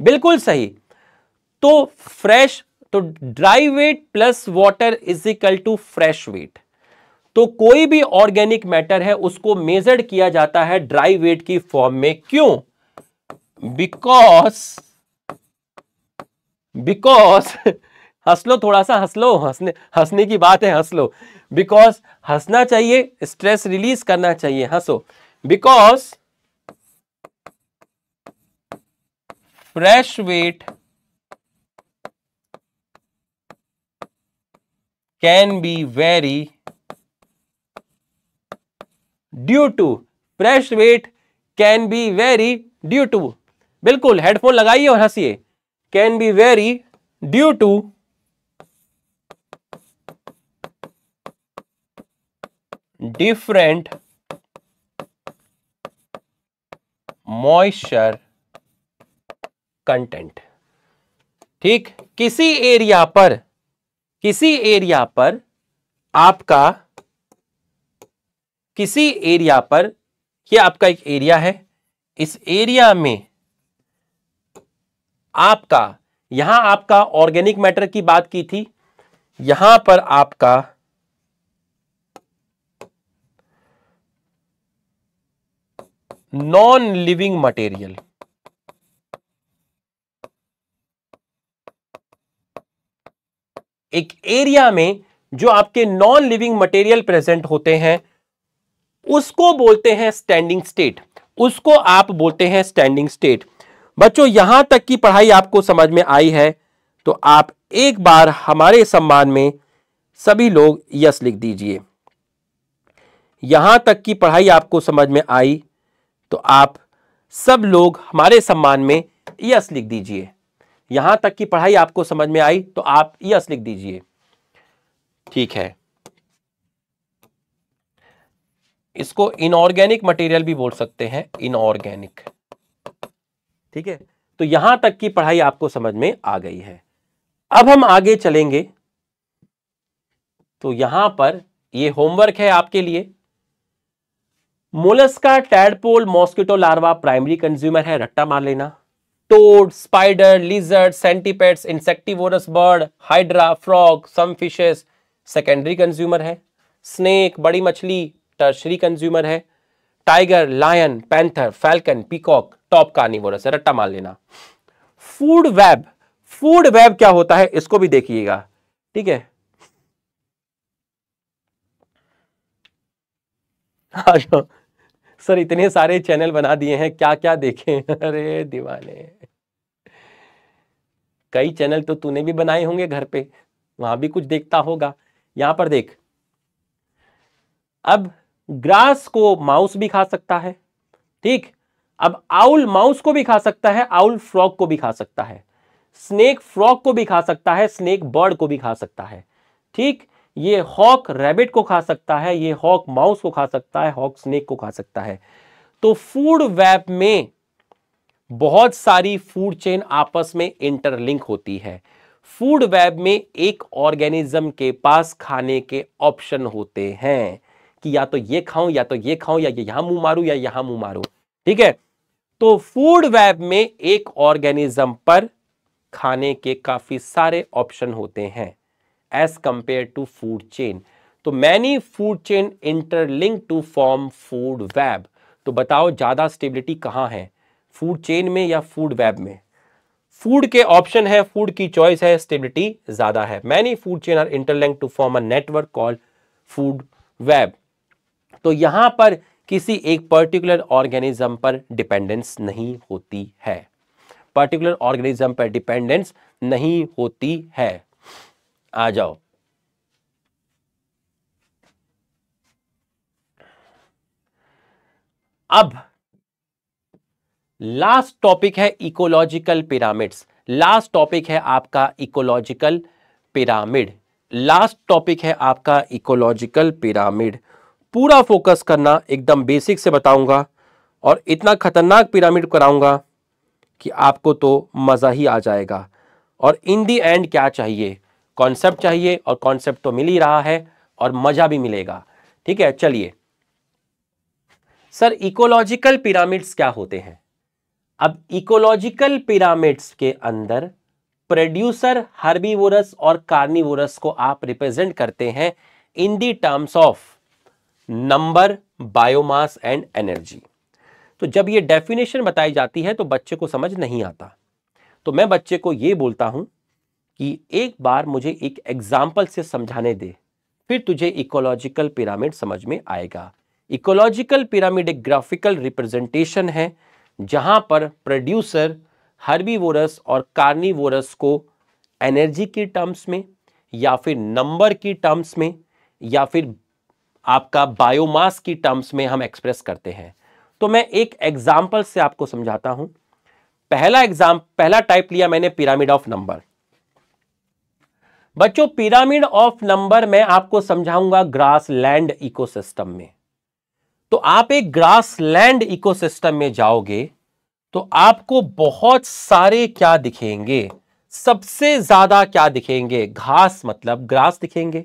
बिल्कुल सही। तो फ्रेश तो dry weight plus water is equal to fresh weight तो कोई भी ऑर्गेनिक मैटर है, उसको मेजर्ड किया जाता है ड्राई वेट की फॉर्म में। क्यों? बिकॉज़ बिकॉज़ हंस लो थोड़ा सा हंस लो, हंसने हंसने की बात है, हंस लो। बिकॉज़ हंसना चाहिए स्ट्रेस रिलीज़ करना चाहिए, हंसो। Because fresh weight can be vary due to fresh weight can be vary due to बिल्कुल हेडफोन लगाइए और हंसिए। Can be vary due to different moisture content ठीक? किसी एरिया पर किसी एरिया पर आपका, किसी एरिया पर यह आपका एक एरिया है, इस एरिया में आपका, यहाँ आपका ऑर्गेनिक मैटर की बात की थी, यहाँ पर आपका नॉन लिविंग मटेरियल। एक एरिया में जो आपके नॉन लिविंग मटेरियल प्रेजेंट होते हैं, उसको बोलते हैं स्टैंडिंग स्टेट उसको आप बोलते हैं स्टैंडिंग स्टेट बच्चों, यहाँ तक की पढ़ाई आपको समझ में आई है तो आप एक बार हमारे सम्मान में सभी लोग यस लिख दीजिए। यहाँ तक की पढ़ाई आपको समझ में आई तो आप सब लोग हमारे सम्मान में यस लिख दीजिए। यहाँ तक की पढ़ाई आपको समझ में आई तो आप यस लिख दीजिए। ठीक है। इसको इनऑर्गेनिक मटेरियल भी बोल सकते हैं इनऑर्गेनिक ठीक है? तो यहाँ तक की पढ़ाई आपको समझ में आ गई है। अब हम आगे चलेंगे। तो यहाँ पर ये होमवर्क है आपके लिए। Mollusca, tadpole, mosquito, larva, primary consumer है, रट्टा मार लेना। Toad spider lizard centipedes insectivorous bird hydra frog some fishes secondary consumer है। स्नेक बड़ी मछली टर्शरी कंज्यूमर है। Tiger lion panther falcon peacock top carnivorous है। रट्टा मान लेना। फ़ूड वेब फ़ूड वेब क्या होता है, इसको भी देखिएगा। ठीक है सर, इतने सारे चैनल बना दिए हैं क्या क्या देखें अरे, दीवाने। कई चैनल तो तूने भी बनाए होंगे घर पे, वहाँ भी कुछ देखता होगा। यहाँ पर देख। अब ग्रास को माउस भी खा सकता है। ठीक, अब आउल माउस को भी खा सकता है, आउल फ्रॉग को भी खा सकता है। स्नेक फ्रॉग को भी खा सकता है, स्नेक बर्ड को भी खा सकता है। ठीक ये हॉक रैबिट को खा सकता है, ये हॉक माउस को खा सकता है, हॉक स्नेक को खा सकता है। तो फ़ूड वेब में बहुत सारी फ़ूड चेन आपस में इंटरलिंक होती है। फ़ूड वेब में एक ऑर्गेनिज्म के पास खाने के ऑप्शन होते हैं कि या तो ये खाऊं, या तो ये खाऊं, या यहाँ मुँह मारू, या यहाँ मुँह मारू, ठीक है? तो फ़ूड वेब में एक ऑर्गेनिज्म पर खाने के काफ़ी सारे ऑप्शन होते हैं। As compare to food chain तो many food chain interlink to form food web तो बताओ ज़्यादा स्टेबिलिटी कहाँ है? फ़ूड चेन में या फ़ूड वेब में? फ़ूड के ऑप्शन है फ़ूड की चॉइस है स्टेबिलिटी ज़्यादा है. Many food chain are interlink to form a network call food web तो यहाँ पर किसी एक पर्टिकुलर ऑर्गेनिज्म पर डिपेंडेंस नहीं होती है. पर्टिकुलर ऑर्गेनिज्म पर डिपेंडेंस नहीं होती है. आ जाओ। अब लास्ट टॉपिक है इकोलॉजिकल पिरामिड्स लास्ट टॉपिक है आपका इकोलॉजिकल पिरामिड लास्ट टॉपिक है आपका इकोलॉजिकल पिरामिड पूरा फोकस करना एकदम बेसिक से बताऊँगा और इतना खतरनाक पिरामिड कराऊँगा कि आपको तो मज़ा ही आ जाएगा। और इन दी एंड क्या चाहिए? कॉन्सेप्ट चाहिए और कॉन्सेप्ट तो मिल ही रहा है और मज़ा भी मिलेगा। ठीक है, चलिए। सर इकोलॉजिकल पिरामिड्स क्या होते हैं? अब इकोलॉजिकल पिरामिड्स के अंदर प्रोड्यूसर हर्बीवोरस और कार्निवोरस को आप रिप्रेजेंट करते हैं in the terms of number biomass and energy तो जब ये डेफिनेशन बताई जाती है तो बच्चे को समझ नहीं आता। तो मैं बच्चे को ये बोलता हूँ कि एक बार मुझे एक एग्ज़ाम्पल से समझाने दे, फिर तुझे इकोलॉजिकल पिरामिड समझ में आएगा। इकोलॉजिकल पिरामिड एक ग्राफिकल रिप्रेजेंटेशन है, जहाँ पर प्रोड्यूसर हर्बीवोरस और कार्निवोरस को एनर्जी की टर्म्स में, या फिर नंबर की टर्म्स में, या फिर आपका बायोमास की टर्म्स में हम एक्सप्रेस करते हैं। तो मैं एक एग्ज़ाम्पल से आपको समझाता हूँ। पहला एग्ज़ाम पहला टाइप लिया मैंने पिरामिड ऑफ़ नंबर बच्चों पिरामिड ऑफ़ नंबर मैं आपको समझाऊँगा ग्रास लैंड इकोसिस्टम में। तो आप एक ग्रास लैंड इकोसिस्टम में जाओगे तो आपको बहुत सारे क्या दिखेंगे? सबसे ज़्यादा क्या दिखेंगे? घास मतलब ग्रास दिखेंगे।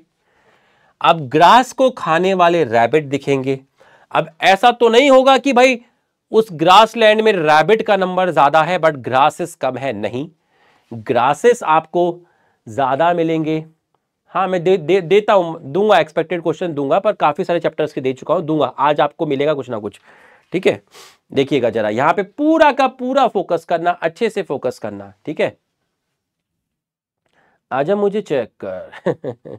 अब ग्रास को खाने वाले रैबिट दिखेंगे। अब ऐसा तो नहीं होगा कि भाई उस ग्रास लैंड में रैबिट का नंबर ज़्यादा है बट ग्रासेस कम है, नहीं। ग्रासेस आपको ज़्यादा मिलेंगे। हाँ मैं दे, दे देता हूँ दूँगा एक्सपेक्टेड क्वेश्चन दूँगा पर काफ़ी सारे चैप्टर्स के दे चुका हूँ दूँगा। आज आपको मिलेगा कुछ ना कुछ ठीक है? देखिएगा जरा यहाँ पे पूरा का पूरा फोकस करना अच्छे से फोकस करना ठीक है? आजा मुझे चेक कर।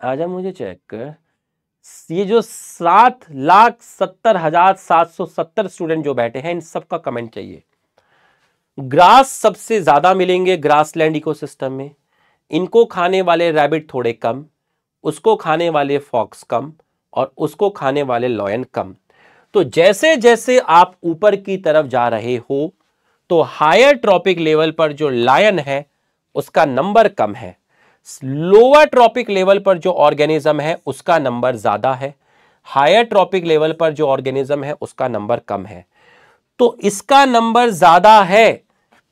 आजा मुझे चेक कर। ये जो सात लाख सत्तर हज़ार सात सौ सत्तर स्टूडेंट जो बैठे हैं इन सबका कमेंट चाहिए। ग्रास सबसे ज़्यादा मिलेंगे ग्रास लैंड इकोसिस्टम में। इनको खाने वाले रैबिट थोड़े कम, उसको खाने वाले फॉक्स कम और उसको खाने वाले लॉयन कम। तो जैसे जैसे आप ऊपर की तरफ़ जा रहे हो तो हायर ट्रॉपिक लेवल पर जो लायन है, उसका नंबर कम है। लोअर ट्रॉपिक लेवल पर जो ऑर्गेनिज्म है, उसका नंबर ज़्यादा है। हायर ट्रॉपिक लेवल पर जो ऑर्गेनिज्म है, उसका नंबर कम है। तो इसका नंबर ज़्यादा है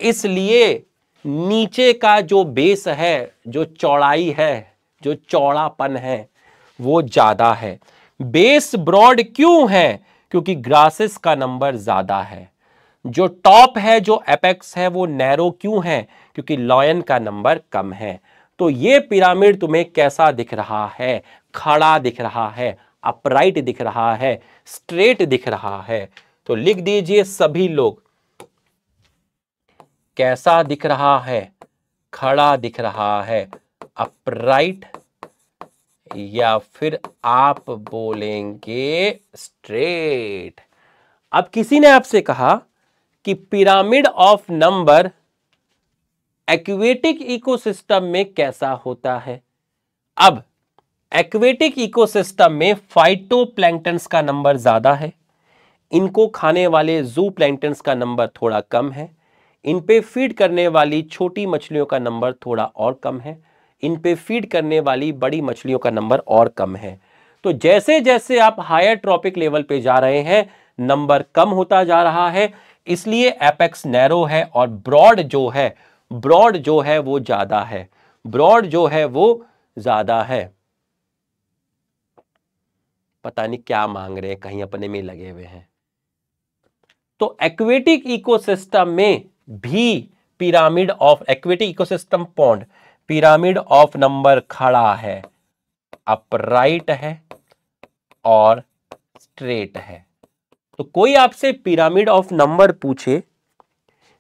इसलिए नीचे का जो बेस है, जो चौड़ाई है, जो चौड़ापन है, वो ज़्यादा है। बेस ब्रॉड क्यों है? क्योंकि ग्रासेस का नंबर ज़्यादा है। जो टॉप है, जो एपेक्स है, वो नैरो क्यों है? क्योंकि लॉयन का नंबर कम है। तो ये पिरामिड तुम्हें कैसा दिख रहा है? खड़ा दिख रहा है, अपराइट दिख रहा है, स्ट्रेट दिख रहा है। तो लिख दीजिए सभी लोग। कैसा दिख रहा है? खड़ा दिख रहा है। अपराइट? या फिर आप बोलेंगे स्ट्रेट? अब किसी ने आपसे कहा कि pyramid of number aquatic ecosystem में कैसा होता है? अब, एक्वेटिक इकोसिस्टम में फाइटो का नंबर ज़्यादा है। इनको खाने वाले जू प्लैंक्टन्स का नंबर थोड़ा कम है। इन पे फ़ीड करने वाली छोटी मछलियों का नंबर थोड़ा और कम है। इन पे फ़ीड करने वाली बड़ी मछलियों का नंबर और कम है। तो जैसे जैसे आप हायर ट्रॉपिक लेवल पे जा रहे हैं नंबर कम होता जा रहा है, इसलिए एपेक्स नैरो है और ब्रॉड जो है ब्रॉड जो है वो ज़्यादा है। ब्रॉड जो है वो ज़्यादा है। पता नहीं क्या मांग रहे हैं, कहीं अपने में लगे हुए हैं। तो एक्वेटिक इकोसिस्टम में भी pyramid of aquatic ecosystem pond pyramid of number खड़ा है अपराइट है और स्ट्रेट है। तो कोई आपसे पिरामिड ऑफ़ नंबर पूछे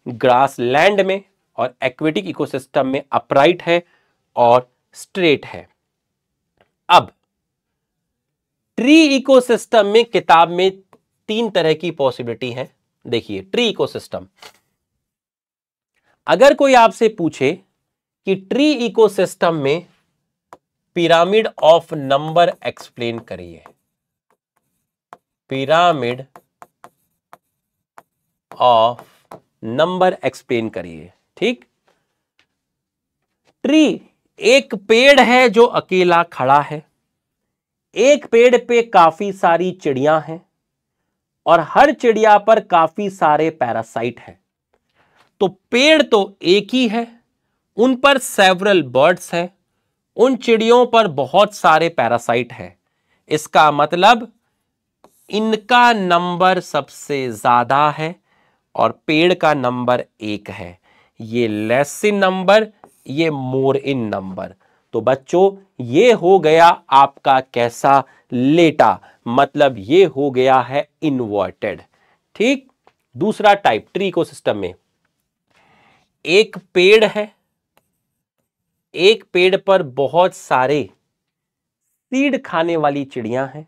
ग्रास लैंड में और एक्वेटिक इकोसिस्टम में अपराइट है और स्ट्रेट है। अब ट्री इकोसिस्टम में किताब में तीन तरह की पॉसिबिलिटी है। देखिए ट्री इकोसिस्टम अगर कोई आपसे पूछे कि ट्री इकोसिस्टम में पिरामिड ऑफ़ नंबर एक्सप्लेन करिए। पिरामिड ऑफ़ नंबर एक्सप्लेन करिए, ठीक? ट्री एक पेड़ है जो अकेला खड़ा है। एक पेड़ पे काफ़ी सारी चिड़िया हैं और हर चिड़िया पर काफ़ी सारे पैरासाइट हैं। तो पेड़ तो एक ही है, उन पर सेवरल बर्ड्स हैं, उन चिड़ियों पर बहुत सारे पैरासाइट हैं। इसका मतलब इनका नंबर सबसे ज़्यादा है और पेड़ का नंबर एक है। ये लेस इन नंबर ये मोर इन नंबर तो बच्चों, ये हो गया आपका कैसा लेटा मतलब ये हो गया है इन्वर्टेड ठीक? दूसरा टाइप ट्री इकोसिस्टम में। एक पेड़ है, एक पेड़ पर बहुत सारे सीड खाने वाली चिड़िया हैं।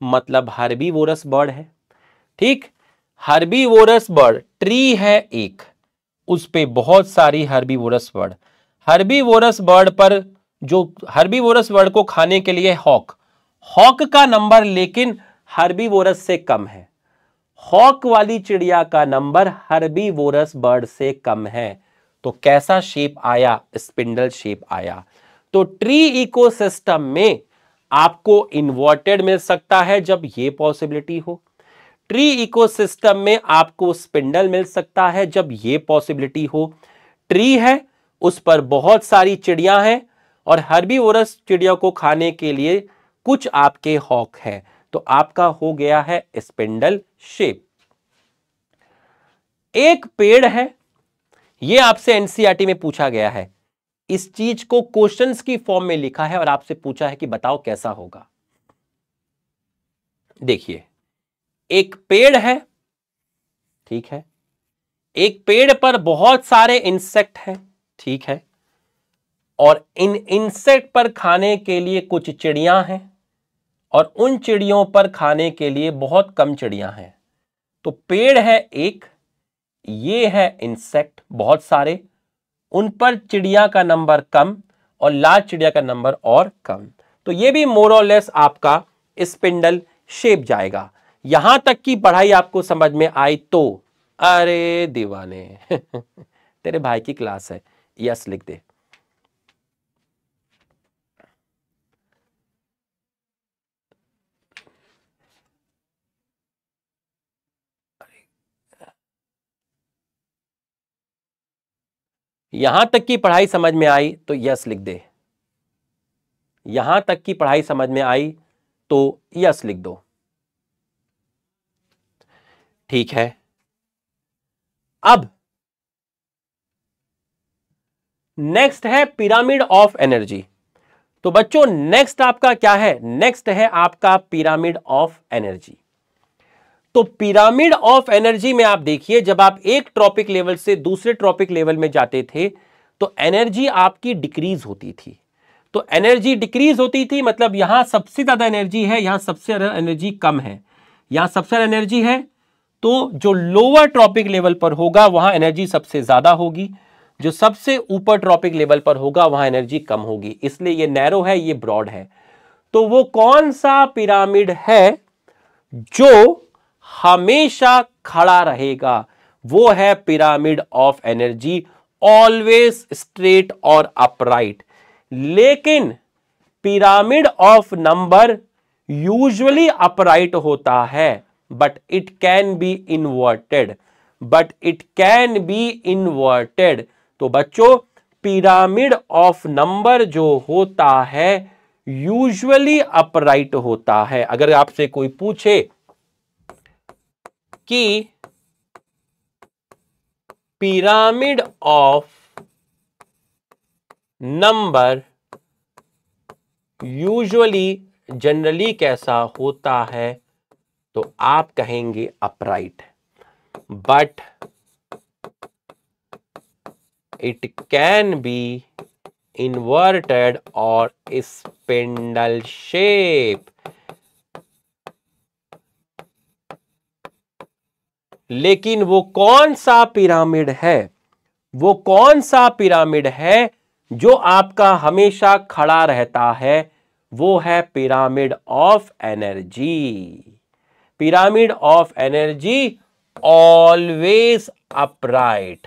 मतलब हर्बीवोरस बर्ड है। ठीक, हर्बीवोरस बर्ड, ट्री है एक, उस पे बहुत सारी हर्बीवोरस बर्ड। हर्बीवोरस बर्ड पर जो, हर्बीवोरस बर्ड को खाने के लिए हॉक हॉक का नंबर लेकिन हर्बीवोरस से कम है। हॉक वाली चिड़िया का नंबर हर्बीवोरस बर्ड से कम है। तो कैसा शेप आया? स्पिंडल शेप आया। तो ट्री इकोसिस्टम में आपको इन्वर्टेड मिल सकता है जब ये पॉसिबिलिटी हो। ट्री इकोसिस्टम में आपको स्पिंडल मिल सकता है जब ये पॉसिबिलिटी हो। ट्री है, उस पर बहुत सारी चिड़िया हैं और हर्बीवोरस चिड़िया को खाने के लिए कुछ आपके हॉक है। तो आपका हो गया है स्पिंडल शेप। एक पेड़ है यह आपसे एनसीआरटी में पूछा गया है। इस चीज़ को क्वेश्चंस की फॉर्म में लिखा है और आपसे पूछा है कि बताओ कैसा होगा। देखिए, एक पेड़ है, ठीक है। एक पेड़ पर बहुत सारे इंसेक्ट हैं, ठीक है। और इन इंसेक्ट पर खाने के लिए कुछ चिड़िया हैं और उन चिड़ियों पर खाने के लिए बहुत कम चिड़िया हैं। तो पेड़ है एक, ये है इंसेक्ट बहुत सारे, उन पर चिड़िया का नंबर कम और लाल चिड़िया का नंबर और कम। तो ये भी मोरलेस आपका स्पिंडल शेप जाएगा। यहाँ तक की पढ़ाई आपको समझ में आई तो अरे दीवाने, तेरे भाई की क्लास है यस लिख दे। यहाँ तक की पढ़ाई समझ में आई तो यस लिख दे। यहाँ तक की पढ़ाई समझ में आई तो यस लिख दो। ठीक है। अब नेक्स्ट है पिरामिड ऑफ़ एनर्जी। तो बच्चों, नेक्स्ट आपका क्या है? नेक्स्ट है आपका पिरामिड ऑफ़ एनर्जी। तो पिरामिड ऑफ़ एनर्जी में आप देखिए, जब आप एक ट्रॉपिक लेवल से दूसरे ट्रॉपिक लेवल में जाते थे तो एनर्जी आपकी डिक्रीज होती थी। तो एनर्जी डिक्रीज होती थी मतलब यहाँ सबसे ज़्यादा एनर्जी है, यहाँ सबसे ज़्यादा एनर्जी कम है। यहाँ सबसे ज़्यादा एनर्जी है तो जो लोअर ट्रॉपिक लेवल पर होगा, वहाँ एनर्जी सबसे ज़्यादा होगी। जो सबसे ऊपर ट्रॉपिक लेवल पर होगा, वहाँ एनर्जी कम होगी। इसलिए ये नैरो है, ये ब्रॉड है। तो वो कौन सा पिरामिड है, जो हमेशा खड़ा रहेगा। वो है pyramid of energy, always straight और अपराइट। लेकिन pyramid of number usually upright होता है but it can be inverted but it can be inverted तो बच्चों, पिरामिड ऑफ़ नंबर जो होता है, यूजुअली अपराइट होता है। अगर आपसे कोई पूछे कि pyramid of number usually generally कैसा होता है तो आप कहेंगे upright but it can be inverted or spindle shape. लेकिन वो कौन सा पिरामिड है? वो कौन सा पिरामिड है जो आपका हमेशा खड़ा रहता है? वो है pyramid of energy. Pyramid of energy always upright.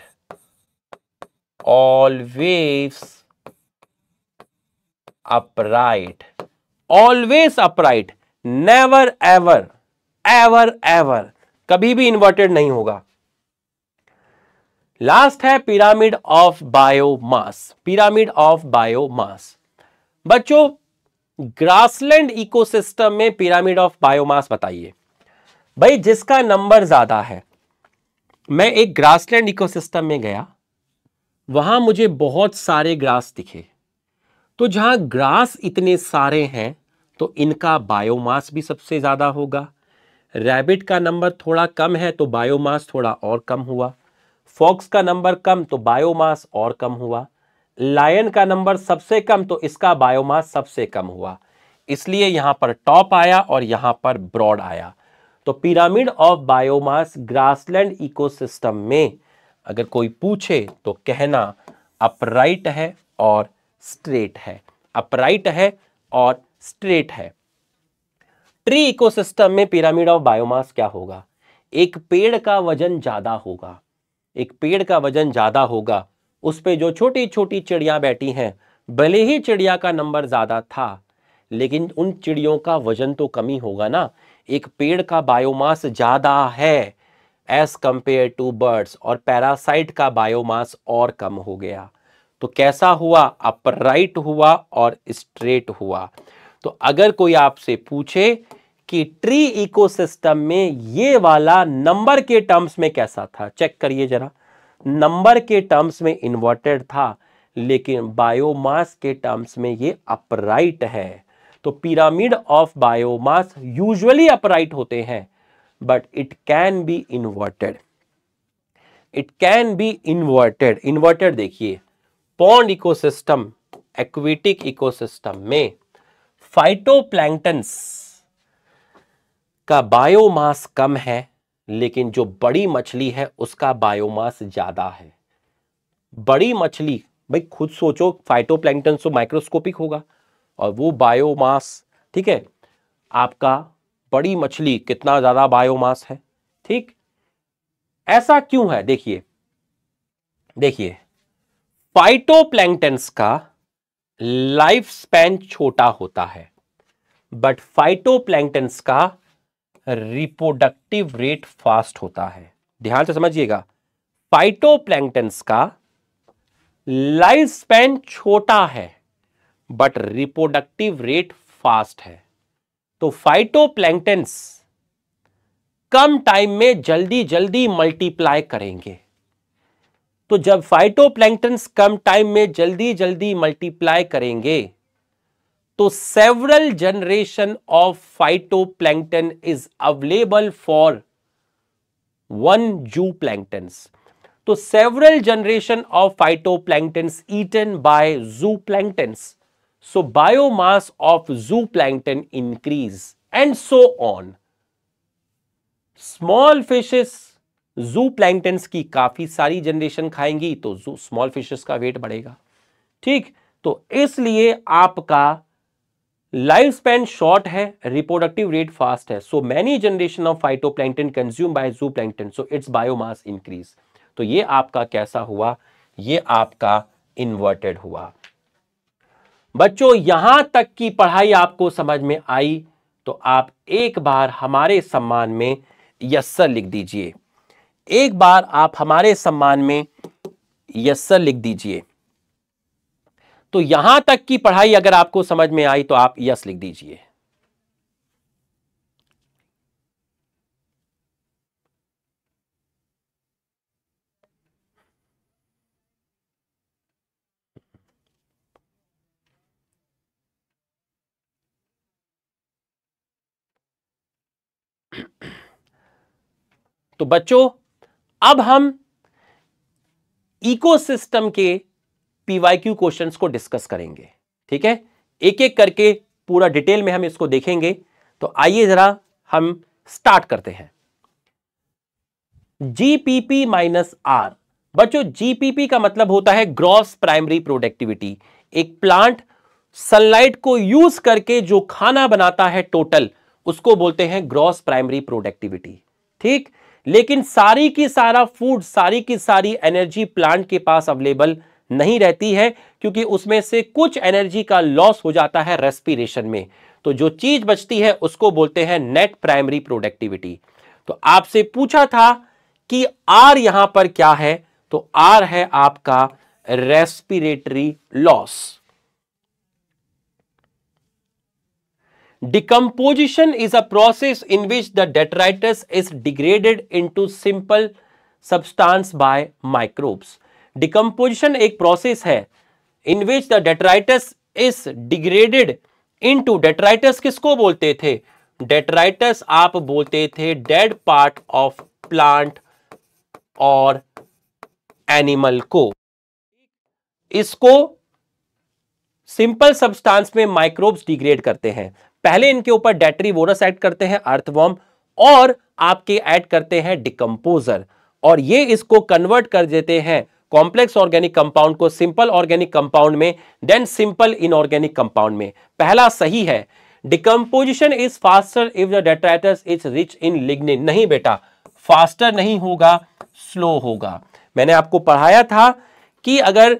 Always upright. Always upright. Never, ever. Ever ever कभी भी इन्वर्टेड नहीं होगा। लास्ट है pyramid of biomass pyramid of biomass बच्चों ग्रासलैंड इकोसिस्टम में पिरामिड ऑफ़ बायोमास बताइए। भाई, जिसका नंबर ज़्यादा है। मैं एक ग्रासलैंड इकोसिस्टम में गया। वहाँ मुझे बहुत सारे ग्रास दिखे। तो जहाँ ग्रास इतने सारे हैं तो इनका बायोमास भी सबसे ज़्यादा होगा। रैबिट का नंबर थोड़ा कम है तो बायोमास थोड़ा और कम हुआ। फॉक्स का नंबर कम तो बायोमास और कम हुआ। लायन का नंबर सबसे कम तो इसका बायोमास सबसे कम हुआ। इसलिए यहाँ पर टॉप आया और यहाँ पर ब्रॉड आया। तो pyramid of biomass grassland ecosystem में अगर कोई पूछे तो कहना अपराइट है और स्ट्रेट है। अपराइट है और स्ट्रेट है। ट्री इकोसिस्टम में पिरामिड ऑफ़ बायोमास क्या होगा? एक पेड़ का वज़न ज़्यादा होगा। एक पेड़ का वज़न ज़्यादा होगा। उस पर जो छोटी छोटी चिड़िया बैठी हैं, भले ही चिड़िया का नंबर ज़्यादा था, लेकिन उन चिड़ियों का वज़न तो कमी होगा ना। एक पेड़ का बायोमास ज़्यादा है एज कंपेयर टू बर्ड्स और पैरासाइट का बायोमास और कम हो गया। तो कैसा हुआ? अपराइट हुआ और स्ट्रेट हुआ। तो अगर कोई आपसे पूछे कि ट्री इकोसिस्टम में ये वाला नंबर के टर्म्स में कैसा था, चेक करिए जरा। नंबर के टर्म्स में इन्वर्टेड था, लेकिन बायोमास के टर्म्स में ये अपराइट है। तो pyramid of biomass usually upright होते हैं, but it can be inverted it can be inverted inverted देखिए, पॉन्ड इकोसिस्टम, एक्विटिक इकोसिस्टम में फाइटोप्लैंक्टन्स का बायोमास कम है, लेकिन जो बड़ी मछली है, उसका बायोमास ज़्यादा है। बड़ी मछली, भाई खुद सोचो फाइटोप्लैंक्टन तो माइक्रोस्कोपिक होगा, और वो बायोमास ठीक है? आपका बड़ी मछली कितना ज़्यादा बायोमास है, ठीक? ऐसा क्यों है? देखिए देखिए फाइटोप्लैंक्टन्स का लाइफ स्पैन छोटा होता है बट फाइटोप्लैंक्टन्स का रिप्रोडक्टिव रेट फास्ट होता है। ध्यान से समझिएगा फाइटोप्लैंक्टन्स का लाइफ स्पैन छोटा है बट रिप्रोडक्टिव रेट फास्ट है। तो फाइटोप्लैंक्टन्स कम टाइम में जल्दी जल्दी मल्टीप्लाई करेंगे। तो जब फाइटोप्लैंक्टन्स कम टाइम में जल्दी जल्दी मल्टीप्लाई करेंगे तो several generation of phytoplankton is available for one zooplanktons तो several generation of phytoplanktons eaten by zooplanktons So biomass of zooplankton increase and so on. Small fishes zooplanktons की काफ़ी सारी जनरेशन खाएँगी तो जू स्मॉल फिशेस का वेट बढ़ेगा। ठीक? तो इसलिए आपका लाइफ स्पैन शॉर्ट है रिप्रोडक्टिव रेट फास्ट है। So many generation of phytoplankton consume by zooplankton so it's biomass increase तो ये आपका कैसा हुआ? ये आपका इन्वर्टेड हुआ। बच्चों, यहाँ तक की पढ़ाई आपको समझ में आई तो आप एक बार हमारे सम्मान में यस्सर लिख दीजिए। एक बार आप हमारे सम्मान में यस्सर लिख दीजिए। तो यहाँ तक की पढ़ाई अगर आपको समझ में आई तो आप यस लिख दीजिए। तो बच्चों अब हम इकोसिस्टम के पीवाईक्यू क्वेश्चंस को डिस्कस करेंगे, ठीक है? एक एक करके पूरा डिटेल में हम इसको देखेंगे। तो आइए जरा हम स्टार्ट करते हैं। जीपीपी माइनस आर बच्चों जीपीपी का मतलब होता है ग्रॉस प्राइमरी प्रोडक्टिविटी एक प्लांट सनलाइट को यूज़ करके जो खाना बनाता है टोटल उसको बोलते हैं ग्रॉस प्राइमरी प्रोडक्टिविटी ठीक? लेकिन सारी की सारा फ़ूड सारी की सारी एनर्जी प्लांट के पास अवेलेबल नहीं रहती है, क्योंकि उसमें से कुछ एनर्जी का लॉस हो जाता है रेस्पिरेशन में। तो जो चीज़ बचती है, उसको बोलते हैं नेट प्राइमरी प्रोडक्टिविटी तो आपसे पूछा था कि आर यहाँ पर क्या है? तो आर है आपका respiratory loss Decomposition is a process in which the detritus is degraded into simple substance by microbes. Decomposition एक process है in which the detritus is degraded into detritus किसको बोलते थे detritus आप बोलते थे dead part of plant और animal को इसको सिंपल सब्सटेंस में माइक्रोब्स डिग्रेड करते हैं पहले इनके ऊपर डेट्रीवोरस ऐड करते हैं अर्थवॉर्म और आपके ऐड करते हैं डिकम्पोजर और ये इसको कन्वर्ट कर देते हैं कॉम्प्लेक्स ऑर्गेनिक कंपाउंड को सिंपल ऑर्गेनिक कंपाउंड में देन सिंपल इनऑर्गेनिक कंपाउंड में। पहला सही है। Decomposition is faster if the detritus is rich in lignin नहीं बेटा फास्टर नहीं होगा स्लो होगा। मैंने आपको पढ़ाया था कि अगर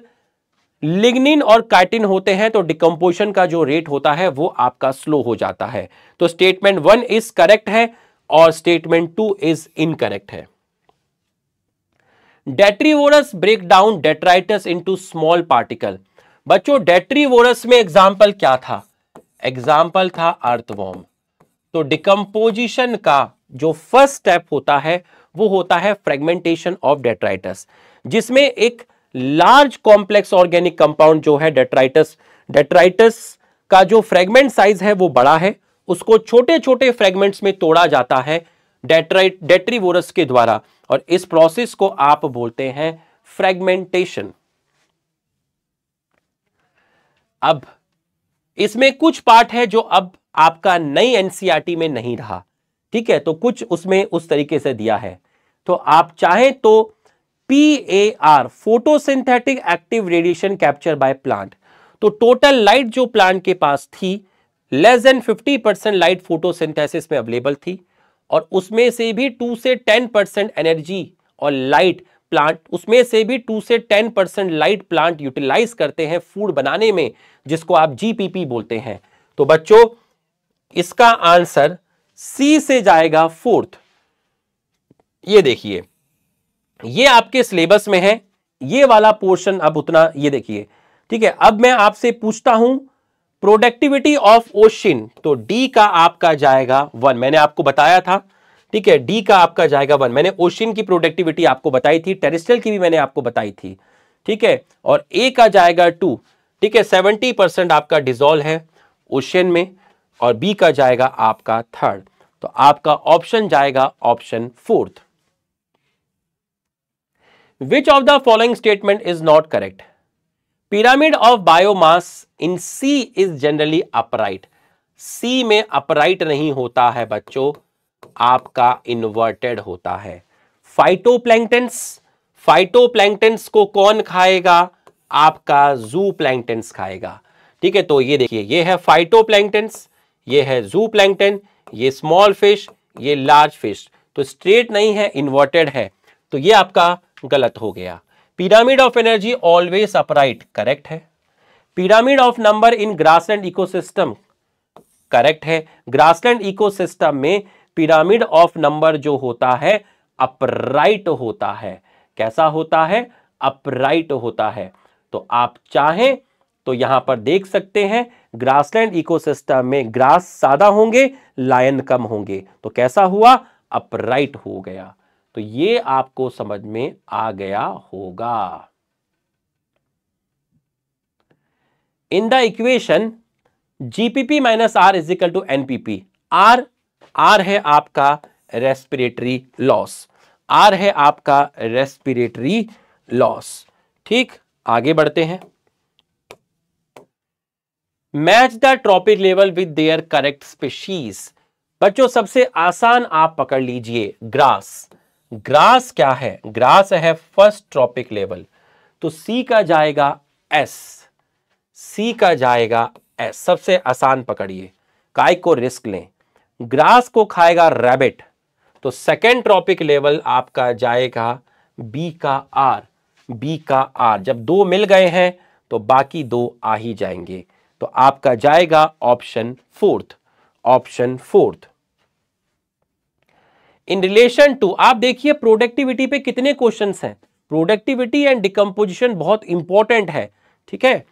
लिग्निन और काइटिन होते हैं तो डिकम्पोजिशन का जो रेट होता है, वो आपका स्लो हो जाता है। तो स्टेटमेंट वन इज़ करेक्ट है और स्टेटमेंट टू इज़ इनकरेक्ट है। Detritivorous break down detritus into small particle बच्चों डेट्रीवोरस में एग्ज़ाम्पल क्या था? एग्ज़ाम्पल था अर्थवॉर्म तो डिकम्पोजिशन का जो फ़र्स्ट स्टेप होता है, वो होता है फ्रेगमेंटेशन ऑफ़ डेट्राइटस जिसमें एक लार्ज कॉम्प्लेक्स ऑर्गेनिक कंपाउंड जो है डेट्राइटस डेट्राइटस का जो फ्रेगमेंट साइज़ है वो बड़ा है। उसको छोटे छोटे फ्रेगमेंट्स में तोड़ा जाता है डेट्राइट डेट्रीवोरस के द्वारा। और इस प्रोसेस को आप बोलते हैं फ्रेगमेंटेशन अब इसमें कुछ पार्ट है जो अब आपका नई एनसीआरटी में नहीं रहा। ठीक है तो कुछ उसमें उस तरीके से दिया है। तो आप चाहें तो P A R photosynthetic active radiation capture by plant तो टोटल लाइट जो प्लांट के पास थी less than 50 percent light photosynthesis में अवेलेबल थी और उसमें से भी 2 से 10 परसेंट एनर्जी और लाइट प्लांट उसमें से भी 2 से 10 परसेंट लाइट प्लांट यूटिलाइज करते हैं फ़ूड बनाने में, जिसको आप जीपीपी बोलते हैं। तो बच्चों, इसका आंसर सी से जाएगा फोर्थ ये देखिए। ये आपके सिलेबस में है, ये वाला पोर्शन अब उतना ये देखिए। ठीक है, अब मैं आपसे पूछता हूँ प्रोडक्टिविटी ऑफ़ ओशिन तो डी का आपका जाएगा वन मैंने आपको बताया था, ठीक है डी का आपका जाएगा वन मैंने ओशिन की प्रोडक्टिविटी आपको बताई थी टेरिस्टल की भी मैंने आपको बताई थी, ठीक है, और ए का जाएगा टू ठीक है सेवेंटी परसेंट आपका डिजोल्व है ओशियन में और बी का जाएगा आपका थर्ड तो आपका ऑप्शन जाएगा option fourth Which of the following statement is not correct Pyramid of biomass in C is generally upright. C में अपराइट नहीं होता है बच्चों, आपका inverted होता है। फाइटोप्लैंक्टन्स फाइटोप्लैंक्टन्स को कौन खाएगा? आपका जू प्लैंक्टन्स खाएगा। ठीक है तो ये देखिए, ये है फाइटोप्लैंक्टन्स ये है जू प्लैंक्टन ये स्मॉल फ़िश ये लार्ज फ़िश तो स्ट्रेट नहीं है इन्वर्टेड है। तो ये आपका गलत हो गया। Pyramid of energy always upright correct है? Pyramid of number in grassland ecosystem correct है? ग्रासलैंड इकोसिस्टम में पिरामिड ऑफ़ नंबर जो होता है अपराइट होता है। कैसा होता है? अपराइट होता है। तो आप चाहें तो यहाँ पर देख सकते हैं ग्रासलैंड इकोसिस्टम में ग्रास ज़्यादा होंगे लायन कम होंगे। तो कैसा हुआ? अपराइट हो गया। तो ये आपको समझ में आ गया होगा। In the equation GPP minus R is equal to NPP R R है आपका रेस्पिरेटरी लॉस आर है आपका रेस्पिरेटरी लॉस ठीक, आगे बढ़ते हैं। Match the trophic level with their correct species बच्चों, सबसे आसान आप पकड़ लीजिए ग्रास। ग्रास क्या है? ग्रास है फ़र्स्ट ट्रॉपिक लेवल। तो सी का जाएगा एस सी का जाएगा एस सबसे आसान पकड़िए। काय को रिस्क लें। ग्रास को खाएगा रैबिट तो सेकेंड ट्रॉपिक लेवल आपका जाएगा बी का आर बी का आर जब दो मिल गए हैं तो बाकी दो आ ही जाएँगे। तो आपका जाएगा option fourth option fourth in relation to, आप देखिए प्रोडक्टिविटी पे कितने क्वेश्चन हैं। प्रोडक्टिविटी एंड डिकम्पोजिशन बहुत इंपॉर्टेंट है, ठीक है?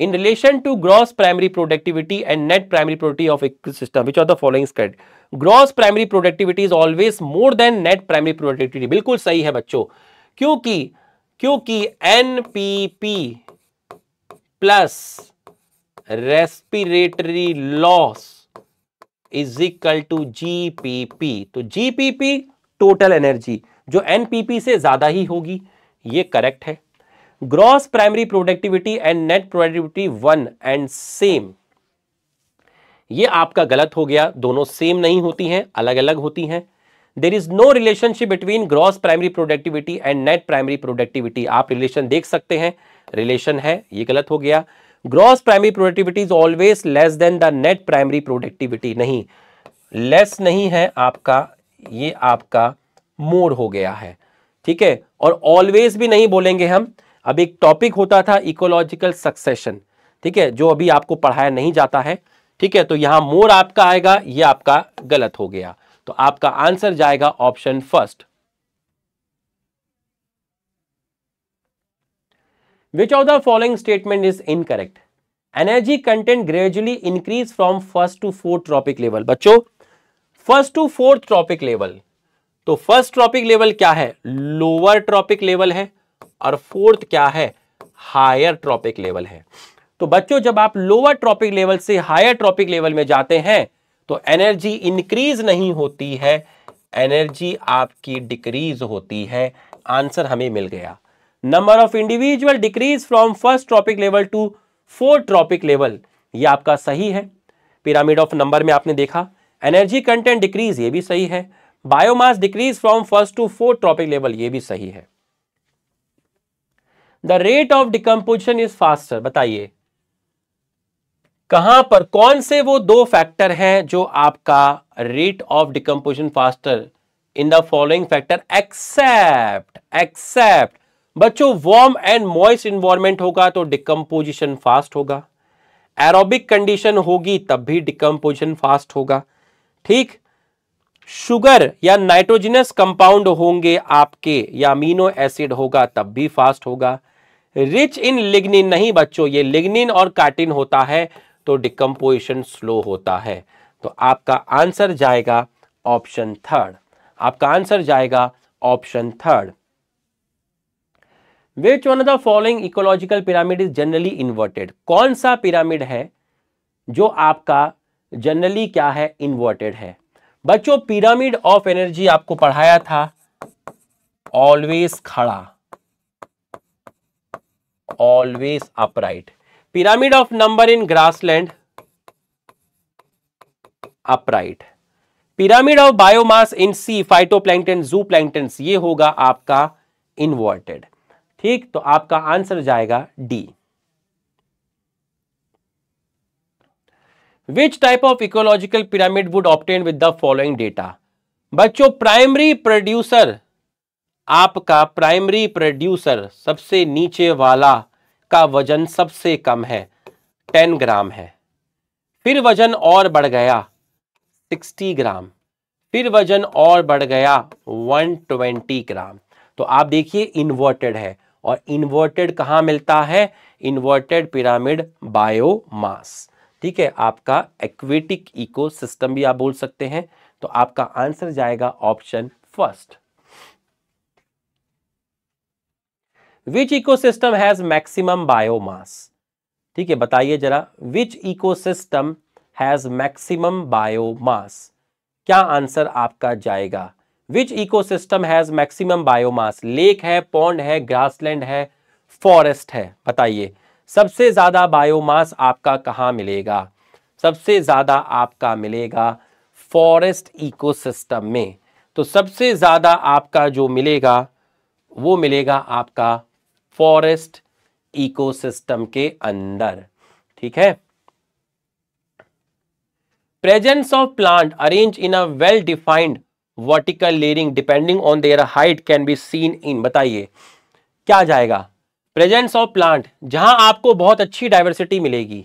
In relation to gross primary productivity and net primary productivity of equal system which are the following स्क्रेड gross primary productivity is always more than net primary productivity. बिल्कुल सही है बच्चों। क्योंकि क्योंकि N P P plus respiratory loss is equal to GPP तो GPP total energy जो NPP से ज़्यादा ही होगी, ये करेक्ट है। Gross primary productivity and net productivity one and same ये आपका गलत हो गया, दोनों सेम नहीं होती हैं अलग अलग होती हैं। There is no relationship between gross primary productivity and net primary productivity आप रिलेशन देख सकते हैं रिलेशन है, ये गलत हो गया। Gross primary productivity is always less than the net primary productivity नहीं। लेस नहीं है आपका, ये आपका मोर हो गया है। ठीक है? और ऑलवेज भी नहीं बोलेंगे हम। अब एक टॉपिक होता था इकोलॉजिकल सक्सेशन ठीक है? जो अभी आपको पढ़ाया नहीं जाता है। ठीक है? तो यहाँ मोर आपका आएगा, ये आपका गलत हो गया। तो आपका आंसर जाएगा option first which of the following statement is incorrect energy content gradually increase from first to fourth trophic level बच्चों first to fourth trophic level तो फ़र्स्ट ट्रॉपिक लेवल क्या है? लोअर ट्रॉपिक लेवल है और fourth क्या है? Higher trophic level है. तो बच्चों, जब आप लोअर ट्रॉपिक लेवल से हायर ट्रॉपिक लेवल में जाते हैं तो एनर्जी इंक्रीज नहीं होती है. एनर्जी आपकी डिक्रीज होती है. आंसर हमें मिल गया. Number of individual decrease from first trophic level to fourth trophic level ये आपका सही है। पिरामिड ऑफ़ नंबर में आपने देखा। एनर्जी कंटेंट डिक्रीज ये भी सही है। Biomass decrease from first to fourth trophic level ये भी सही है। The rate of decomposition is faster बताइए। कहाँ पर कौन से वो दो फैक्टर हैं जो आपका rate of decomposition faster in the following factor except except बच्चों वार्म एंड मॉइस्ट इन्वायरमेंट होगा तो डिकम्पोजिशन फास्ट होगा। एरोबिक कंडीशन होगी तब भी डिकम्पोजिशन फास्ट होगा। ठीक? शुगर या नाइट्रोजिनस कंपाउंड होंगे आपके या अमीनो एसिड होगा तब भी फास्ट होगा। रिच इन लिग्निन नहीं बच्चों, ये लिग्निन और कार्टिन होता है तो डिकम्पोजिशन स्लो होता है। तो आपका आंसर जाएगा ऑप्शन थर्ड आपका आंसर जाएगा option third which one of the following ecological pyramid is generally inverted कौन सा पिरामिड है जो आपका जनरली क्या है? इन्वर्टेड है। बच्चों पिरामिड ऑफ़ एनर्जी आपको पढ़ाया था। ऑलवेज खड़ा। Always upright pyramid of number in grassland upright pyramid of biomass in sea phytoplankton zooplankton ये होगा आपका इन्वर्टेड ठीक? तो आपका आंसर जाएगा D which type of ecological pyramid would obtain with the following data बच्चों प्राइमरी प्रोड्यूसर आपका primary producer सबसे नीचे वाला का वज़न सबसे कम है, टेन ग्राम है। फिर वज़न और बढ़ गया, सिक्सटी ग्राम। फिर वज़न और बढ़ गया, वन ट्वेंटी ग्राम। तो आप देखिए इन्वर्टेड है। और इन्वर्टेड कहाँ मिलता है? इन्वर्टेड पिरामिड बायोमास ठीक है, आपका एक्वेटिक इकोसिस्टम भी आप बोल सकते हैं तो आपका आंसर जाएगा option first which ecosystem has maximum biomass ठीक है, बताइए जरा which ecosystem has maximum biomass क्या आंसर आपका जाएगा? Which ecosystem has maximum biomass lake है पॉन्ड है ग्रासलैंड है फॉरेस्ट है। बताइए, सबसे ज़्यादा बायोमास आपका कहाँ मिलेगा? सबसे ज़्यादा आपका मिलेगा फॉरेस्ट इकोसिस्टम में। तो सबसे ज़्यादा आपका जो मिलेगा, वो मिलेगा आपका फॉरेस्ट इकोसिस्टम के अंदर। ठीक है? Presence of plant arrange in a well defined vertical layering depending on their height can be seen in बताइए। क्या जाएगा? प्रेजेंस ऑफ़ प्लांट जहाँ आपको बहुत अच्छी डाइवर्सिटी मिलेगी।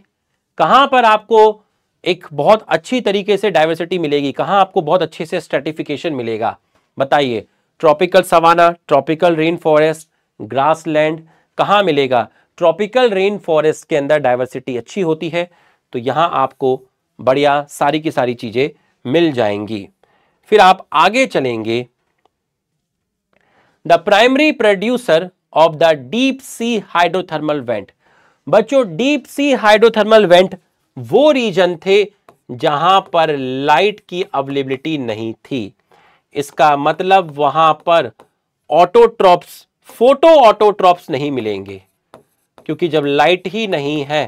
कहाँ पर आपको एक बहुत अच्छी तरीके से डाइवर्सिटी मिलेगी? कहाँ आपको बहुत अच्छे से स्ट्रेटिफिकेशन मिलेगा? बताइए। Tropical savanna tropical rain forest grassland कहाँ मिलेगा? ट्रॉपिकल रेन फॉरेस्ट के अंदर डाइवर्सिटी अच्छी होती है तो यहाँ आपको बढ़िया सारी की सारी चीज़ें मिल जाएँगी। फिर आप आगे चलेंगे। The primary producer of the deep sea hydrothermal vent बच्चों डीप सी हाइड्रोथर्मल वेंट वो रीजन थे जहाँ पर लाइट की अवेलेबिलिटी नहीं थी। इसका मतलब वहाँ पर ऑटोट्रॉप्स फ़ोटो ऑटोट्रॉप्स नहीं मिलेंगे। क्योंकि जब लाइट ही नहीं है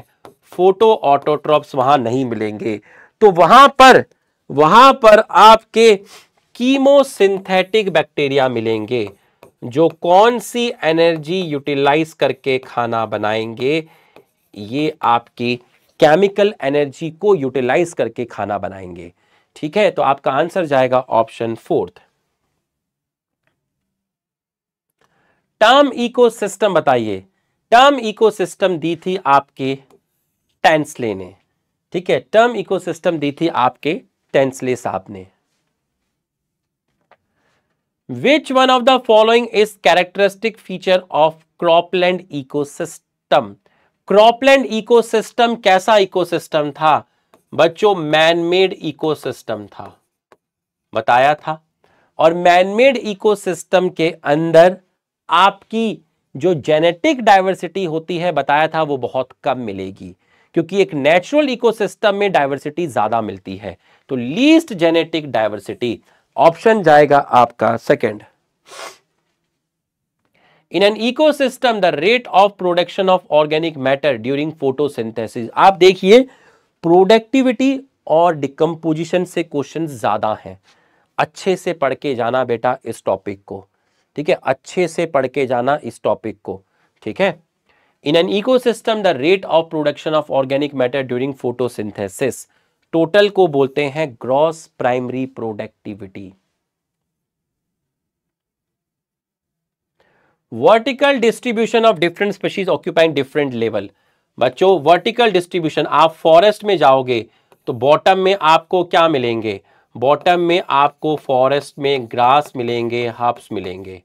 फ़ोटो ऑटोट्रॉप्स वहाँ नहीं मिलेंगे। तो वहाँ पर वहाँ पर आपके कीमोसिंथेटिक बैक्टीरिया मिलेंगे, जो कौन सी एनर्जी यूटिलाइज करके खाना बनाएँगे, ये आपकी केमिकल एनर्जी को यूटिलाइज करके खाना बनाएँगे। ठीक है तो आपका आंसर जाएगा ऑप्शन फोर्थ टर्म इकोसिस्टम बताइए। टर्म इकोसिस्टम दी थी आपके टेंसले ने ठीक है टर्म इकोसिस्टम दी थी आपके टेंसले साहब ने। Which one of the following is characteristic feature of cropland ecosystem cropland ecosystem कैसा इकोसिस्टम था? बच्चों मैनमेड इकोसिस्टम था। बताया था। और मैनमेड इकोसिस्टम के अंदर आपकी जो जेनेटिक डाइवर्सिटी होती है, बताया था, वो बहुत कम मिलेगी। क्योंकि एक नेचुरल इकोसिस्टम में डाइवर्सिटी ज़्यादा मिलती है। तो लीस्ट जेनेटिक डाइवर्सिटी ऑप्शन जाएगा आपका second in an ecosystem the rate of production of organic matter during photosynthesis आप देखिए प्रोडक्टिविटी और डिकम्पोजिशन से क्वेश्चन ज़्यादा हैं। अच्छे से पढ़ के जाना बेटा इस टॉपिक को। ठीक है? अच्छे से पढ़ के जाना इस टॉपिक को। ठीक है? In an ecosystem the rate of production of organic matter during photosynthesis total को बोलते हैं gross primary productivity vertical distribution of different species occupying different level बच्चों वर्टिकल डिस्ट्रीब्यूशन आप फॉरेस्ट में जाओगे तो बॉटम में आपको क्या मिलेंगे? बॉटम में आपको फॉरेस्ट में ग्रास मिलेंगे हब्स मिलेंगे.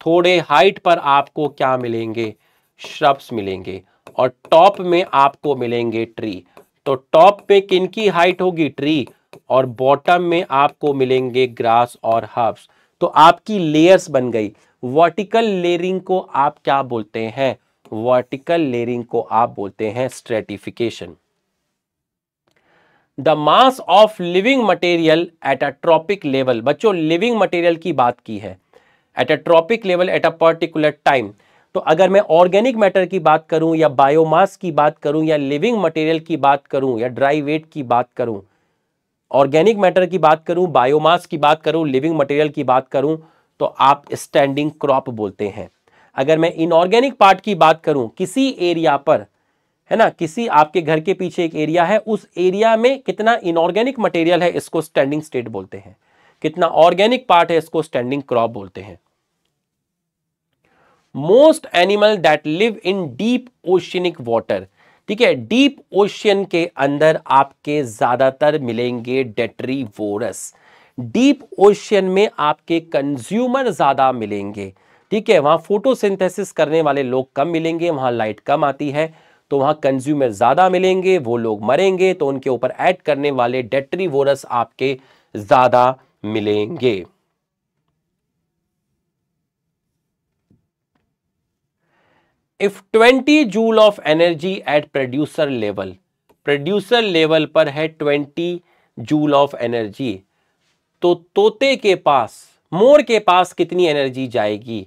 थोड़े हाइट पर आपको क्या मिलेंगे? श्रब्स मिलेंगे और टॉप में आपको मिलेंगे ट्री तो टॉप पे किन की हाइट होगी ट्री और बॉटम में आपको मिलेंगे ग्रास और हर्ब्स तो आपकी लेयर्स बन गई. वर्टिकल लेयरिंग को आप क्या बोलते हैं? वर्टिकल लेयरिंग को आप बोलते हैं stratification the mass of living material at a trophic level बच्चों लिविंग मटेरियल की बात की है. At a trophic level at a particular time तो अगर मैं ऑर्गेनिक मैटर की बात करूँ या बायोमास की बात करूँ या लिविंग मटेरियल की बात करूँ या ड्राई वेट की बात करूँ ऑर्गेनिक मैटर की बात करूँ बायोमास की बात करूँ लिविंग मटेरियल की बात करूँ तो आप स्टैंडिंग क्रॉप बोलते हैं। अगर मैं इनऑर्गेनिक पार्ट की बात करूँ, किसी एरिया पर, है ना, किसी आपके घर के पीछे एक एरिया है, उस एरिया में कितना इनऑर्गेनिक मटेरियल है, इसको स्टैंडिंग स्टेट बोलते हैं। कितना ऑर्गेनिक पार्ट है, इसको स्टैंडिंग क्रॉप बोलते हैं। Most animal that live in deep oceanic water. ठीक है, डीप ओशियन के अंदर आपके ज़्यादातर मिलेंगे डेटरी वोरस डीप ओशियन में आपके कंज्यूमर ज़्यादा मिलेंगे। ठीक है, वहाँ फोटोसिंथेसिस करने वाले लोग कम मिलेंगे, वहाँ लाइट कम आती है तो वहाँ कंज्यूमर ज़्यादा मिलेंगे, वो लोग मरेंगे तो उनके ऊपर ऐड करने वाले डेटरी वोरस आपके ज़्यादा मिलेंगे। If 20 joule of energy at producer level producer level पर है 20 जूल ऑफ़ एनर्जी तो तोते के पास, मोर के पास कितनी एनर्जी जाएगी?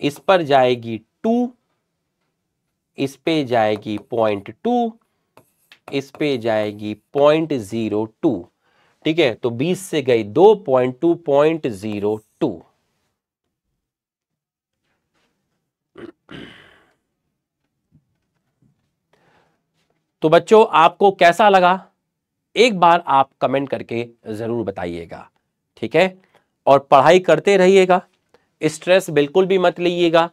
इस पर जाएगी टू इस पे जाएगी पॉइंट टू इस पे जाएगी पॉइंट ज़ीरो टू ठीक है? तो 20 से गई दो point two point zero two तो बच्चों, आपको कैसा लगा? एक बार आप कमेंट करके ज़रूर बताइएगा, ठीक है? और पढ़ाई करते रहिएगा, स्ट्रेस बिल्कुल भी मत लीजिएगा,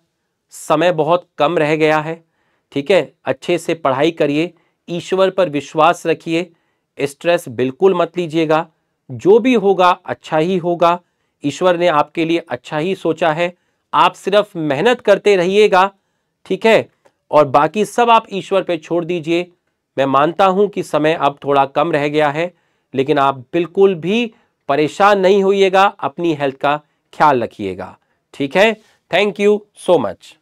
समय बहुत कम रह गया है, ठीक है? अच्छे से पढ़ाई करिए, ईश्वर पर विश्वास रखिए, स्ट्रेस बिल्कुल मत लीजिएगा, जो भी होगा अच्छा ही होगा, ईश्वर ने आपके लिए अच्छा ही सोचा है, आप सिर्फ़ मेहनत करते रहिएगा, ठीक है? और बाकी सब आप ईश्वर पे छोड़ दीजिए मैं मानता हूँ कि समय अब थोड़ा कम रह गया है, लेकिन आप बिल्कुल भी परेशान नहीं होइएगा, अपनी हेल्थ का ख्याल रखिएगा। ठीक है? Thank you so much